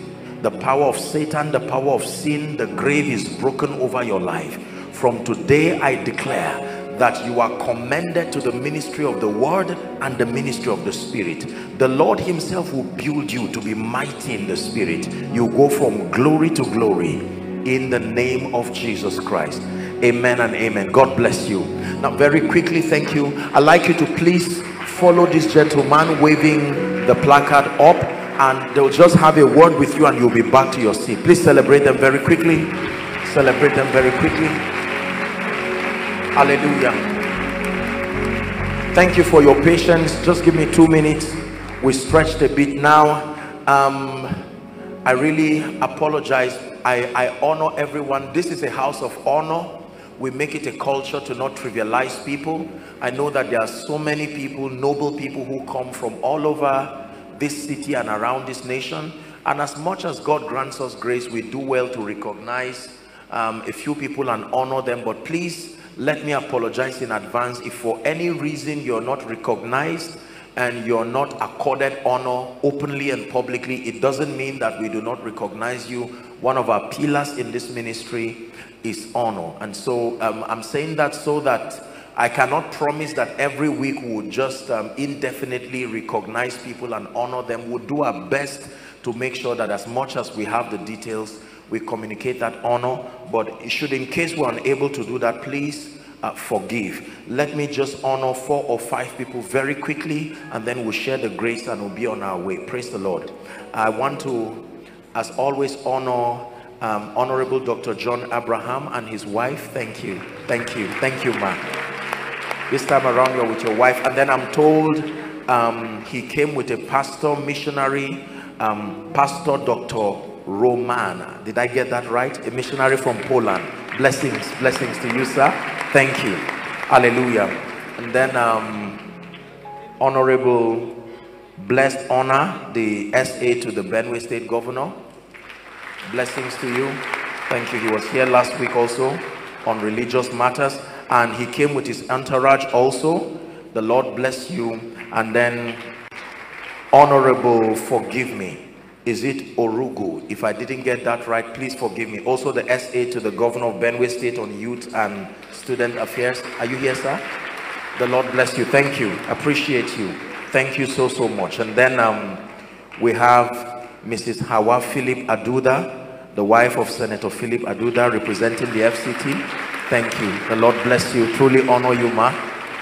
The power of Satan, the power of sin, the grave is broken over your life. From today, I declare that you are commended to the ministry of the word and the ministry of the spirit the lord himself will build you to be mighty in the spirit you go from glory to glory in the name of jesus christ. Amen and amen. God bless you. Now very quickly thank you. I'd like you to please follow this gentleman waving the placard up and they'll just have a word with you and you'll be back to your seat. Please celebrate them very quickly. Celebrate them very quickly. Hallelujah. Thank you for your patience. Just give me two minutes. We stretched a bit. Now um, i really apologize I, I honor everyone. This is a house of honor. We make it a culture to not trivialize people. I know that there are so many people noble people who come from all over this city and around this nation. And as much as god grants us grace we do well to recognize um, a few people and honor them. But please let me apologize in advance if for any reason you're not recognized and you're not accorded honor openly and publicly it doesn't mean that we do not recognize you one of our pillars in this ministry is honor. And so um, i'm saying that so that i cannot promise that every week we would just um, indefinitely recognize people and honor them. We'll do our best to make sure that as much as we have the details we communicate that honor. But should in case we're unable to do that please uh, forgive. Let me just honor four or five people very quickly and then we'll share the grace and we'll be on our way. Praise the lord. I want to as always honor um, honorable dr john abraham and his wife. Thank you. Thank you. Thank you ma this time around you're with your wife. And then i'm told um, he came with a pastor missionary um, pastor dr romana. Did i get that right? A missionary from poland. Blessings blessings to you sir. Thank you. Hallelujah. And then um, Honorable Blessed Honor, the SA to the Benue State Governor. Blessings to you. Thank you. He was here last week also on religious matters and he came with his entourage also. The Lord bless you. And then Honorable Forgive Me is it Orugu? If I didn't get that right, please forgive me. Also the SA to the Governor of Benue State on Youth and Student Affairs. Are you here, sir? The Lord bless you. Thank you. Appreciate you. Thank you so, so much. And then um, we have Mrs. Hawa Philip Aduda, the wife of Senator Philip Aduda, representing the FCT. Thank you. The Lord bless you. Truly honor you, ma.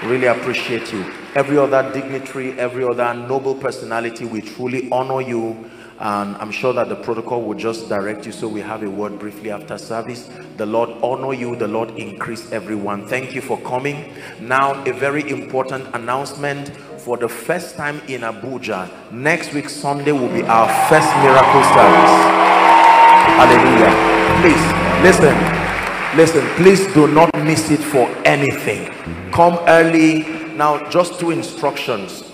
Really appreciate you. Every other dignitary, every other noble personality, we truly honor you and I'm sure that the protocol will just direct you so we have a word briefly after service the Lord honor you the Lord increase everyone thank you for coming now a very important announcement for the first time in Abuja next week Sunday will be our first miracle service. Hallelujah. Please listen. Listen please do not miss it for anything. Come early. Now just two instructions.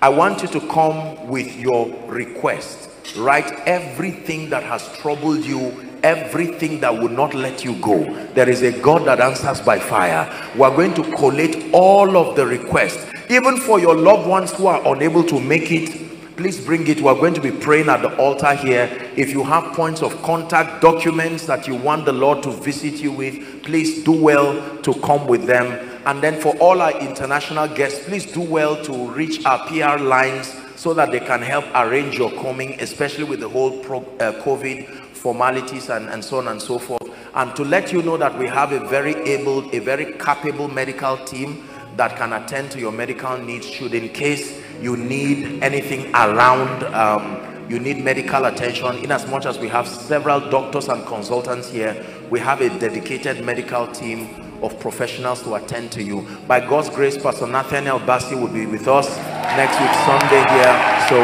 I want you to come with your request. Write everything that has troubled you everything that will not let you go. There is a god that answers by fire. We're going to collate all of the requests even for your loved ones who are unable to make it please bring it. We're going to be praying at the altar here. If you have points of contact documents that you want the lord to visit you with please do well to come with them. And then for all our international guests please do well to reach our pr lines so that they can help arrange your coming especially with the whole pro, uh, covid formalities and, and so on and so forth. And to let you know that we have a very able a very capable medical team that can attend to your medical needs should in case you need anything around um, you need medical attention in as much as we have several doctors and consultants here we have a dedicated medical team of professionals to attend to you. By God's grace, Pastor Nathaniel Bassey will be with us next week, Sunday here. So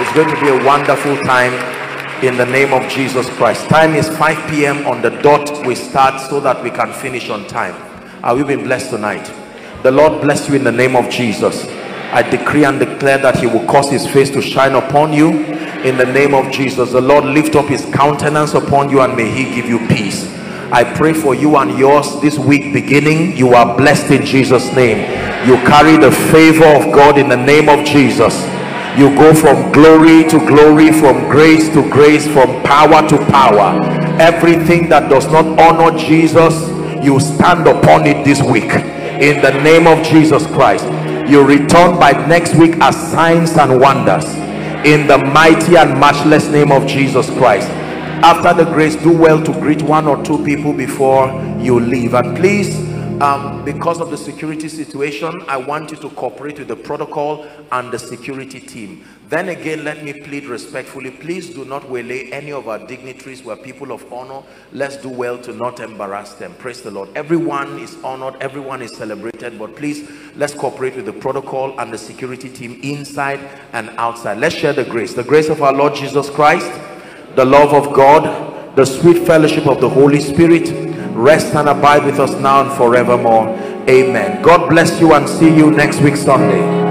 it's going to be a wonderful time in the name of Jesus Christ. Time is 5 p.m. on the dot. We start so that we can finish on time. Are we been blessed tonight? The Lord bless you in the name of Jesus. I decree and declare that he will cause his face to shine upon you in the name of Jesus. The Lord lift up his countenance upon you and may he give you peace I pray for you and yours this week beginning. You are blessed in Jesus' name. You carry the favor of God in the name of Jesus. You go from glory to glory, from grace to grace, from power to power. Everything that does not honor Jesus, you stand upon it this week. In the name of Jesus Christ. You return by next week as signs and wonders. In the mighty and matchless name of Jesus Christ after the grace do well to greet one or two people before you leave and please um, because of the security situation I want you to cooperate with the protocol and the security team then again let me plead respectfully please do not waylay any of our dignitaries who are people of honor. Let's do well to not embarrass them. Praise the Lord. Everyone is honored. Everyone is celebrated. But please let's cooperate with the protocol and the security team inside and outside. Let's share the grace. The grace of our Lord Jesus Christ the love of God, the sweet fellowship of the Holy Spirit rest and abide with us now and forevermore. Amen. God bless you and see you next week Sunday.